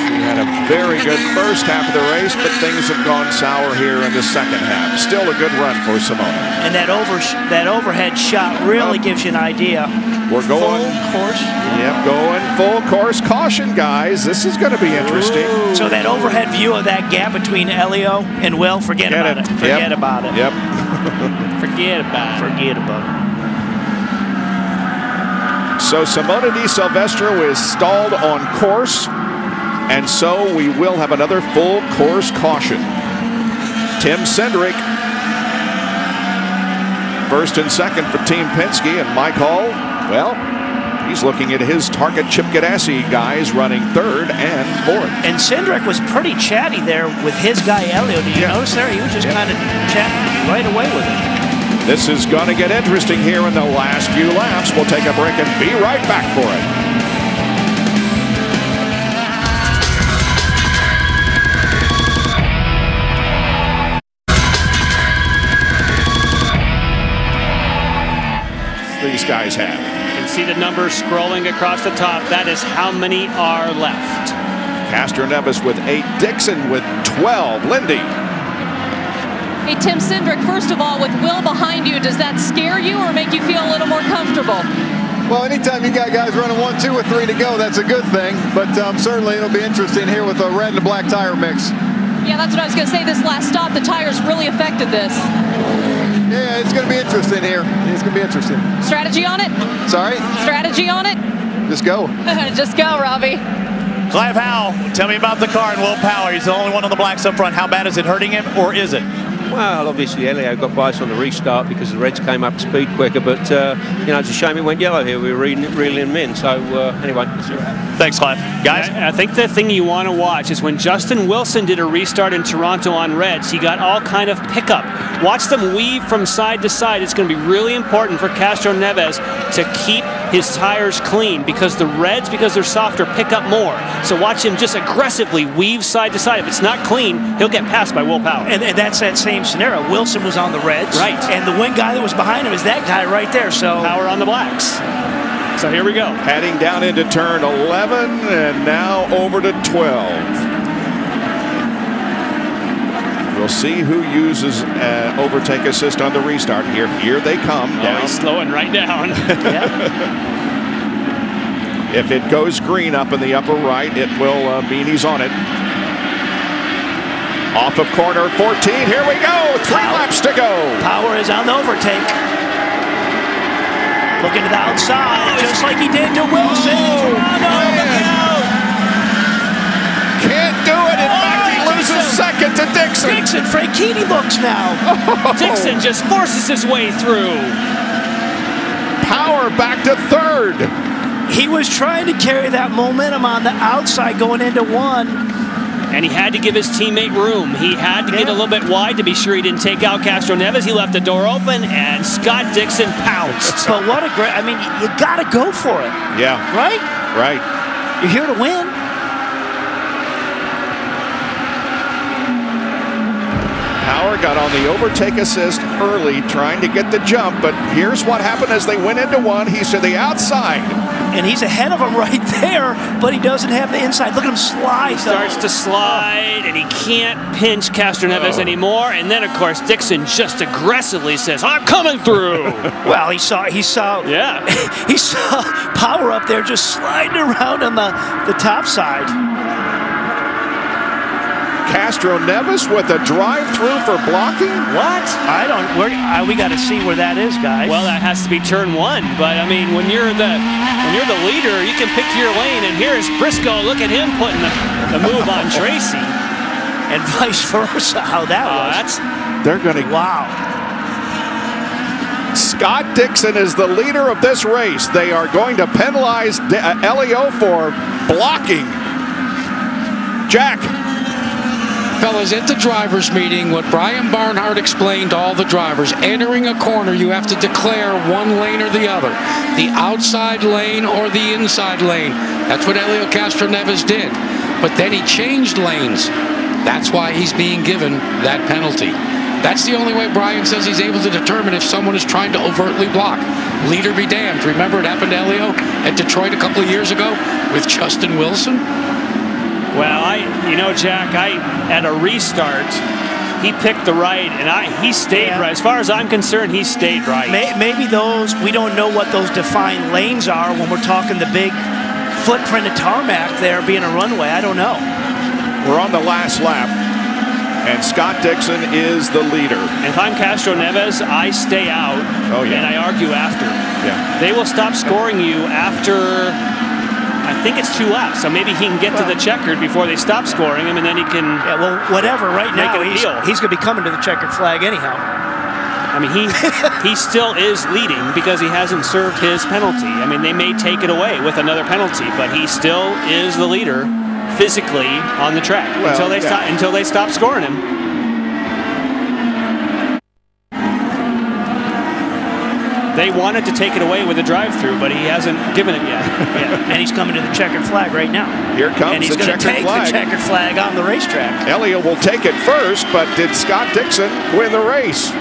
She had a very good first half of the race, but things have gone sour here in the second half. Still a good run for Simona. And that over that overhead shot really gives you an idea. We're going full course. Yep, going full course. Caution, guys. This is going to be interesting. So that overhead view of that gap between Elio and Will, forget Forget about it. it. Forget Yep. about it. Yep. Forget about it. Forget about it. So Simona Di Silvestro is stalled on course, and so we will have another full course caution. Tim Cindric, first and second for Team Penske, and Mike Hull, well, he's looking at his target Chip Ganassi guys running third and fourth. And Cindric was pretty chatty there with his guy Elio. Did you notice there? He was just kind of chatting right away with it. This is going to get interesting here in the last few laps. We'll take a break and be right back for it. Guys have. You can see the numbers scrolling across the top. That is how many are left. Castroneves with eight, Dixon with 12. Lindy. Hey, Tim Cindric, first of all, with Will behind you, does that scare you or make you feel a little more comfortable? Well, anytime you got guys running one, two, or three to go, that's a good thing. But um, certainly it'll be interesting here with a red and a black tire mix. Yeah, that's what I was going to say. This last stop, the tires really affected this. Yeah, it's going to be interesting here. It's going to be interesting. Strategy on it? Sorry? Strategy on it? Just go. Just go, Robbie. Clive Howell, tell me about the car and Will Power. He's the only one on the blacks up front. How bad is it hurting him, or is it? Well, obviously Elio got by us on the restart because the Reds came up to speed quicker, but uh, you know it's a shame it went yellow here. We were reeling, reeling him in. So uh, anyway, let's see what happens. Thanks, Clive. Guys, I, I think the thing you want to watch is when Justin Wilson did a restart in Toronto on Reds, he got all kind of pickup. Watch them weave from side to side. It's going to be really important for Castroneves to keep his tires clean because the Reds, because they're softer, pick up more. So watch him just aggressively weave side to side. If it's not clean, he'll get passed by Will Power. And, and that's that same scenario. Wilson was on the Reds. Right. And the one guy that was behind him is that guy right there. So Power on the blacks. So here we go. Heading down into turn 11 and now over to 12. We'll see who uses uh, overtake assist on the restart here. Here they come. Oh, down. he's slowing right down. If it goes green up in the upper right, it will uh, mean he's on it. Off of corner 14. Here we go. Three laps to go. Power is on the overtake. Looking to the outside, just like he did to Wilson. in Toronto. Look out. Can't do it. In fact, he loses second to Dixon. Dixon, Franchitti looks now. Oh. Dixon just forces his way through. Power back to third. He was trying to carry that momentum on the outside going into one. And he had to give his teammate room. He had to get a little bit wide to be sure he didn't take out Castroneves. He left the door open, and Scott Dixon pounced. But what a great, I mean, you got to go for it, Yeah. right? Right. You're here to win. Power got on the overtake assist early, trying to get the jump. But here's what happened as they went into one. He's to the outside. And he's ahead of him right there, but he doesn't have the inside. Look at him slide. He starts to slide, and he can't pinch Castroneves Oh. anymore. And then, of course, Dixon just aggressively says, I'm coming through. Well, he saw he saw yeah he saw power up there just sliding around on the, the top side. Castroneves with a drive through for blocking. What? I don't. Where, uh, we got to see where that is, guys. Well, that has to be turn one. But I mean, when you're the when you're the leader, you can pick your lane. And here's Briscoe. Look at him putting the, the move on Tracy. and vice versa. How that Oh, was. that's They're going to. Wow. Scott Dixon is the leader of this race. They are going to penalize D- uh, Elio for blocking. Jack. Fellas, at the drivers' meeting, what Brian Barnhart explained to all the drivers, entering a corner, you have to declare one lane or the other. The outside lane or the inside lane. That's what Elio Castroneves did. but then he changed lanes. That's why he's being given that penalty. That's the only way Brian says he's able to determine if someone is trying to overtly block. Leader be damned. Remember it happened to Elio at Detroit a couple of years ago with Justin Wilson? Well, I, you know, Jack, I at a restart, he picked the right, and I he stayed right. As far as I'm concerned, he stayed right. May, maybe those we don't know what those defined lanes are when we're talking the big footprint of tarmac there being a runway. I don't know. We're on the last lap, and Scott Dixon is the leader. If I'm Castroneves, I stay out, Oh, yeah. and I argue after. Yeah. They will stop scoring you after. I think it's two laps, so maybe he can get to the checkered before they stop scoring him, and then he can. Yeah, well, whatever. Right make now, he's, he's going to be coming to the checkered flag anyhow. I mean, he he still is leading because he hasn't served his penalty. I mean, they may take it away with another penalty, but he still is the leader physically on the track Well, until they yeah. stop until they stop scoring him. They wanted to take it away with a drive-through, but he hasn't given it yet. yeah, and he's coming to the checkered flag right now. Here comes and he's the gonna checkered take flag. the checkered flag on the racetrack. Elio will take it first, but did Scott Dixon win the race?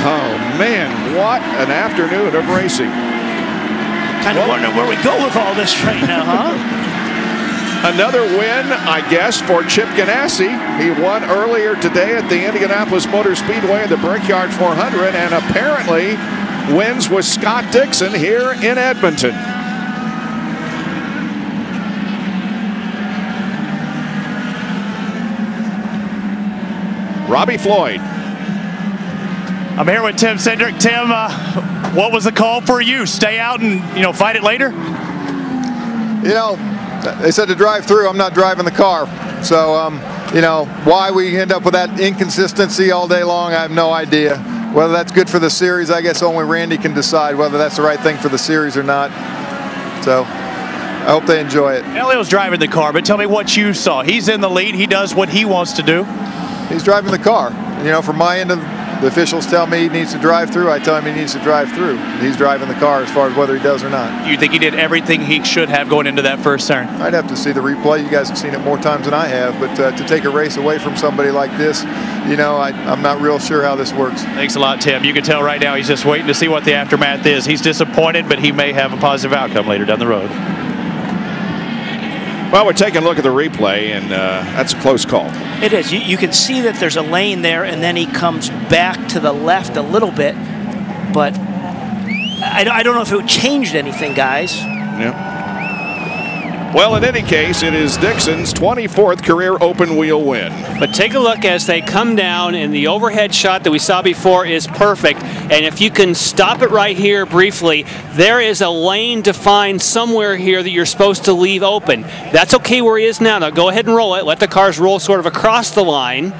Oh man, what an afternoon of racing. Kind of wondering where we go with all this right now, huh? Another win, I guess, for Chip Ganassi. He won earlier today at the Indianapolis Motor Speedway in the Brickyard 400 and apparently wins with Scott Dixon here in Edmonton. Robbie Floyd. I'm here with Tim Cindric. Tim, uh, what was the call for you? Stay out and you know fight it later. You know, they said to drive through. I'm not driving the car. So, um, you know, why we end up with that inconsistency all day long, I have no idea. Whether that's good for the series, I guess only Randy can decide whether that's the right thing for the series or not. So, I hope they enjoy it. Elio's driving the car, but tell me what you saw. He's in the lead. He does what he wants to do. He's driving the car. You know, from my end of the officials tell me he needs to drive through. I tell him he needs to drive through. He's driving the car as far as whether he does or not. You think he did everything he should have going into that first turn? I'd have to see the replay. You guys have seen it more times than I have. But uh, to take a race away from somebody like this, you know, I, I'm not real sure how this works. Thanks a lot, Tim. You can tell right now he's just waiting to see what the aftermath is. He's disappointed, but he may have a positive outcome later down the road. Well, we're taking a look at the replay, and uh, that's a close call. It is. You, you can see that there's a lane there, and then he comes back to the left a little bit. But I, I don't know if it changed anything, guys. Yeah. Well, in any case, it is Dixon's 24th career open wheel win. But take a look as they come down, and the overhead shot that we saw before is perfect. And if you can stop it right here briefly, there is a lane defined somewhere here that you're supposed to leave open. That's okay where he is now. Now go ahead and roll it. Let the cars roll sort of across the line,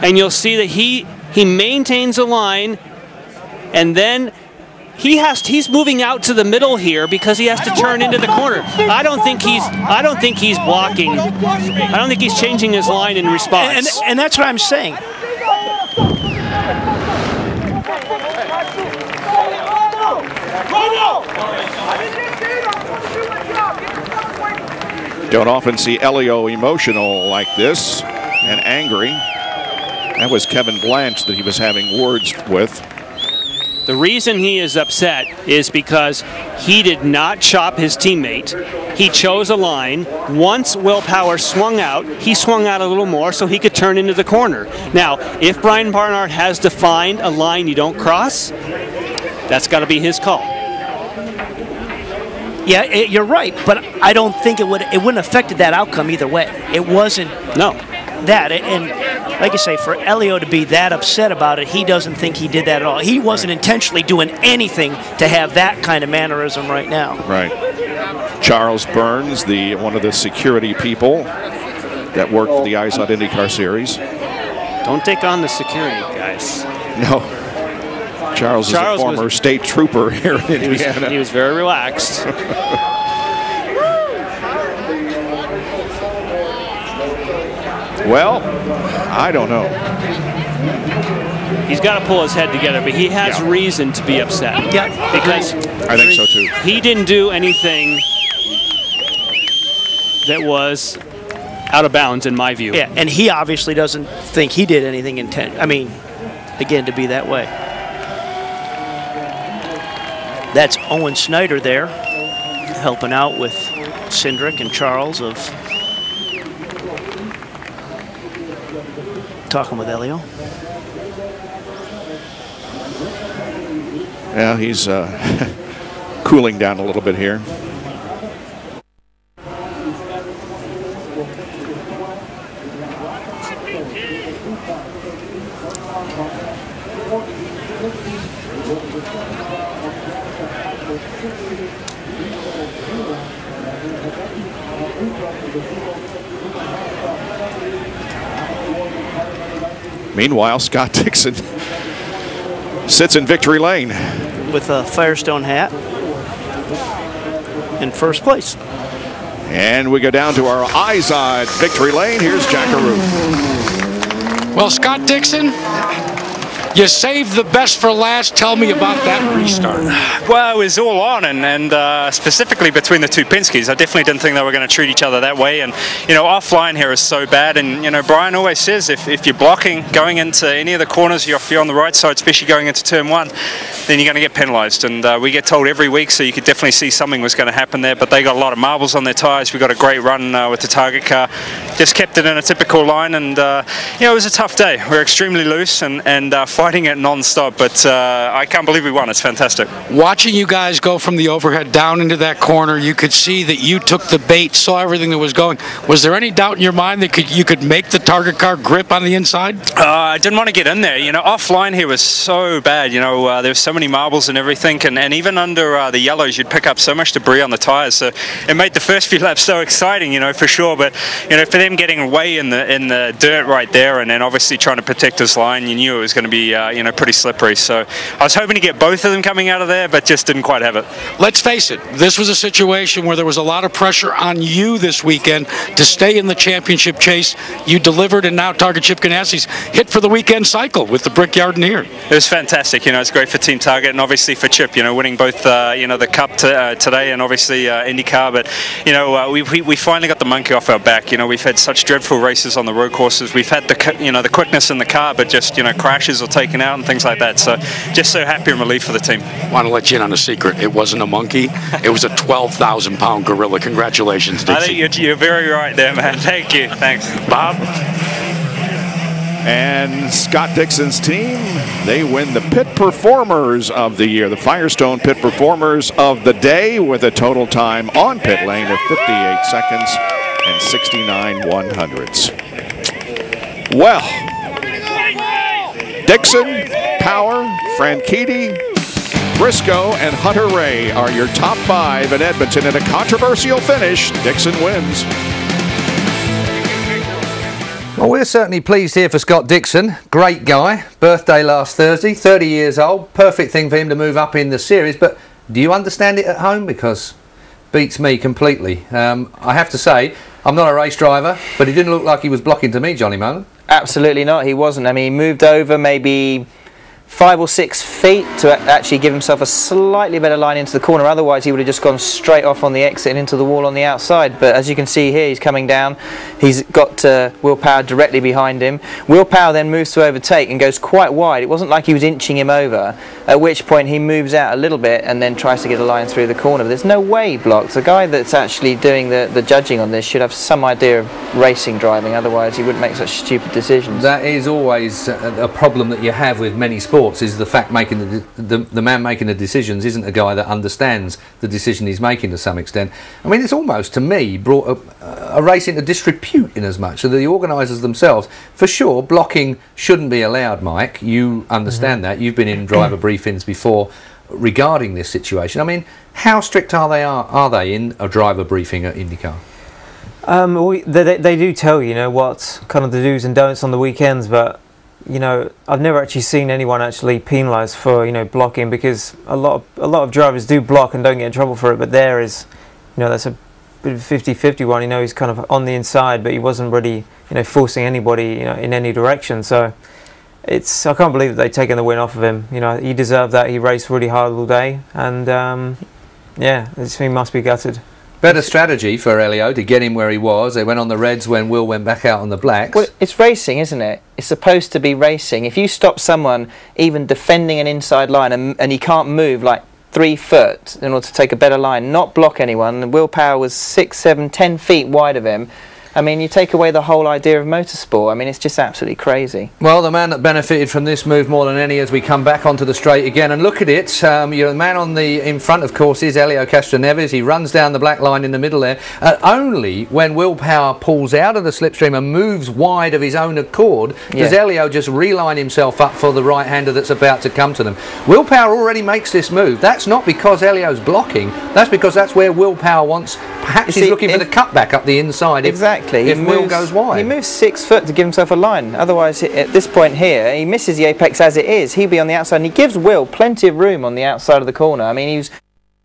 and you'll see that he he maintains the line, and then. He has he's moving out to the middle here because he has to turn into the corner. I don't think he's I don't think he's blocking. I don't think he's changing his line in response. And, and that's what I'm saying. Don't often see Elio emotional like this and angry. That was Kevin Blanche that he was having words with. The reason he is upset is because he did not chop his teammate. He chose a line. Once Will Power swung out, he swung out a little more so he could turn into the corner. Now, if Brian Barnhart has defined a line you don't cross, that's got to be his call. Yeah, it, you're right, but I don't think it would. It wouldn't have affected that outcome either way. It wasn't. No. That and like I say, for Elio to be that upset about it, he doesn't think he did that at all. He wasn't intentionally doing anything to have that kind of mannerism right now. Right. Charles Burns, the one of the security people that worked for the IZOD IndyCar Series. Don't take on the security, guys. No. Charles, Charles is a was- former state trooper here in He was, he was very relaxed. well, I don't know. He's got to pull his head together, but he has Yeah. reason to be upset. Yeah. Because I think so too. he didn't do anything. that was out of bounds in my view. Yeah, and he obviously doesn't think he did anything intent. I mean, again, to be that way. That's Owen Snyder there, helping out with Cindric and Charles of talking with Elio. Yeah, he's uh, cooling down a little bit here. Meanwhile, Scott Dixon sits in victory lane. with a Firestone hat in first place. And we go down to our Izod victory lane. Here's Jack Arute. Well, Scott Dixon, you saved the best for last. Tell me about that restart. Well, it was all on, and, and uh, specifically between the two Penskes, I definitely didn't think they were going to treat each other that way. And you know, offline here is so bad. And you know, Brian always says if, if you're blocking going into any of the corners, if you're on the right side, especially going into turn one, then you're going to get penalised. And uh, we get told every week, so you could definitely see something was going to happen there. But they got a lot of marbles on their tyres. We got a great run uh, with the target car. Just kept it in a typical line, and uh, you know, it was a tough day. We are extremely loose and and uh, fighting it non-stop. But uh, I can't believe we won. It's fantastic. Watching you guys go from the overhead down into that corner, you could see that you took the bait, saw everything that was going. Was there any doubt in your mind that could, you could make the target car grip on the inside? Uh, I didn't want to get in there. You know, offline here was so bad. You know, uh, there was so many marbles and everything, and, and even under uh, the yellows, you'd pick up so much debris on the tyres. So it made the first few laps so exciting, you know, for sure. But you know, for them getting away in the in the dirt right there, and then obviously trying to protect this line, you knew it was going to be uh, you know pretty slippery. So I was hoping to get both of them coming out of there, but just didn't quite have it. Let's face it, this was a situation where there was a lot of pressure on you this weekend to stay in the championship chase. You delivered, and now Target Chip Ganassi's hit for the weekend cycle with the Brickyard and here. It was fantastic. You know, it's great for Team Target and obviously for Chip. You know, winning both uh, you know the Cup to, uh, today and obviously uh, IndyCar. But you know, uh, we, we we finally got the monkey off our back. You know, we've had such dreadful races on the road courses. We've had the you know the quickness in the car, but just you know crashes or taken out and things like that. So just so happy and relieved for the team. I Want to let you in on a secret? It wasn't a monkey. It was a 12,000 pound gorilla. Congratulations, I think you're, you're very right there, man. Thank you. Thanks, Bob. And Scott Dixon's team, they win the Pit Performers of the Year, the Firestone Pit Performers of the Day, with a total time on pit lane of 58 seconds and 69 one hundredths. Well, Dixon, Power, Franchitti, Briscoe, and Hunter-Reay are your top five in Edmonton in a controversial finish. Dixon wins. Well, we're certainly pleased here for Scott Dixon. Great guy. Birthday last Thursday, 30 years old. Perfect thing for him to move up in the series. But do you understand it at home? Because beats me completely. Um, I have to say, I'm not a race driver, but he didn't look like he was blocking to me, Johnny Mowlem. Absolutely not. He wasn't. I mean, he moved over maybe five or six feet to actually give himself a slightly better line into the corner. Otherwise, he would have just gone straight off on the exit and into the wall on the outside. But as you can see here, he's coming down. He's got uh, Will Power directly behind him. Will Power then moves to overtake and goes quite wide. It wasn't like he was inching him over. At which point he moves out a little bit and then tries to get a line through the corner. But there's no way he blocks. The guy that's actually doing the, the judging on this should have some idea of racing driving. Otherwise, he wouldn't make such stupid decisions. That is always a problem that you have with many sports. Is the fact making the, the the man making the decisions isn't a guy that understands the decision he's making to some extent. I mean, it's almost to me brought a, a race into disrepute in as much so the organisers themselves, for sure, blocking shouldn't be allowed. Mike, you understand that. You've been in driver briefings before regarding this situation. I mean, how strict are they are, are they in a driver briefing at IndyCar? Um, we, they, they- they do tell you know what kind of the do's and don'ts on the weekends, but you know I've never actually seen anyone actually penalised for you know blocking because a lot of a lot of drivers do block and don't get in trouble for it, but there is you know that's a bit of 50-50 one. You know he's kind of on the inside, but he wasn't really you know forcing anybody you know in any direction. So it's I can't believe they've taken the win off of him. You know he deserved that. He raced really hard all day, and um, yeah, it's, he must be gutted. Better strategy for Elio to get him where he was. They went on the reds when Will went back out on the blacks. Well, it's racing, isn't it? It's supposed to be racing. If you stop someone even defending an inside line and, and he can't move like three foot in order to take a better line, not block anyone, Will Power was six, seven, ten feet wide of him. I mean, you take away the whole idea of motorsport. I mean, it's just absolutely crazy. Well, the man that benefited from this move more than any as we come back onto the straight again and look at it. Um, you know, the man on the in front, of course, is Elio Castroneves. He runs down the black line in the middle there. Uh, only when Will Power pulls out of the slipstream and moves wide of his own accord does Elio just reline himself up for the right-hander that's about to come to them. Will Power already makes this move. That's not because Elio's blocking. That's because that's where Will Power wants. Perhaps You he's see, looking for the cutback up the inside. if- Exactly. If, He Will goes wide. He moves six foot to give himself a line. Otherwise, at this point here, he misses the apex as it is. He'd be on the outside, and he gives Will plenty of room on the outside of the corner. I mean, he was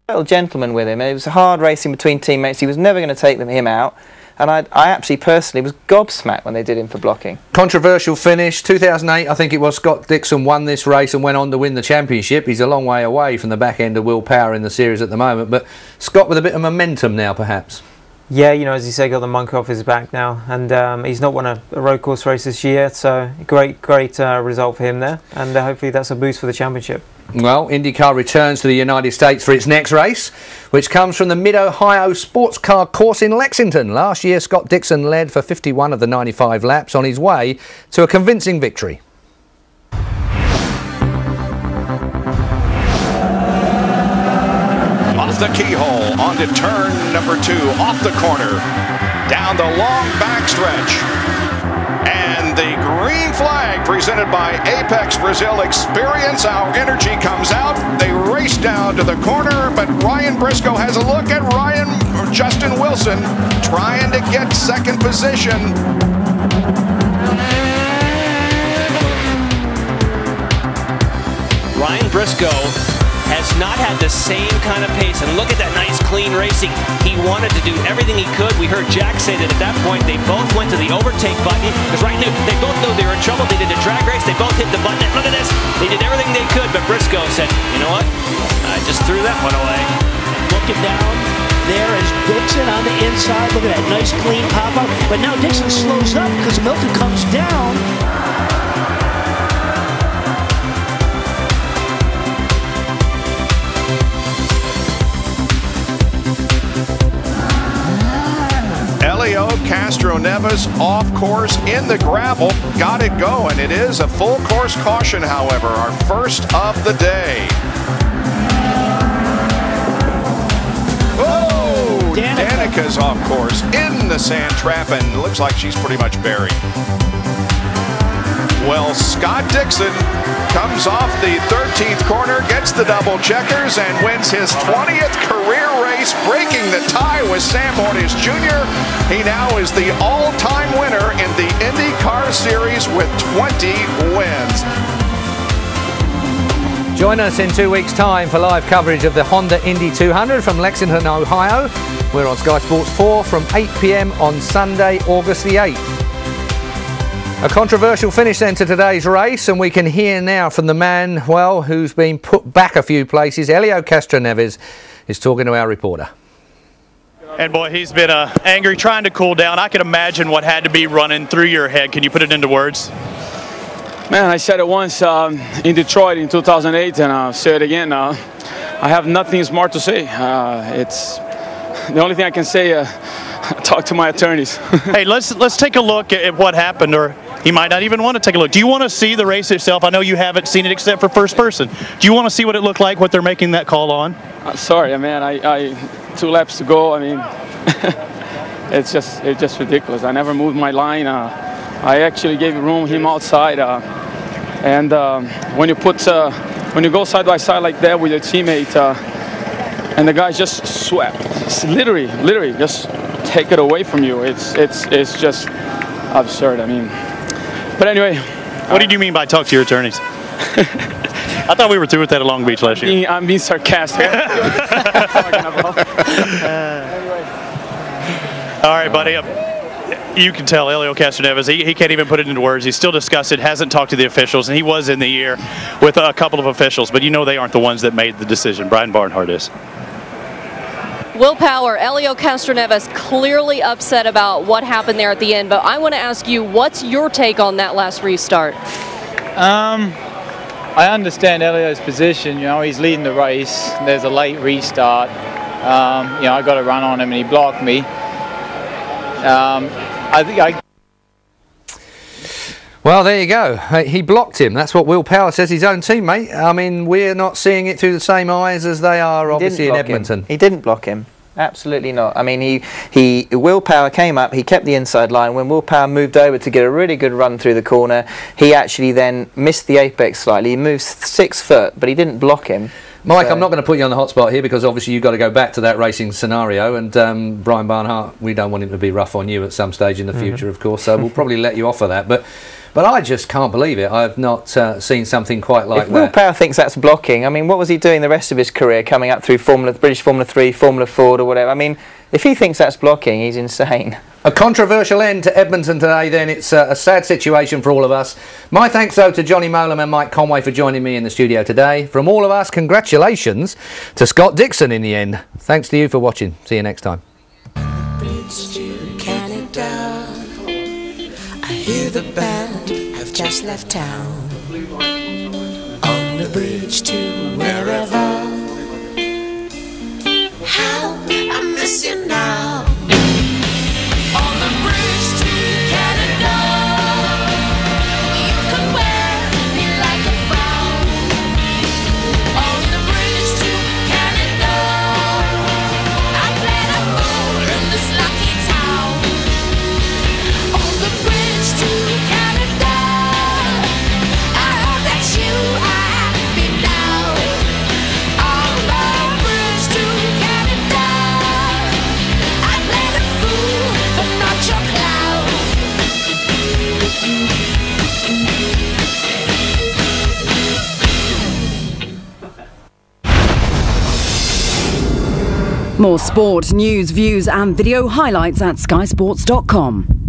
a little gentleman with him. It was hard racing between teammates. He was never going to take them him out. And I, I actually personally was gobsmacked when they did him for blocking. Controversial finish. 2008, I think it was Scott Dixon won this race and went on to win the championship. He's a long way away from the back end of Will Power in the series at the moment, but Scott with a bit of momentum now, perhaps. Yeah, you know, as you say, got the monkey off his back now, and um, he's not won a, a road course race this year, so great, great uh, result for him there, and uh, hopefully that's a boost for the championship. Well, IndyCar returns to the United States for its next race, which comes from the Mid Ohio Sports Car Course in Lexington. Last year, Scott Dixon led for 51 of the 95 laps on his way to a convincing victory. The keyhole, onto turn number two, off the corner, down the long backstretch. And the green flag presented by Apex Brazil Experience. Our energy comes out. They race down to the corner, but Ryan Briscoe has a look at Ryan Justin Wilson trying to get second position. Ryan Briscoe has not had the same kind of pace. And look at that nice clean racing. He wanted to do everything he could. We heard Jack say that at that point they both went to the overtake button. Because right now they both knew they were in trouble. They did a drag race. They both hit the button. And look at this. They did everything they could. But Briscoe said, you know what? I just threw that one away. Looking down, there is Dixon on the inside. Look at that nice clean pop up. But now Dixon slows up because Milton comes down. Castroneves off course in the gravel. Got it going. It is a full course caution, however, our first of the day. Oh, Danica's off course in the sand trap and looks like she's pretty much buried. Well, Scott Dixon comes off the 13th corner, gets the double checkers, and wins his 20th career race, breaking the tie with Sam Hornish Jr. He now is the all-time winner in the IndyCar Series with 20 wins. Join us in two weeks' time for live coverage of the Honda Indy 200 from Lexington, Ohio. We're on Sky Sports 4 from 8 p.m. on Sunday, August the 8th. A controversial finish then to today's race, and we can hear now from the man, well, who's been put back a few places. Elio Castroneves is talking to our reporter. And boy, he's been uh, angry, trying to cool down. I can imagine what had to be running through your head. Can you put it into words? Man, I said it once um, in Detroit in 2008, and I'll say it again. Uh, I have nothing smart to say. Uh, it's the only thing I can say. Uh, talk to my attorneys. hey, let's let's take a look at what happened, or he might not even want to take a look. Do you want to see the race itself? I know you haven't seen it except for first person. Do you want to see what it looked like, what they're making that call on? Uh, sorry, man. I, I two laps to go. I mean, it's just it's just ridiculous. I never moved my line. Uh, I actually gave room him outside, uh, and um, when you put uh, when you go side by side like that with your teammate, uh, and the guy just swept, it's literally, literally just take it away from you. It's it's it's just absurd. I mean, but anyway. What did you mean by talk to your attorneys? I thought we were through with that at Long Beach last year. Being, I'm being sarcastic. All right, buddy. Uh, You can tell Elio Castroneves, he, he can't even put it into words. He's still disgusted, hasn't talked to the officials, and he was in the air with a couple of officials, but you know they aren't the ones that made the decision. Brian Barnhart is. Will Power, Elio Castroneves clearly upset about what happened there at the end, but I want to ask you, what's your take on that last restart? Um, I understand Elio's position. You know, he's leading the race. There's a late restart. Um, you know, I got to run on him, and he blocked me. Um, I think I. Well, there you go. He blocked him. That's what Will Power says, his own teammate. I mean, we're not seeing it through the same eyes as they are, He obviously, in block him. Edmonton. He didn't block him. Absolutely not. I mean, he he Will Power came up. He kept the inside line. When Will Power moved over to get a really good run through the corner, he actually then missed the apex slightly. He moved six foot, but he didn't block him. Mike, So- I'm not going to put you on the hot spot here because obviously you've got to go back to that racing scenario. And um, Brian Barnhart, we don't want him to be rough on you at some stage in the Mhm. future, of course. So we'll probably let you off of that. But but I just can't believe it. I've not uh, seen something quite like if that. Will Power thinks that's blocking, I mean, what was he doing the rest of his career, coming up through Formula British Formula Three, Formula Ford, or whatever? I mean, if he thinks that's blocking, he's insane. A controversial end to Edmonton today, then. It's uh, a sad situation for all of us. My thanks, though, to Johnny Mowlem and Mike Conway for joining me in the studio today. From all of us, congratulations to Scott Dixon in the end. Thanks to you for watching. See you next time. bridge to Canada. I hear the band have just left town. On the bridge to wherever. More sport, news, views, and video highlights at skysports.com.